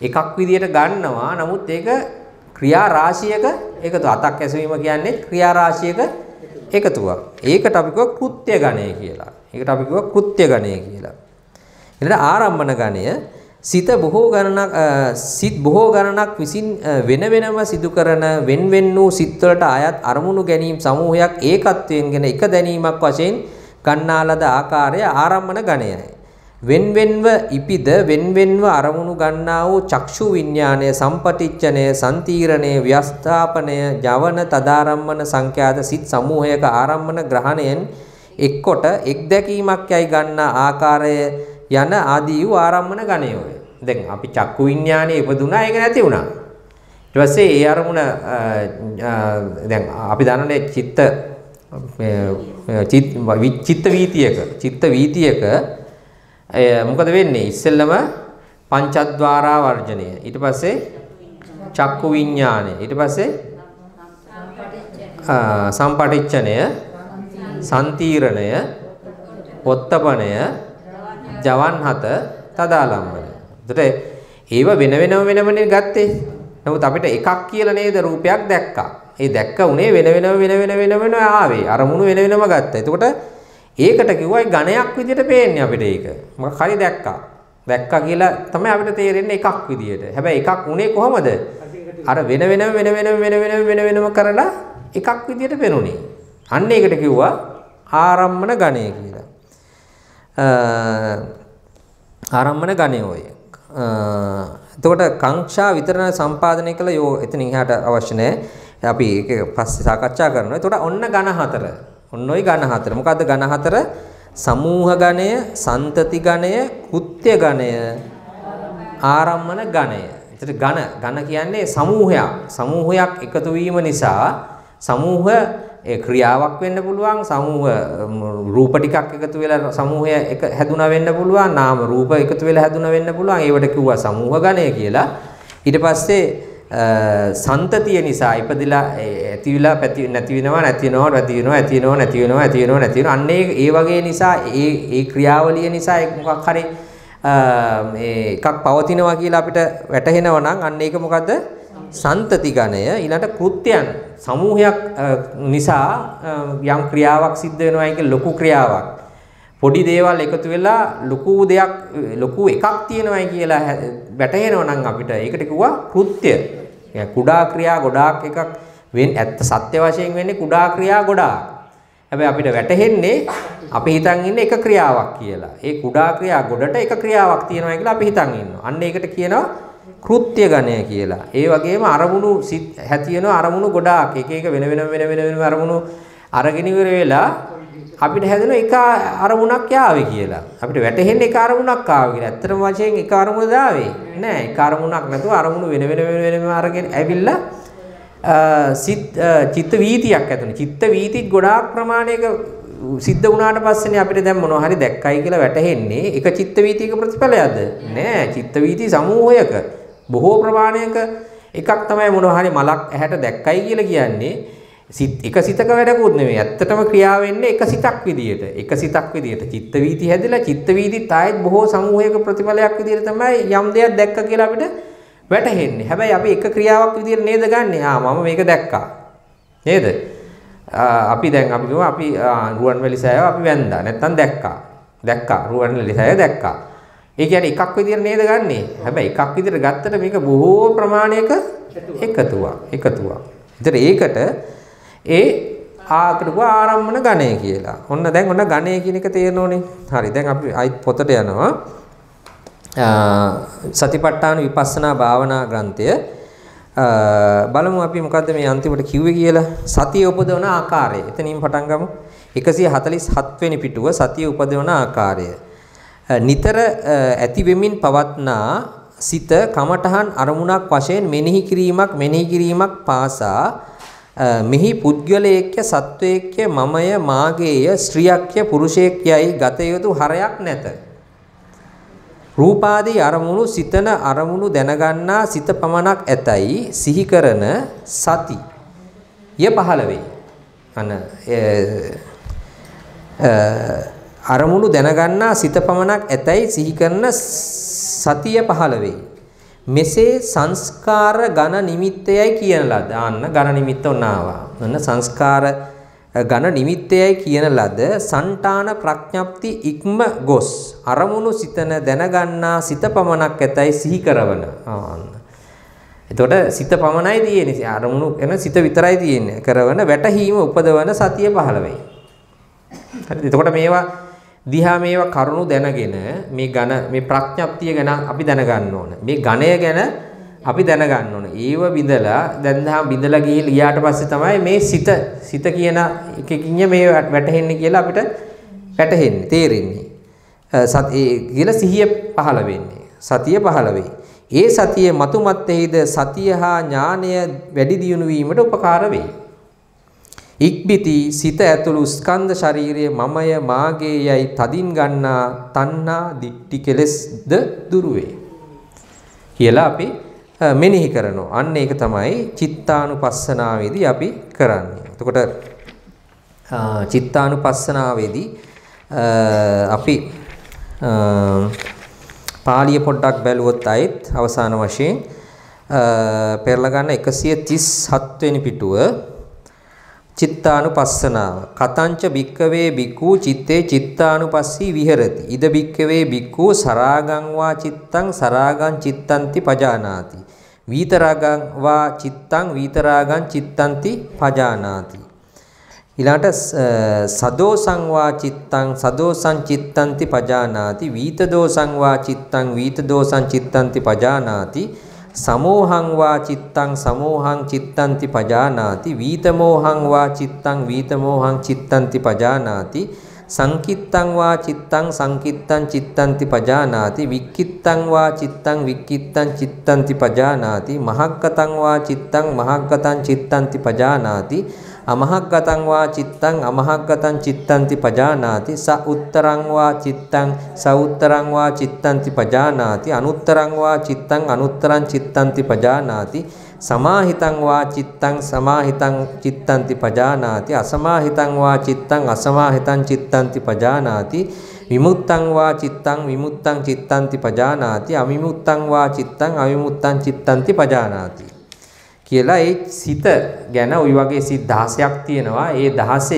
එකක් විදියට ගන්නවා. නමුත් ඒක ක්‍රියා රාශියක එකතු. අතක් ඇසවීම කියන්නේ ක්‍රියා රාශියක එකතුවක්. ඒකට අපි කිව්ව කෘත්‍ය ගණය කියලා. ඒකට අපි කිව්ව කෘත්‍ය ගණය කියලා. ඊළඟ ආරම්භන ගණය සිත බොහෝ ගණනක් සිත් බොහෝ ගණනක් විසින් වෙන වෙනම සිදු කරන wen wen වූ සිත්වලට අයත් අරමුණු ගැනීම සමූහයක් ඒකත්වයෙන්ගෙන එක දැනීමක් වශයෙන් ගන්නා ලද ආකාරය ආරම්භන ගණයයි. wen wenව ඉපිද wen wenව අරමුණු ගන්නා වූ චක්ෂු විඥානය සම්පටිච්ඡනය සම්තීරණය ව්‍යස්ථාපනය ජවන තදාරම්මන සංඛ්‍යාත සිත් සමූහයක ආරම්භන ග්‍රහණයෙන් එක්කොට එක් දැකීමක් යයි ගන්නා ආකාරය යන ආදී වූ ආරම්මන ගණයෝය. දැන් අපි චක්කු විඥානයේ ඉපදුනා ඒක නැති වුණා. ඊට පස්සේ ඒ අරමුණ දැන් අපි දන්නනේ චිත්ත චිත්ත වීතියක චිත්ත වීතියක මොකද වෙන්නේ ඉස්සෙල්ලම පංචද්වාරා වර්ජණය ඊට පස්සේ චක්කු විඥානය ඊට පස්සේ සම්පටිච්ඡනය සම්තීරණය ඔත්තපණය ජවන්හත තදාලම්බන. එතකොට ඒව වෙන වෙනම වෙනමනේ ගත්තේ. නමුත් අපිට එකක් කියලා නේද රූපයක් දැක්කා. ඒ දැක්ක උනේ වෙන වෙනම වෙන වෙන වෙන වෙන ආවේ. අරමුණු වෙන වෙනම ගත්තා. එතකොට ඒකට කිව්වයි ඝණයක් විදිහට පේන්නේ අපිට ඒක. මොකක් හරි දැක්කා. දැක්කා කියලා තමයි අපිට තේරෙන්නේ එකක් විදිහට. හැබැයි එකක් උනේ කොහමද? අර වෙන වෙනම වෙන වෙනම වෙන වෙනම වෙන වෙනම කරලා එකක් විදිහට පෙනුනේ. අන්න ඒකට කිව්වා ආරම්මන ඝණය කියලා. ආරම්මන ගණය ඔය. එතකොට කාංක්ෂා විතරණ සම්පාදනය කළ යෝ එතනින් එහාට අවශ්‍ය නැහැ. අපි ඒක පස්සේ සාකච්ඡා කරනවා. එතකොට ඔන්න ඝන හතර. ඔන්න ওই ඝන හතර. මොකද්ද ඝන හතර? සමූහ ගණය, සන්තති ගණය, කෘත්‍ය ගණය, ආරම්මන ගණය. එතකොට ඝන ඝන කියන්නේ සමූහයක්. සමූහයක් එකතු වීම නිසා සමූහ ඒ ක්‍රියාවක් වෙන්න පුළුවන් සමූහ රූප ටිකක් එකතු වෙලා සමූහය එක හැදුනා වෙන්න පුළුවන් නාම රූප එකතු වෙලා හැදුනා වෙන්න පුළුවන්. ඒවට කිව්වා සමූහ ගණය කියලා. ඊට පස්සේ සන්තතිය නිසා ඉපදිලා ඇතිවිලා පැති නැති වෙනවා නැති වෙනවා නැති වෙනවා ඇති වෙනවා නැති වෙනවා ඇති වෙනවා නැති වෙනවා. අන්න ඒ වගේ නිසා ඒ ඒ ක්‍රියාවලිය නිසා මොකක් හරි මේ එකක් පවතිනවා කියලා අපිට වැටහෙනවා නම් අන්න ඒක මොකද්ද? සන්තති ගණය ඊළඟට කෘත්‍යයන් සමූහයක් නිසා යම් ක්‍රියාවක් සිද්ධ වෙනවා ඒක ලොකු ක්‍රියාවක් පොඩි දේවල් එකතු වෙලා ලොකු දෙයක් ලොකු එකක් තියෙනවායි කියලා වැටහෙනවා නම් අපිට ඒකට කිව්වා කෘත්‍ය කුඩා ක්‍රියා ගොඩාක් එකක් වෙන ඇත්ත සත්‍ය වශයෙන් වෙන්නේ කුඩා ක්‍රියා ගොඩාක්. හැබැයි අපිට වැටහෙන්නේ අපි හිතන් ඉන්නේ එක ක්‍රියාවක් කියලා. ඒ කුඩා ක්‍රියා ගොඩට එක ක්‍රියාවක් තියෙනවා කියලා අපි හිතන් ඉන්නවා. අන්න ඒකට කියනවා කෘත්‍ය ගණය කියලා. ඒ වගේම අරමුණු හැතියෙන අරමුණු ගොඩාක් එක එක වෙන වෙන වෙන වෙන වෙන අරමුණු අරගෙන ඉවර වෙලා අපිට හැදෙන එක අරමුණක් යාවේ කියලා. අපිට වැටහෙන්නේ එක අරමුණක් ආවේ කියලා. ඇත්තටම වශයෙන් එක අරමුණද ආවේ නෑ. එක අරමුණක් නැතුව අරමුණු වෙන වෙන වෙන වෙනම අරගෙන ඇවිල්ලා සිත් චිත්ත වීතියක් ඇතුළේ. චිත්ත වීතිත් ගොඩාක් ප්‍රමාණයක සිද්ධ වුණාට පස්සේනේ අපිට දැන් මොනවා හරි දැක්කයි කියලා වැටහෙන්නේ එක චිත්ත වීතියක ප්‍රතිඵලයක්ද? නෑ. චිත්ත වීති සමූහයක බොහෝ ප්‍රමාණයක එකක් තමයි මොනවා හරි මලක් ඇහැට දැක්කයි කියලා කියන්නේ සිත් එක සිතක වැඩකුත් නෙමෙයි. ඇත්තටම ක්‍රියාව වෙන්නේ එක සිතක් විදියට. එක සිතක් විදියට. චිත්ත වීති හැදිලා චිත්ත වීතිත් ආයෙත් බොහෝ සමූහයක ප්‍රතිඵලයක් විදියට තමයි යම් දෙයක් දැක්ක කියලා අපිට වැටහෙන්නේ. හැබැයි අපි එක ක්‍රියාවක් විදියට නේද ගන්නෙ. ආ මම මේක දැක්කා. නේද? අපි දැන් අපි කිව්වා අපි රුවන්වැලි සෑය අපි වැන්දා. නැත්තම් දැක්කා. දැක්කා. රුවන්වැලි සෑය දැක්කා. ඒ කියන්නේ එකක් විදියට නේද ගන්නෙ. හැබැයි එකක් විදියට ගත්තට මේක බොහෝ ප්‍රමාණයක එකතුවක්. එකතුවක්. ඒතර ඒකට ඒ ආකට ආරම්මන ගණය කියලා. ඔන්න දැන් ඔන්න ගණය කියන එක තේරෙනෝනේ. හරි. දැන් අපි අයිත් පොතට යනවා. සතිපට්ඨාන විපස්සනා භාවනා ග්‍රන්ථය බලමු අපි මොකද්ද මේ අන්තිමට කිව්වේ කියලා. සතිය උපදවන ආකාරය. එතනින් පටන් ගමු. 147 වෙනි පිටුව සතිය උපදවන ආකාරය. නිතර ඇති වෙමින් පවත්නා සිත කමඨහන් අරමුණක් වශයෙන් මෙනෙහි කිරීමක් මෙනෙහි කිරීමක් පාසා මෙහි පුද්ගලයෙක්ය සත්වයෙක්ය මමය මාගේය ස්ත්‍රියක්ය පුරුෂයෙක්යයි ගත යුතු හරයක් නැත. රූපාදී අරමුණු සිතන අරමුණු දැනගන්නා සිත පමණක් ඇතයි සිහි කරන සති ය පහළ වෙයි. අන අරමුණු දැනගන්නා සිත පමණක් ඇතැයි සිහි කරන සතිය පහළ වෙයි. මෙසේ සංස්කාර ඝන නිමිත්තයයි කියන ලද. ආන්න ඝන නිමිත්ත උනාවා. ඔන්න සංස්කාර ඝන නිමිත්තයයි කියන ලද సంతාන ප්‍රඥප්ති ඉක්ම ගොස් අරමුණු සිතන දැනගන්නා සිත පමණක් ඇතැයි සිහි කරවන. ආන්න. එතකොට සිත පමණයි තියෙන්නේ. අරමුණු එන සිත විතරයි තියෙන්නේ. කරවන වැටහීම උපදවන සතිය පහළ වෙයි. හරිද? එතකොට මේවා දිහා මේවා කරුණු දැනගෙන මේ ඝන මේ ප්‍රඥප්තිය ගැන අපි දැනගන්න ඕන. මේ ඝණය ගැන අපි දැනගන්න ඕන. ඒව බිඳලා දැන් දහම් බිඳලා ගිහින් ගියාට පස්සේ තමයි මේ සිත සිත කියන එකකින් මේ වැටහෙන්නේ කියලා අපිට වැටහෙන්නේ තේරෙන්නේ. සත් ඒ කියලා සිහිය පහළ වෙන්නේ. සතිය පහළ වෙයි. ඒ සතිය මතුමත්තේද සතිය හා ඥානය වැඩි දියුණු වීමට උපකාර වෙයි. ඉක්බිති සිත ඇතුළු ස්කන්ධ ශරීරයේ මමය මාගේ යයි තදින් ගන්නා තණ්හා දික්ටි කෙලෙස්ද දුරු වේ කියලා අපි මෙනෙහි කරනවා. අන්න ඒක තමයි චිත්තානුපස්සනාවේදී අපි කරන්නේ. එතකොට චිත්තානුපස්සනාවේදී අපි පාලිය පොඩ්ඩක් බැලුවොත් අයිත් අවසාන වශයෙන් පෙරලා ගන්න 137 වෙනි පිටුව චිත්තානුපස්සනාව. කතංච භික්කවේ බික්ඛු චිත්තේ චිත්තානුපස්සී විහෙරති. ඉද භික්කවේ බික්ඛු සරාගං වා චිත්තං සරාගං චිත්තන්ති පජානාති. වීතරාගං වා චිත්තං වීතරාගං චිත්තන්ති පජානාති. ඊළාට සදෝ සංවා චිත්තං සදෝ සංචිත්තන්ති පජානාති. වීතදෝ සංවා චිත්තං වීතදෝ සංචිත්තන්ති පජානාති. සමෝහං වා චිත්තං සමෝහං චිත්තන්ති පජානාති වීතමෝහං වා චිත්තං වීතමෝහං චිත්තන්ති පජානාති සංකිත්තං වා චිත්තං සංකිත්තං චිත්තන්ති පජානාති වික්කිත්තං වා චිත්තං වික්කිත්තං චිත්තන්ති පජානාති මහක්කතං වා චිත්තං මහක්කතං චිත්තන්ති පජානාති අමහක්ගතං වා චිත්තං අමහක්ගතං චිත්තන්ති පජානාති ස උත්තරං වා චිත්තං ස උත්තරං වා චිත්තන්ති පජානාති අනුත්තරං වා චිත්තං අනුත්තරං චිත්තන්ති පජානාති සමාහිතං වා චිත්තං සමාහිතං චිත්තන්ති පජානාති අසමාහිතං වා චිත්තං අසමාහිතං චිත්තන්ති පජානාති විමුත්තං වා චිත්තං විමුත්තං චිත්තන්ති පජානාති අවිමුත්තං වා චිත්තං අවිමුත්තං චිත්තන්ති පජානාති. කියලා ඒ සිත ගැන ওই වගේ සිත් 16ක් තියෙනවා. ඒ 16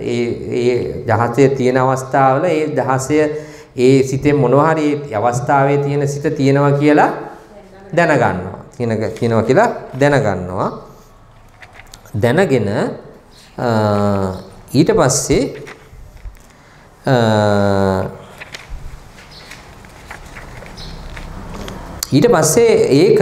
ඒ ඒ 16 තියෙන අවස්ථාවල ඒ 16 ඒ සිතේ මොනවා හරි අවස්ථාවේ තියෙන සිත තියෙනවා කියලා දැනගන්නවා. කියන කියනවා කියලා දැනගන්නවා. දැනගෙන ඊට පස්සේ ඊට පස්සේ ඒක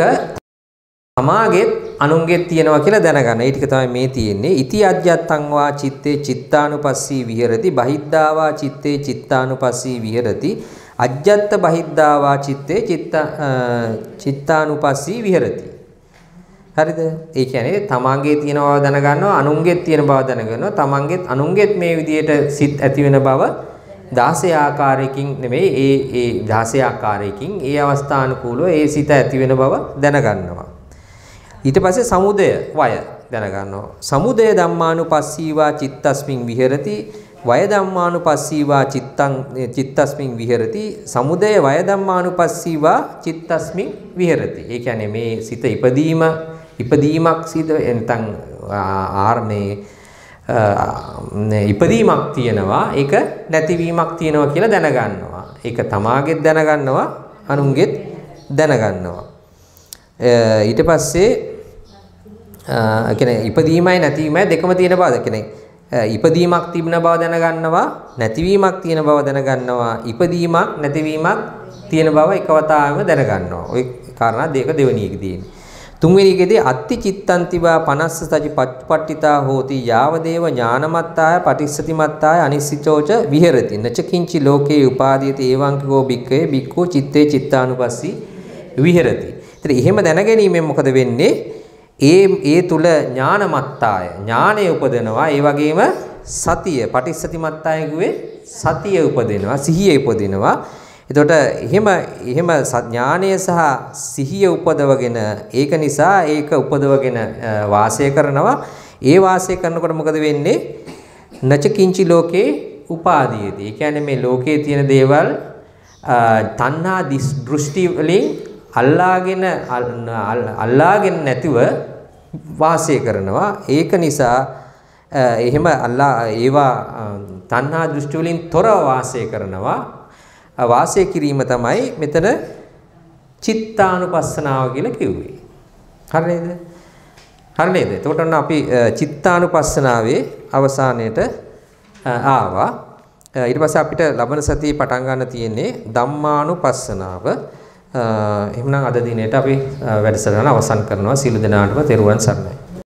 තමාගෙත් අනුන්ගෙත් තියෙනවා කියලා දැනගන්න. ඒ ටික තමයි මේ තියෙන්නේ. ඉති අජ්ජත්තං වා චිත්තේ චිත්තානුපස්සී විහෙරති. බහිද්ධා වා චිත්තේ චිත්තානුපස්සී විහෙරති. අජ්ජත්ත බහිද්ධා වා චිත්තේ චිත්ත චිත්තානුපස්සී විහෙරති. හරිද? ඒ කියන්නේ තමන්ගේ තියෙන බව දැනගන්නවා, අනුන්ගෙත් තියෙන බව දැනගන්නවා. තමන්ගෙත් අනුන්ගෙත් මේ විදිහට සිත් ඇති වෙන බව 16 ආකාරයකින් නෙමෙයි ඒ ඒ 16 ආකාරයකින් ඒ අවස්ථානුකූලව ඒ සිත ඇති වෙන බව දැනගන්නවා. ඊට පස්සේ සමුදය වය දැනගන්නවා. සමුදය ධම්මානුපස්සීවා චිත්තස්මින් විහෙරති වය ධම්මානුපස්සීවා චිත්තං චිත්තස්මින් විහෙරති සමුදය වය ධම්මානුපස්සීවා චිත්තස්මින් විහෙරති. ඒ කියන්නේ මේ සිත ඉපදීම ඉපදීමක් සිද එතන ආර්මේ ඉපදීමක් තියෙනවා ඒක නැතිවීමක් තියෙනවා කියලා දැනගන්නවා. ඒක තමාගෙත් දැනගන්නවා අනුන්ගෙත් දැනගන්නවා. ඊට පස්සේ කියන්නේ ඉපදීමයි නැතිවීමයි දෙකම තියෙන බව. කියන්නේ ඉපදීමක් තිබෙන බව දැනගන්නවා, නැතිවීමක් තියෙන බව දැනගන්නවා, ඉපදීමක් නැතිවීමක් තියෙන බව එකවතාවෙම දැනගන්නවා. ওই කාරණා දෙක දෙවෙනි එකේ තියෙන්නේ. තුන්වෙනි එකේදී අත්ති චිත්තන්තිවා 50 සජි පච්චපට්ඨිතා හෝති යාවදේව ඥානමත්තාය පටිස්සතිමත්තාය අනිසිතෝච විහෙරති නච කිංචි ලෝකේ උපාදීයති එවං කෝ බික්කේ බික්කෝ චිත්තේ චිත්තානුපස්සී විහෙරති. ඉතින් එහෙම දැනගැනීමෙන් මොකද වෙන්නේ? ඒ ඒ තුල ඥානමත්තාය. ඥානය උපදිනවා. ඒ වගේම සතිය පටිච්චසතිමත්තාය කිව්වේ සතිය උපදිනවා සිහිය උපදිනවා. එතකොට එහෙම එහෙම ඥානය සහ සිහිය උපදවගෙන ඒක නිසා ඒක උපදවගෙන වාසය කරනවා. ඒ වාසය කරනකොට මොකද වෙන්නේ? නච කිංචි ලෝකේ උපාදීයති ඒ කියන්නේ මේ ලෝකේ තියෙන දේවල් තණ්හා දෘෂ්ටි වලින් අල්ලාගෙන අල්ලාගෙන නැතිව වාසය කරනවා. ඒක නිසා එහෙම අල්ලා ඒවා තණ්හා දෘෂ්ටි වලින් තොරව වාසය කරනවා. වාසය කිරීම තමයි මෙතන චිත්තානුපස්සනාව කියලා කිව්වේ. හරි නේද හරි නේද එතකොට අපි චිත්තානුපස්සනාවේ අවසානයේට ආවා. ඊට පස්සේ අපිට ලබන සතියේ පටන් ගන්න තියෙන්නේ ධම්මානුපස්සනාව. එහෙනම් අද දිනේට අපි වැඩසටහන අවසන් කරනවා. සියලු දෙනාටම තෙරුවන් සරණයි.